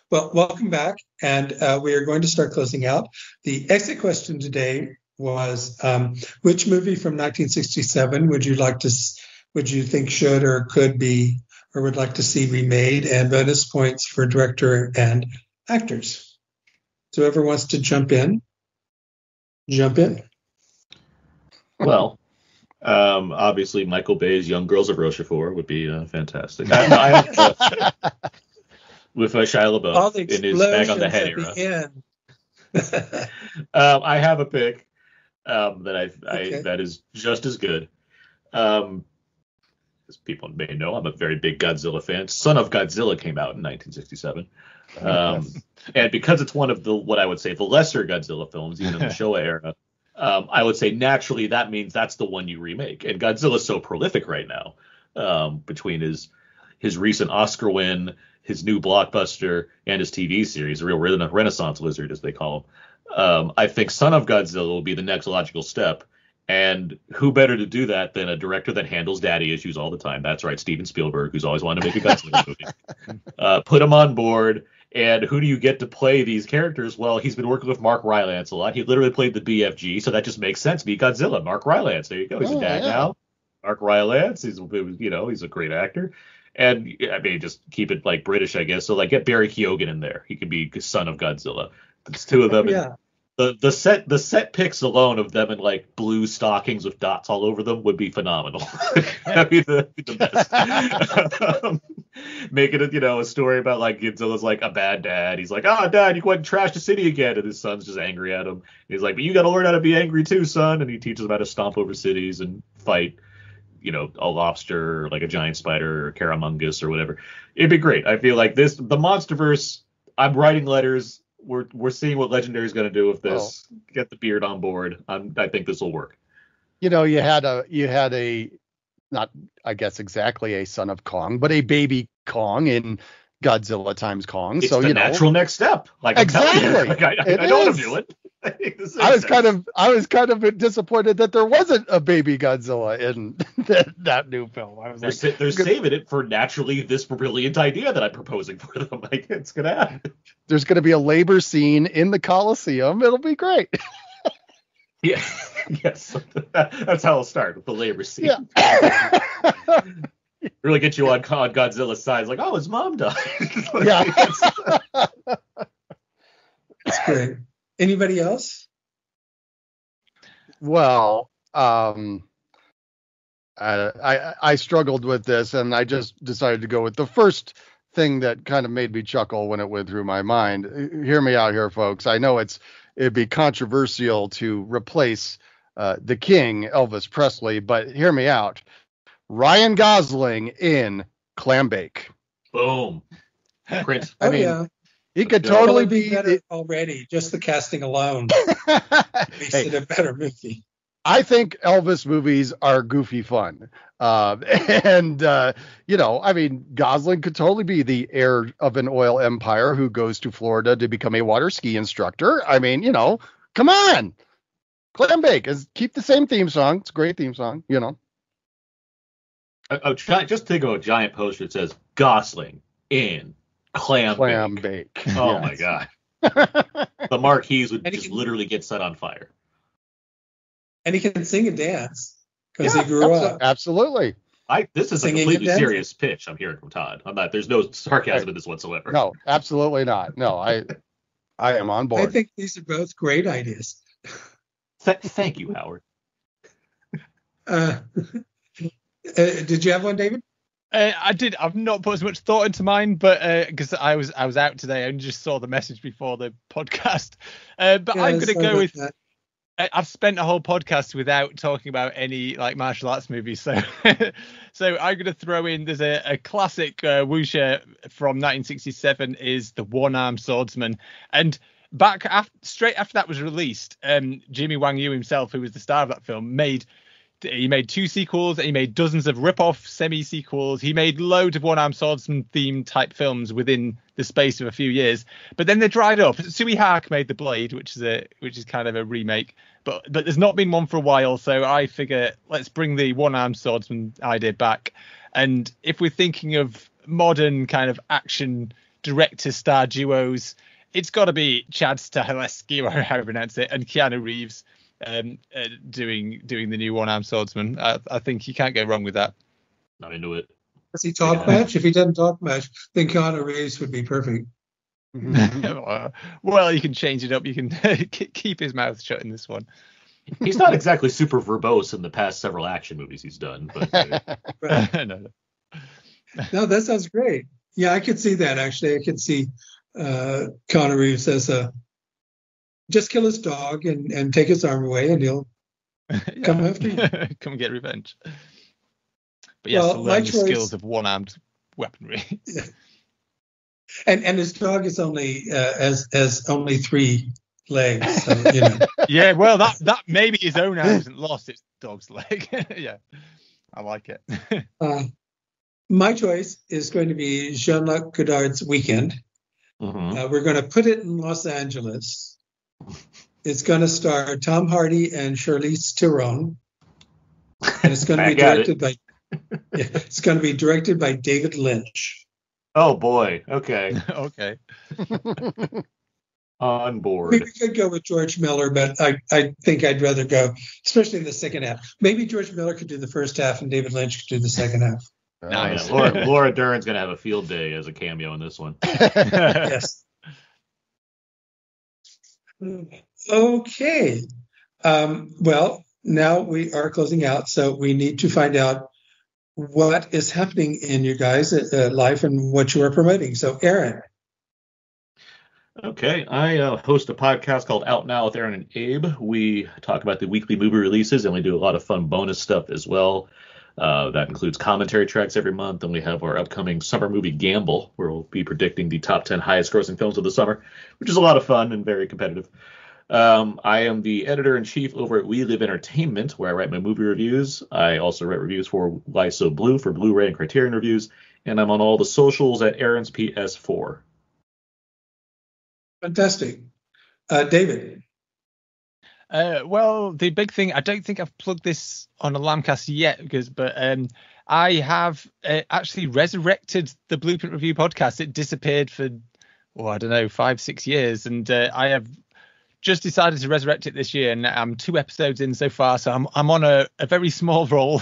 Well, welcome back, and uh, we are going to start closing out. The exit question today was: um, Which movie from 1967 would you like to? Would you think should or could be or would like to see remade? And bonus points for director and actors. So, whoever wants to jump in, jump in. Well, um, obviously Michael Bay's Young Girls of Rochefort would be uh, fantastic. I, I uh, with uh, Shia LaBeouf in his bag on the head era. the. Um, I have a pick um, that I, I Okay. that is just as good. Um, as people may know, I'm a very big Godzilla fan. Son of Godzilla came out in 1967, um, and because it's one of the what I would say the lesser Godzilla films, even in the Showa era, um, I would say naturally that means that's the one you remake. And Godzilla's so prolific right now um, between his his recent Oscar win, his new blockbuster, and his TV series, a real rena- Renaissance lizard as they call him. Um, I think Son of Godzilla will be the next logical step. And who better to do that than a director that handles daddy issues all the time? That's right, Steven Spielberg, who's always wanted to make a Godzilla movie. Uh, put him on board. And who do you get to play these characters? Well, he's been working with Mark Rylance a lot. He literally played the BFG, so that just makes sense. Be Godzilla, Mark Rylance. There you go. He's Oh, a dad yeah. now. Mark Rylance. He's you know he's a great actor. And I mean, just keep it like British, I guess. So like get Barry Keoghan in there. He could be the son of Godzilla. It's two of them. and yeah. The the set the set pics alone of them in like blue stockings with dots all over them would be phenomenal. That'd be the, the best. um, making it you know a story about like Godzilla's like a bad dad. He's like, oh dad, you went and trashed the city again, and his son's just angry at him. He's like, but you got to learn how to be angry too, son. And he teaches him how to stomp over cities and fight you know, a lobster or like a giant spider or Caramungus or whatever. It'd be great. I feel like this, the MonsterVerse. I'm writing letters. We're we're seeing what Legendary's going to do with this. Oh. Get the beard on board. I'm, I think this will work. you know, you had a you had a not I guess exactly a son of Kong, but a baby Kong in Godzilla times Kong. It's so the you know, natural next step. Like I'm telling you, Exactly. like, I, I, It I know is. doing. I think this I was kind of I was kind of disappointed that there wasn't a baby Godzilla in that, that new film. I was They're, like, sa- they're good. saving it for naturally this brilliant idea that I'm proposing for them. Like it's gonna happen. there's going to be a labor scene in the Coliseum. It'll be great. Yeah. yes. That's how it'll start with the labor scene. Yeah. Really get you on, on Godzilla's side. Like, oh, his mom died. Like, Yeah. it's- That's great. Anybody else? well, um, I, I I struggled with this, and I just decided to go with the first thing that kind of made me chuckle when it went through my mind. Hear me out here, folks. I know it's it'd be controversial to replace uh, the King, Elvis Presley, but hear me out. Ryan Gosling in Clambake. Boom. Print. I oh mean, yeah, He could Yeah. totally It'll be. better already. Just the casting alone makes Hey, it a better movie. I think Elvis movies are goofy fun. Uh, and, uh, you know, I mean, Gosling could totally be the heir of an oil empire who goes to Florida to become a water ski instructor. I mean, you know, come on. Clambake is keep the same theme song. It's a great theme song, you know. Oh, oh, just think of a giant poster that says Gosling in clam. bake. Clambake. Oh my god. The marquees would And just can- literally get set on fire. And he can sing and dance because Yeah, he grew up. Absolutely. I this is a Singing and completely serious pitch I'm hearing from Todd. I'm not. There's no sarcasm in this whatsoever. No, absolutely not. No, I I am on board. I think these are both great ideas. Th- thank you, Howard. Uh, uh, did you have one, David? Uh, I did. I've not put as much thought into mine, but because I was I was out today and just saw the message before the podcast. Uh, but I'm gonna sorry go with. that. I- I've spent a whole podcast without talking about any like martial arts movies, so so I'm gonna throw in. There's a, a classic uh, wuxia from 1967 is the One-Armed Swordsman, and back after, straight after that was released, um, Jimmy Wang Yu himself, who was the star of that film, made he made two sequels. He made dozens of rip-off semi-sequels. He made loads of one-armed swordsman themed type films within the space of a few years. But then they dried up. Tsui Hark made The Blade, which is a which is kind of a remake. But but there's not been one for a while. So I figure let's bring the one-armed swordsman idea back. And if we're thinking of modern kind of action director star duos, it's got to be Chad Stahelski, or how I pronounce it, and Keanu Reeves um, uh, doing doing the new one-armed swordsman. I, I think you can't go wrong with that. Not into it. Does he talk Yeah. much? If he doesn't talk much, then Keanu Reeves would be perfect. Well, you can change it up. You can keep his mouth shut in this one. He's not exactly super verbose in the past several action movies he's done, but uh, But, no, no. no, that sounds great. Yeah, I could see that actually. I could see uh, Keanu Reeves as a just kill his dog and, and take his arm away, and he'll Come after you. Come get revenge. But yes, Well, to learn the choice- skills of one-armed weaponry. and and his dog is only uh, as as only three legs. So, you know. yeah, well, that that maybe his own arm isn't lost; it's dog's leg. yeah, I like it. Uh, my choice is going to be Jean-Luc Godard's Weekend. mhm. Uh, we're going to put it in Los Angeles. It's going to star Tom Hardy and Charlize Theron, and it's going to be Back it. directed by. Yeah, it's going to be directed by David Lynch. Oh boy. Okay. okay. On I mean, board. we could go with George Miller, but I, I think I'd rather go, especially in the second half. Maybe George Miller could do the first half and David Lynch could do the second half. Oh, Nice. yeah. Laura, Laura Dern's gonna have a field day as a cameo in this one. yes. Okay. Um, well, now we are closing out, so we need to find out what is happening in your guys' uh, life and what you are promoting. So, Aaron, Okay, I uh, host a podcast called Out Now with Aaron and Abe. We talk about the weekly movie releases, and we do a lot of fun bonus stuff as well. Uh, that includes commentary tracks every month, and we have our upcoming summer movie Gamble, where we'll be predicting the top 10 highest grossing films of the summer, which is a lot of fun and very competitive. Um, I am the editor in chief over at We Live Entertainment, where I write my movie reviews. I also write reviews for Why So Blu for Blu ray and Criterion reviews, and I'm on all the socials at Aaron's PS4. Fantastic. Uh, David. Uh, well, the big thing, I don't think I've plugged this on a Lambcast yet, because but um, I have uh, actually resurrected the Blueprint Review podcast. It disappeared for, oh, I don't know, five, six years, and uh, I have just decided to resurrect it this year, and I'm two episodes in so far, so I'm I'm on a, a very small roll,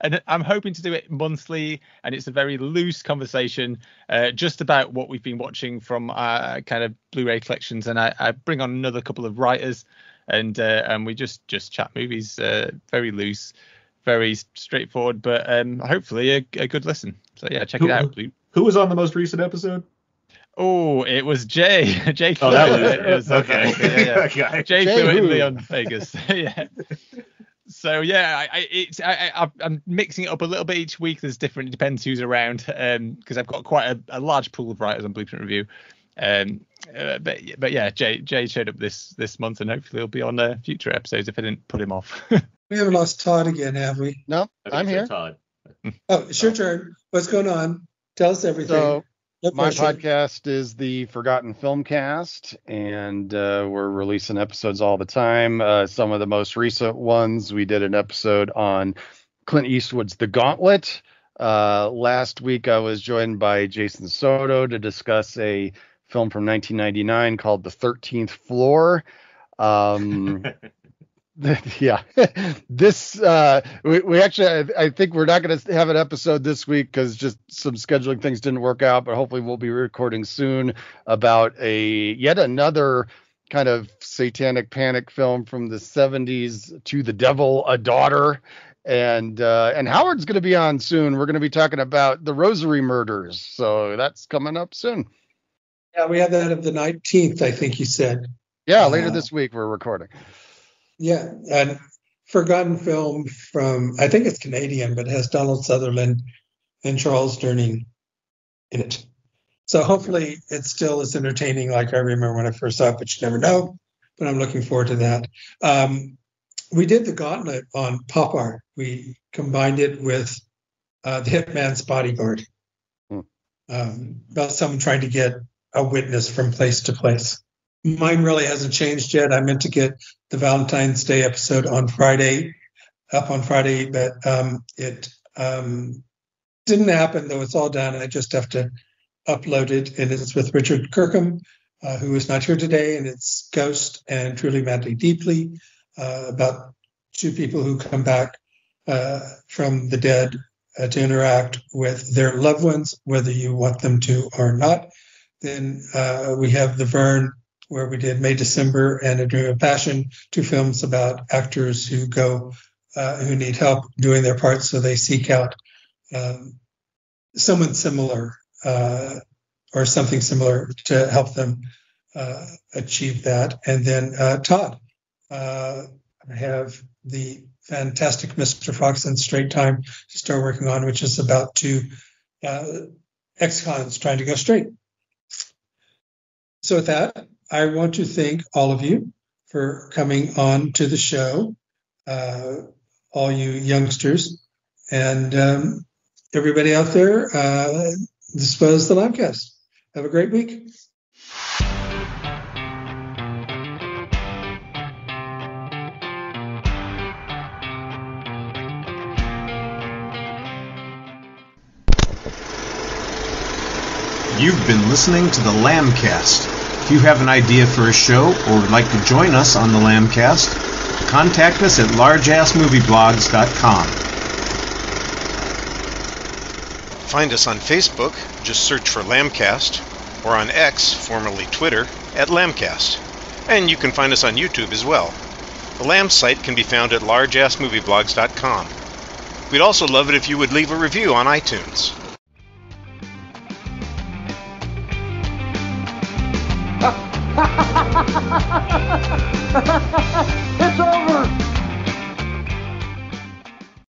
and I'm hoping to do it monthly, and it's a very loose conversation, uh, just about what we've been watching from our kind of Blu-ray collections, and I, I bring on another couple of writers, and uh, and we just just chat movies, uh, very loose, very straightforward, but um, hopefully a, a good listen. So yeah, check Who- it out. Blue- Who was on the most recent episode? Oh, it was Jay. Jay. Oh, that was it. It was okay. yeah, yeah. Okay. Jay, Jay flew it in who? Leon Vegas. yeah. So yeah, I, I it's I, I I'm mixing it up a little bit each week. There's different. It depends who's around. Um, because I've got quite a, a large pool of writers on Blueprint Review. Um, uh, but but yeah, Jay Jay showed up this this month, and hopefully he'll be on uh, future episodes if I didn't put him off. We haven't lost Todd again, have we? No, I think I'm here. Todd. Oh, it's your turn. What's going on? Tell us everything. So No my podcast is the Forgotten Film Cast, and uh, we're releasing episodes all the time. Uh, some of the most recent ones, we did an episode on Clint Eastwood's The Gauntlet. Uh, last week, I was joined by Jason Soto to discuss a film from 1999 called The 13th Floor. Um, yeah. This uh we, we actually I, I think we're not going to have an episode this week because just some scheduling things didn't work out but hopefully we'll be recording soon about a yet another kind of satanic panic film from the 70s to the devil a daughter. And uh and howard's going to be on soon. We're going to be talking about the rosary murders. So that's coming up soon Yeah, we have that of the 19th, I think you said. yeah later Uh, this week we're recording Yeah, and forgotten film from I think it's Canadian, but it has Donald Sutherland and Charles Durning in it. So hopefully it's still as entertaining like I remember when I first saw it, but you never know. But I'm looking forward to that. Um, we did the gauntlet on pop art. We combined it with uh, the Hitman's Bodyguard, Hmm. um, about someone trying to get a witness from place to place. Mine really hasn't changed yet. I meant to get the Valentine's Day episode on Friday, up on Friday, but um, it um, didn't happen, though it's all done. I just have to upload it, and it's with Richard Kirkham, uh, who is not here today, and it's Ghost and Truly Madly Deeply, uh, about two people who come back uh, from the dead uh, to interact with their loved ones, whether you want them to or not. Then uh, we have The Vern, where we did May December and A Dream of Passion, two films about actors who go uh, who need help doing their parts, so they seek out um, someone similar uh, or something similar to help them uh, achieve that. And then uh, Todd, uh, I have the fantastic Mr. Fox and Straight Time to start working on, which is about two uh, ex-cons trying to go straight. So with that, I want to thank all of you for coming on to the show, uh, all you youngsters, and um, everybody out there. Uh, this was the Lambcast. Have a great week. You've been listening to the Lambcast. If you have an idea for a show or would like to join us on the Lambcast, contact us at largeassmovieblogs.com. Find us on Facebook, just search for Lambcast, or on X, formerly Twitter, at Lambcast. And you can find us on YouTube as well. The Lamb site can be found at largeassmovieblogs.com. We'd also love it if you would leave a review on iTunes. It's over!